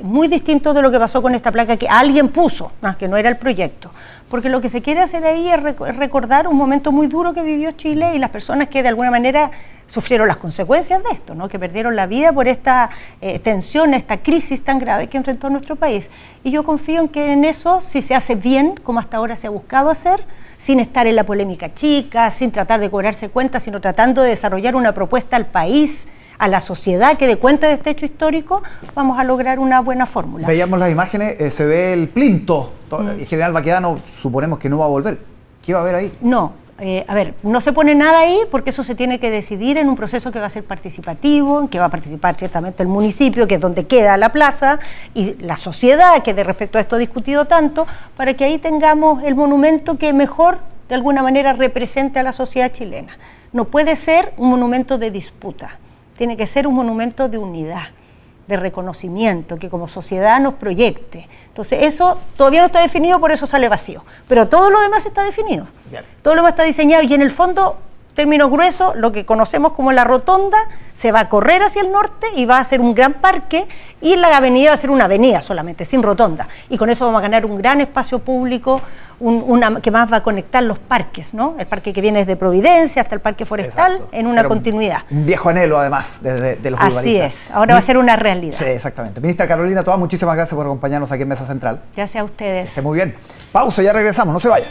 muy distinto de lo que pasó con esta placa que alguien puso, más que no era el proyecto. Porque lo que se quiere hacer ahí es, recordar un momento muy duro que vivió Chile y las personas que de alguna manera sufrieron las consecuencias de esto, ¿no? que perdieron la vida por esta eh, tensión, esta crisis tan grave que enfrentó nuestro país. Y yo confío en que en eso, si se hace bien, como hasta ahora se ha buscado hacer, sin estar en la polémica chica, sin tratar de cobrarse cuentas, sino tratando de desarrollar una propuesta al país a la sociedad que dé cuenta de este hecho histórico, vamos a lograr una buena fórmula. Veíamos las imágenes, eh, se ve el plinto. Mm. El general Baquedano suponemos que no va a volver. ¿Qué va a haber ahí? No, eh, a ver, no se pone nada ahí porque eso se tiene que decidir en un proceso que va a ser participativo, en que va a participar ciertamente el municipio, que es donde queda la plaza, y la sociedad, que de respecto a esto ha discutido tanto, para que ahí tengamos el monumento que mejor, de alguna manera, represente a la sociedad chilena. No puede ser un monumento de disputa tiene que ser un monumento de unidad, de reconocimiento, que como sociedad nos proyecte. Entonces eso todavía no está definido, por eso sale vacío. Pero todo lo demás está definido. Todo lo demás está diseñado y en el fondo términos gruesos, lo que conocemos como la rotonda, se va a correr hacia el norte y va a ser un gran parque y la avenida va a ser una avenida solamente, sin rotonda. Y con eso vamos a ganar un gran espacio público una, que más va a conectar los parques, ¿no? El parque que viene desde Providencia hasta el parque forestal en una continuidad. Un viejo anhelo además de, de los Así es, ahora va a ser una realidad. Sí, exactamente. Ministra Carolina Toa, muchísimas gracias por acompañarnos aquí en Mesa Central. Gracias a ustedes. esté muy bien. Pausa, ya regresamos, no se vaya.